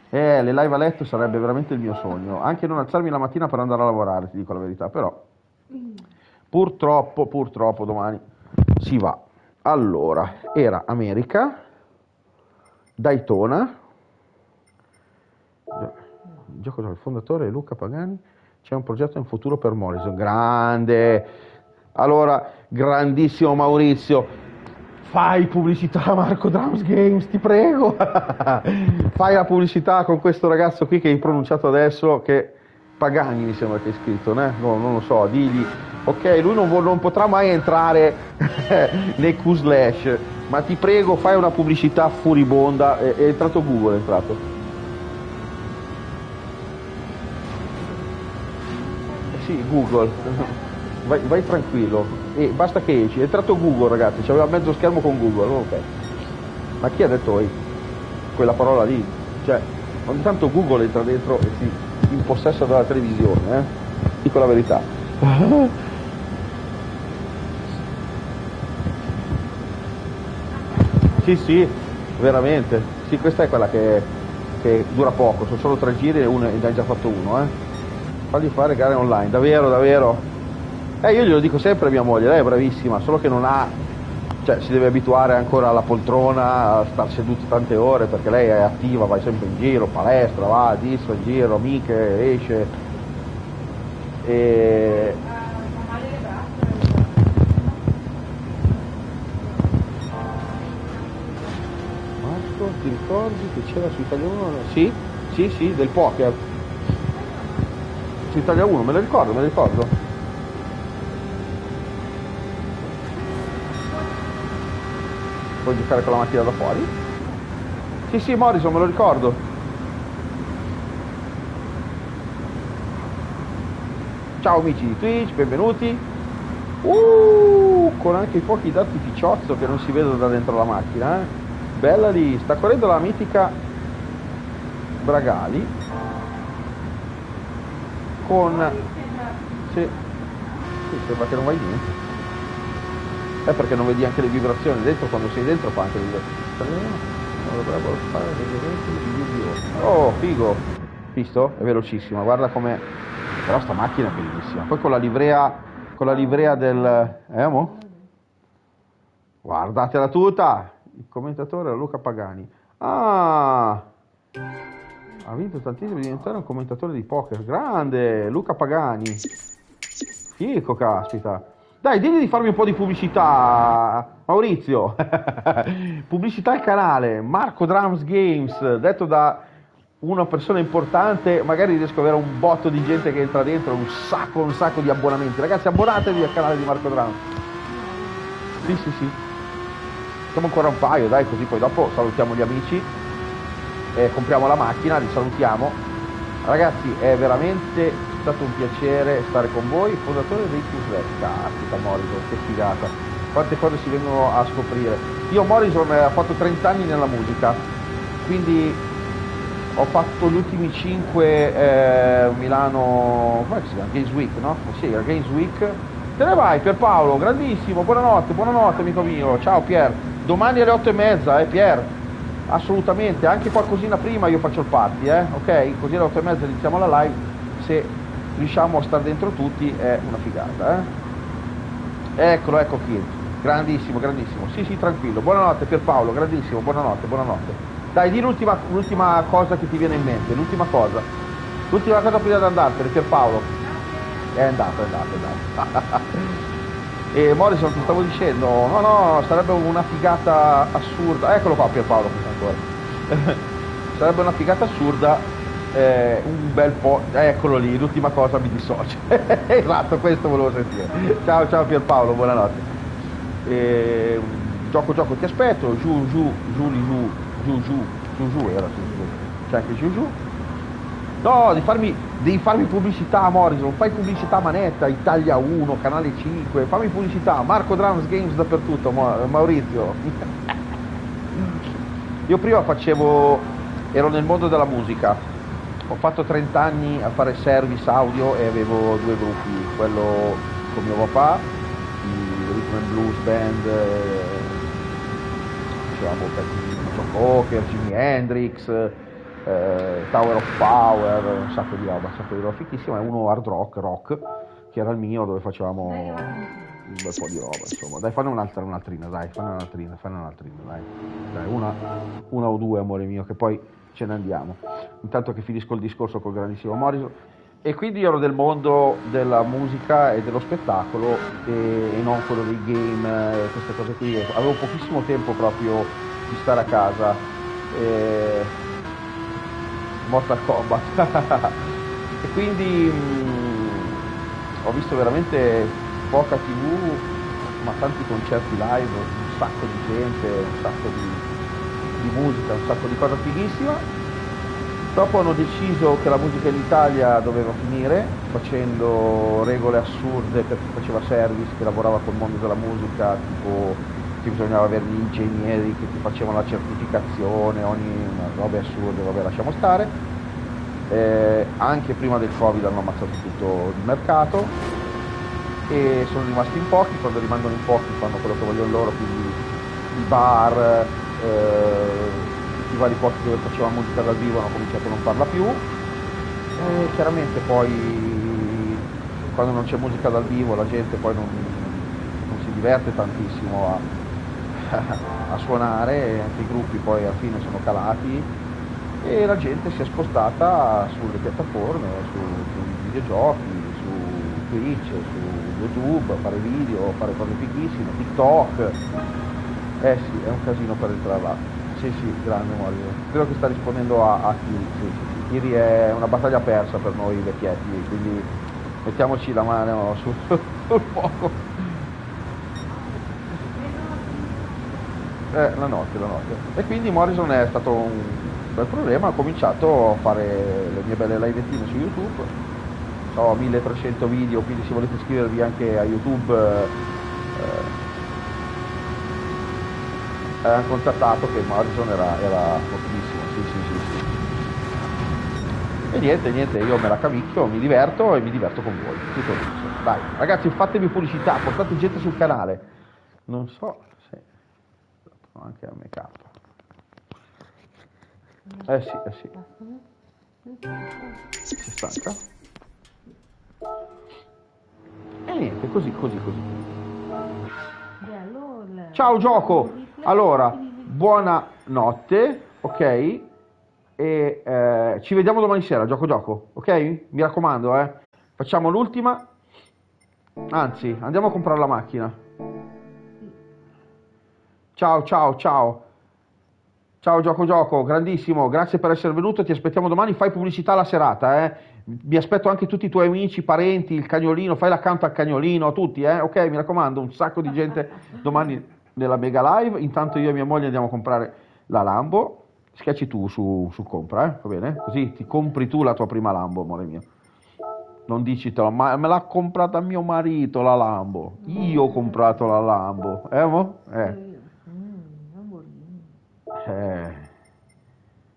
Eh, le live a letto sarebbe veramente il mio sogno, anche non alzarmi la mattina per andare a lavorare, ti dico la verità, però purtroppo, purtroppo domani si va. Allora, era America, Daytona, gioco del fondatore Luca Pagani, c'è un progetto in futuro per Morrison, grande, allora, grandissimo Maurizio, Fai pubblicità a Marco Drums Games, ti prego. Fai la pubblicità con questo ragazzo qui che hai pronunciato adesso, che Pagani mi sembra che hai scritto, né? no, non lo so, digli. Ok, lui non, non potrà mai entrare nei Q slash, ma ti prego fai una pubblicità furibonda. È, è entrato Google, è entrato. Eh sì, Google vai, vai tranquillo, e basta che esci, è entrato Google ragazzi, c'aveva mezzo schermo con Google, ok. Ma chi ha detto? Quella parola lì? Cioè, ogni tanto Google entra dentro e si impossessa della televisione, eh? Dico la verità. sì, sì, veramente. Sì, questa è quella che, che dura poco, sono solo tre giri e uno ne hai già fatto uno, eh. Fagli fare gare online, davvero, davvero. Eh, io glielo dico sempre a mia moglie, lei è bravissima, solo che non ha, cioè si deve abituare ancora alla poltrona, a star seduta tante ore, perché lei è attiva, va sempre in giro, palestra, va, disfa, in giro, amiche, esce. E... Marco, ti ricordi che c'era su Italia 1? Sì, sì, sì, del poker. Su Italia 1, me lo ricordo, me lo ricordo. Puoi giocare con la macchina da fuori. Sì, sì, Morrison, me lo ricordo. Ciao amici di Twitch, benvenuti. Uh, con anche i fuochi d'artificiozzo che non si vedono da dentro la macchina. Eh? Bella lì, sta correndo la mitica Bragali con... Sì, sì, sembra che non vai niente. È perché non vedi anche le vibrazioni dentro, quando sei dentro fa anche le vibrazioni. Di Oh, figo! Visto? È velocissima, guarda come però sta macchina è bellissima. Poi con la livrea, con la livrea del... Eh, mo? Guardatela tutta! Il commentatore è Luca Pagani. Ah! Ha vinto tantissimo di diventare un commentatore di poker. Grande! Luca Pagani. Fico, caspita. Dai, digli di farmi un po' di pubblicità, Maurizio. pubblicità al canale, Marco Drums Games, detto da una persona importante, magari riesco ad avere un botto di gente che entra dentro, un sacco, un sacco di abbonamenti. Ragazzi, abbonatevi al canale di Marco Drano. Sì, sì, sì. Siamo ancora un paio, dai, così poi dopo salutiamo gli amici, e compriamo la macchina, li salutiamo. Ragazzi, è veramente stato un piacere stare con voi, fondatore dei Cuslet. Caspita Morrison, che figata. Quante cose si vengono a scoprire. Io Morrison ha fatto 30 anni nella musica, quindi ho fatto gli ultimi 5 eh, Milano, come si chiama? Games Week, no? Sì, la Games Week. Te ne vai Pierpaolo, grandissimo, buonanotte, buonanotte amico mio, ciao Pier. Domani alle 8 e mezza, eh Pier? Assolutamente, anche qualcosina prima io faccio il party, eh? Ok? Così alle 8 e mezza iniziamo la live, se riusciamo a stare dentro tutti è una figata, eh? Eccolo, ecco Kid, grandissimo, grandissimo. Sì, sì, tranquillo. Buonanotte Pierpaolo, grandissimo, buonanotte, buonanotte. Dai, di l'ultima, l'ultima cosa che ti viene in mente, l'ultima cosa. L'ultima cosa prima di andartene, Pierpaolo. È andato, è andato, è andato. e Morrison ti stavo dicendo, no, no, sarebbe una figata assurda. Eccolo qua Pierpaolo, ancora. sarebbe una figata assurda eh, un bel po'. Eccolo lì, l'ultima cosa mi dissocio. esatto, questo volevo sentire. Ciao, ciao Pierpaolo, buonanotte. E, gioco, gioco, ti aspetto, giù, giù, giù, lì, giù Giugiù, Giugiù era Giugiù, c'è anche Giugiù. No, devi farmi, devi farmi pubblicità Morrison, fai pubblicità manetta, Italia 1, Canale 5, fammi pubblicità, Marco Drums Games dappertutto, Maurizio. Io prima facevo, ero nel mondo della musica, ho fatto 30 anni a fare service audio e avevo due gruppi, quello con mio papà, il Rhythm and Blues Band, eh, pezzi John Walker, Jimi Hendrix, eh, Tower of Power, un sacco di roba, un sacco di roba fichissima, e uno hard rock, rock, che era il mio dove facevamo un bel po' di roba, insomma. Dai, fanne un'altra, un'altrina, dai, fanne un'altrina, fanne un'altrina, dai. dai una, una o due, amore mio, che poi ce ne andiamo. Intanto che finisco il discorso col grandissimo Morrison. E quindi ero del mondo della musica e dello spettacolo e, e non quello dei game, queste cose qui. Avevo pochissimo tempo proprio di stare a casa. E... Mortal Kombat. e quindi mh, mm, ho visto veramente poca tv, ma tanti concerti live, un sacco di gente, un sacco di, di musica, un sacco di cose fighissima. Dopo hanno deciso che la musica in Italia doveva finire, facendo regole assurde per chi faceva service, che lavorava col mondo della musica, tipo che bisognava avere gli ingegneri che ti facevano la certificazione, ogni roba assurda, vabbè lasciamo stare. Eh, anche prima del Covid hanno ammazzato tutto il mercato e sono rimasti in pochi, quando rimangono in pochi fanno quello che vogliono loro, quindi i bar, eh, i vari posti dove facevamo musica dal vivo hanno cominciato a non farla più. E chiaramente poi quando non c'è musica dal vivo la gente poi non, non si diverte tantissimo a, a suonare, anche i gruppi poi alla fine sono calati e la gente si è spostata sulle piattaforme, su, sui videogiochi, su Twitch, su YouTube, a fare video, a fare cose fighissime, TikTok. Eh sì, è un casino per entrare là. Sì, sì, grande Mario. Credo che sta rispondendo a, a Kiri. Sì, sì. Kiri è una battaglia persa per noi vecchietti, quindi mettiamoci la mano sul, sul fuoco. Eh, la notte, la notte. E quindi Morrison è stato un bel problema, ho cominciato a fare le mie belle livettine su YouTube, ho 1300 video, quindi se volete iscrivervi anche a YouTube eh, hanno contattato che Morrison era, era fortissimo, sì sì sì sì. E niente, niente, io me la cavicchio, mi diverto e mi diverto con voi, tutto giusto. Dai, ragazzi fatemi pubblicità, portate gente sul canale. Non so se anche a make up. Eh sì, eh sì. Si stanca? E niente, così, così, così. Ciao gioco! Allora, buonanotte, ok? E eh, ci vediamo domani sera, gioco gioco, ok? Mi raccomando, eh. Facciamo l'ultima. Anzi, andiamo a comprare la macchina. Ciao, ciao, ciao. Ciao gioco gioco, grandissimo, grazie per essere venuto, ti aspettiamo domani, fai pubblicità la serata, eh. Mi aspetto anche tutti i tuoi amici, parenti, il cagnolino, fai l'accanto al cagnolino, a tutti, eh. Ok, mi raccomando, un sacco di gente domani nella mega live. Intanto io e mia moglie andiamo a comprare la Lambo. Schiacci tu su, su compra, eh? va bene? Così ti compri tu la tua prima Lambo, amore mio. Non dici te, ma me l'ha comprata mio marito la Lambo. Io ho comprato la Lambo. Eh? Eh. Eh.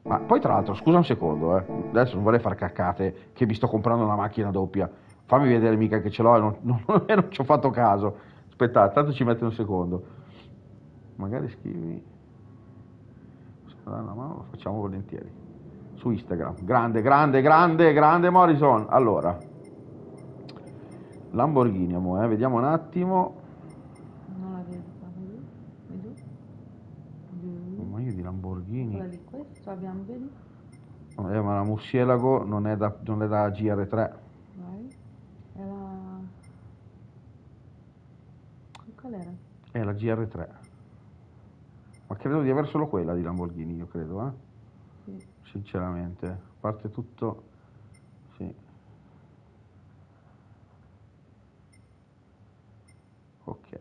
Ma poi tra l'altro, scusa un secondo, eh. adesso non vorrei far caccate che mi sto comprando una macchina doppia. Fammi vedere mica che ce l'ho e non, non, non ci ho fatto caso. Aspettate, tanto ci mette un secondo. Magari scrivi. Se una mano lo facciamo volentieri. Su Instagram. Grande, grande, grande, grande Morrison. Allora. Lamborghini, amore, eh. vediamo un attimo. Non la vedo? Vedi? Vedi? Ma io di Lamborghini. Quella di questo abbiamo, vedi? Eh, ma la Murcielago non è da, non è da GR3. Vai. È la... Qual era? È la GR3. Ma credo di avere solo quella di Lamborghini, io credo, eh? Sì. Sinceramente. A parte tutto... Sì. Ok.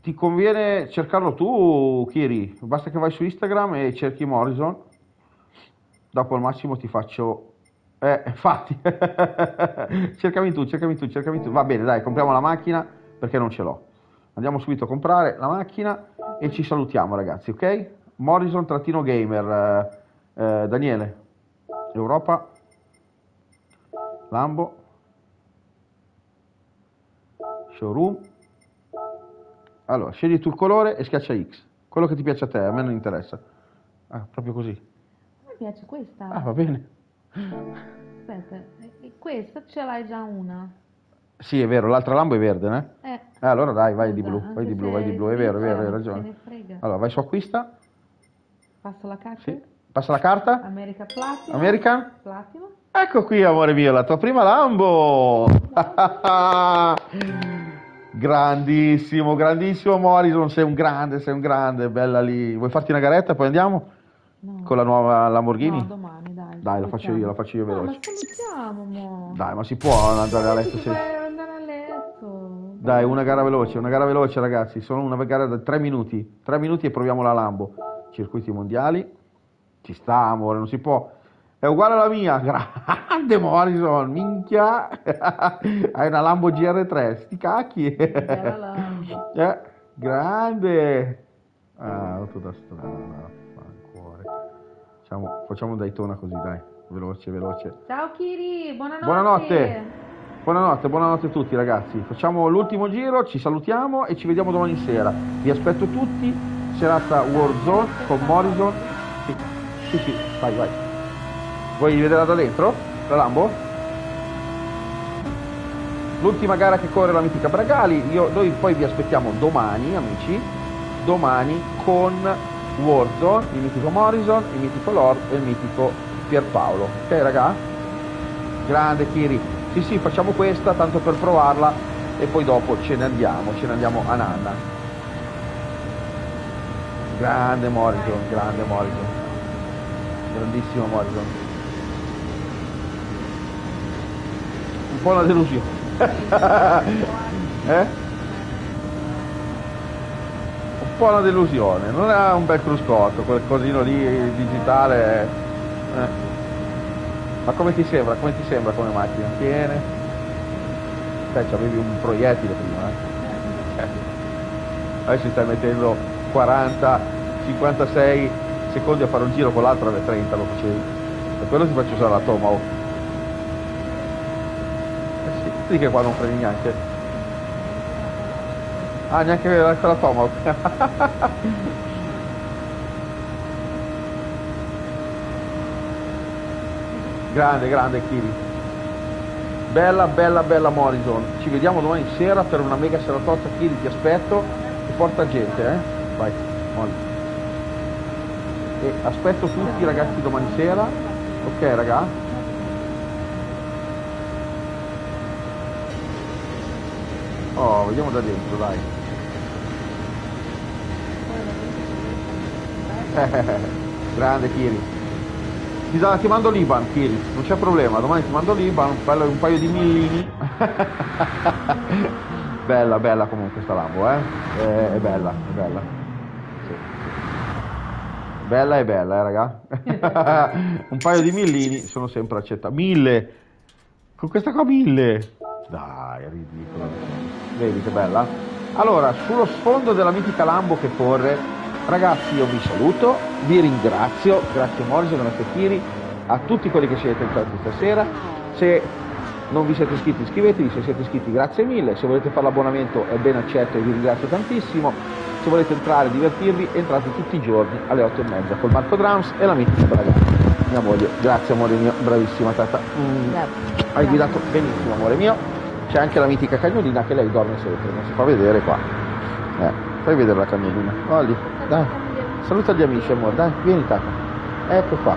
Ti conviene cercarlo tu, Kiri. Basta che vai su Instagram e cerchi Morrison. Dopo al massimo ti faccio... Eh, infatti. cercami tu, cercami tu, cercami tu. Va bene, dai, compriamo la macchina perché non ce l'ho. Andiamo subito a comprare la macchina e ci salutiamo, ragazzi, ok? Morrison-gamer. eh, eh, Daniele. Europa. Lambo. Showroom. Allora, scegli tu il colore e schiaccia X. Quello che ti piace a te, a me non interessa. Ah, proprio così. Mi piace questa. Ah, va bene. Aspetta, questa ce l'hai già una. Sì, è vero, l'altra Lambo è verde, né? Eh. Eh, allora dai, vai di blu, vai di blu, vai di blu, è vero, è vero, hai ragione. Allora, vai su acquista, Passa la carta. sì. passa la carta, America Platinum. American, Platinum. ecco qui amore mio, la tua prima Lambo! grandissimo, grandissimo Morrison, sei un grande, sei un grande, bella lì. Vuoi farti una garetta e poi andiamo? No. Con la nuova Lamborghini? No, domani, dai. Dai, la faccio io, la faccio io No, ma veloce. salutiamo, mo. Dai, ma si può andare a letto se... Dai, una gara veloce, una gara veloce ragazzi, sono una gara da tre minuti, tre minuti e proviamo la Lambo. Circuiti mondiali, ci sta amore, non si può. È uguale alla mia, grande Morrison, minchia, hai una Lambo GR3, sti cacchi. Eh, grande. Ah, auto da strada, cuore. Facciamo, facciamo un Daytona così, dai, veloce, veloce. Ciao Kiri, buonanotte. Buonanotte. Buonanotte, buonanotte a tutti ragazzi. Facciamo l'ultimo giro, ci salutiamo e ci vediamo domani sera. Vi aspetto tutti. Serata Warzone con Morrison. Sì, sì, sì, vai, vai. Vuoi vederla da dentro? La Lambo? L'ultima gara che corre la mitica Bragali. Io- noi poi vi aspettiamo domani, amici. Domani con Warzone, il mitico Morrison, il mitico Lord e il mitico Pierpaolo. Ok, raga? Grande Kiri. Sì, sì, facciamo questa tanto per provarla e poi dopo ce ne andiamo, ce ne andiamo a Nanna. Grande Morrison, grande Morrison. Grandissimo Morrison. Un po' una delusione. eh? Un po' una delusione, non è un bel cruscotto, quel cosino lì digitale. eh. Ma come ti sembra? Come ti sembra come macchina? Tiene? Te avevi un proiettile prima, eh? Adesso stai mettendo 40, 56 secondi a fare un giro con l'altra alle 30 lo facevi. Per quello ti faccio usare la Tomahawk. Eh sì, vedi che qua non prendi neanche. Ah, neanche la, la Tomahawk. grande, grande Kiri. Bella, bella, bella Morrison. Ci vediamo domani sera per una mega seratozza Kiri, ti aspetto e porta gente, eh? Vai, Molly. E aspetto tutti ragazzi domani sera. Ok raga? Oh, vediamo da dentro, dai. Grande Kiri. Ti, da- ti mando l'Iban, Kiri, non c'è problema, domani ti mando l'Iban, bello- un paio di millini. bella, bella comunque sta Lambo, eh? È, è bella, è bella. Sì. Bella e bella, eh, raga? un paio di millini sono sempre accetta. Mille! Con questa qua mille! Dai, è ridicolo. Vedi che bella? Allora, sullo sfondo della mitica Lambo che corre, ragazzi io vi saluto, vi ringrazio, grazie Morrison, grazie Kiri, a tutti quelli che siete entrati stasera. Se non vi siete iscritti iscrivetevi, se siete iscritti grazie mille, se volete fare l'abbonamento è ben accetto e vi ringrazio tantissimo. Se volete entrare e divertirvi, entrate tutti i giorni alle 8 e mezza col Marco Drums e la mitica Braga. Mia moglie, grazie amore mio, bravissima tata. Mm, hai guidato benissimo amore mio. C'è anche la mitica cagnolina che lei dorme sempre, non si fa vedere qua. Eh, fai vedere la cagnolina. Olli, dai. Saluta gli amici, amore, dai, vieni tata. Ecco qua,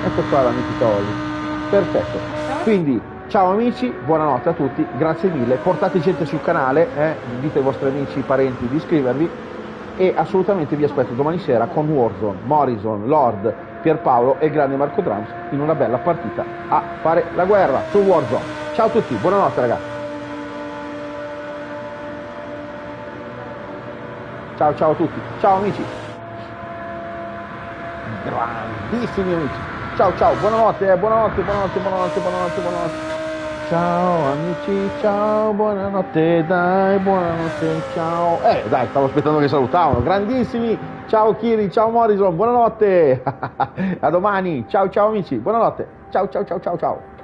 ecco qua la mitica Olli. Perfetto. Quindi, ciao amici, buonanotte a tutti, grazie mille. Portate gente sul canale, eh, dite ai vostri amici, parenti di iscrivervi e assolutamente vi aspetto domani sera con Warzone, Morrison, Lord, Pierpaolo e grande Marco Drums in una bella partita a fare la guerra su Warzone. Ciao a tutti, buonanotte ragazzi. Ciao ciao a tutti, ciao amici. Grandissimi amici. Ciao ciao, buonanotte, eh, buonanotte, buonanotte, buonanotte, buonanotte, buonanotte. Ciao amici, ciao, buonanotte, dai, buonanotte, ciao. Eh, dai, stavo aspettando che salutavano. Grandissimi. Ciao Kiri, ciao Morrison, buonanotte. A domani. Ciao ciao amici, buonanotte. Ciao ciao ciao ciao ciao.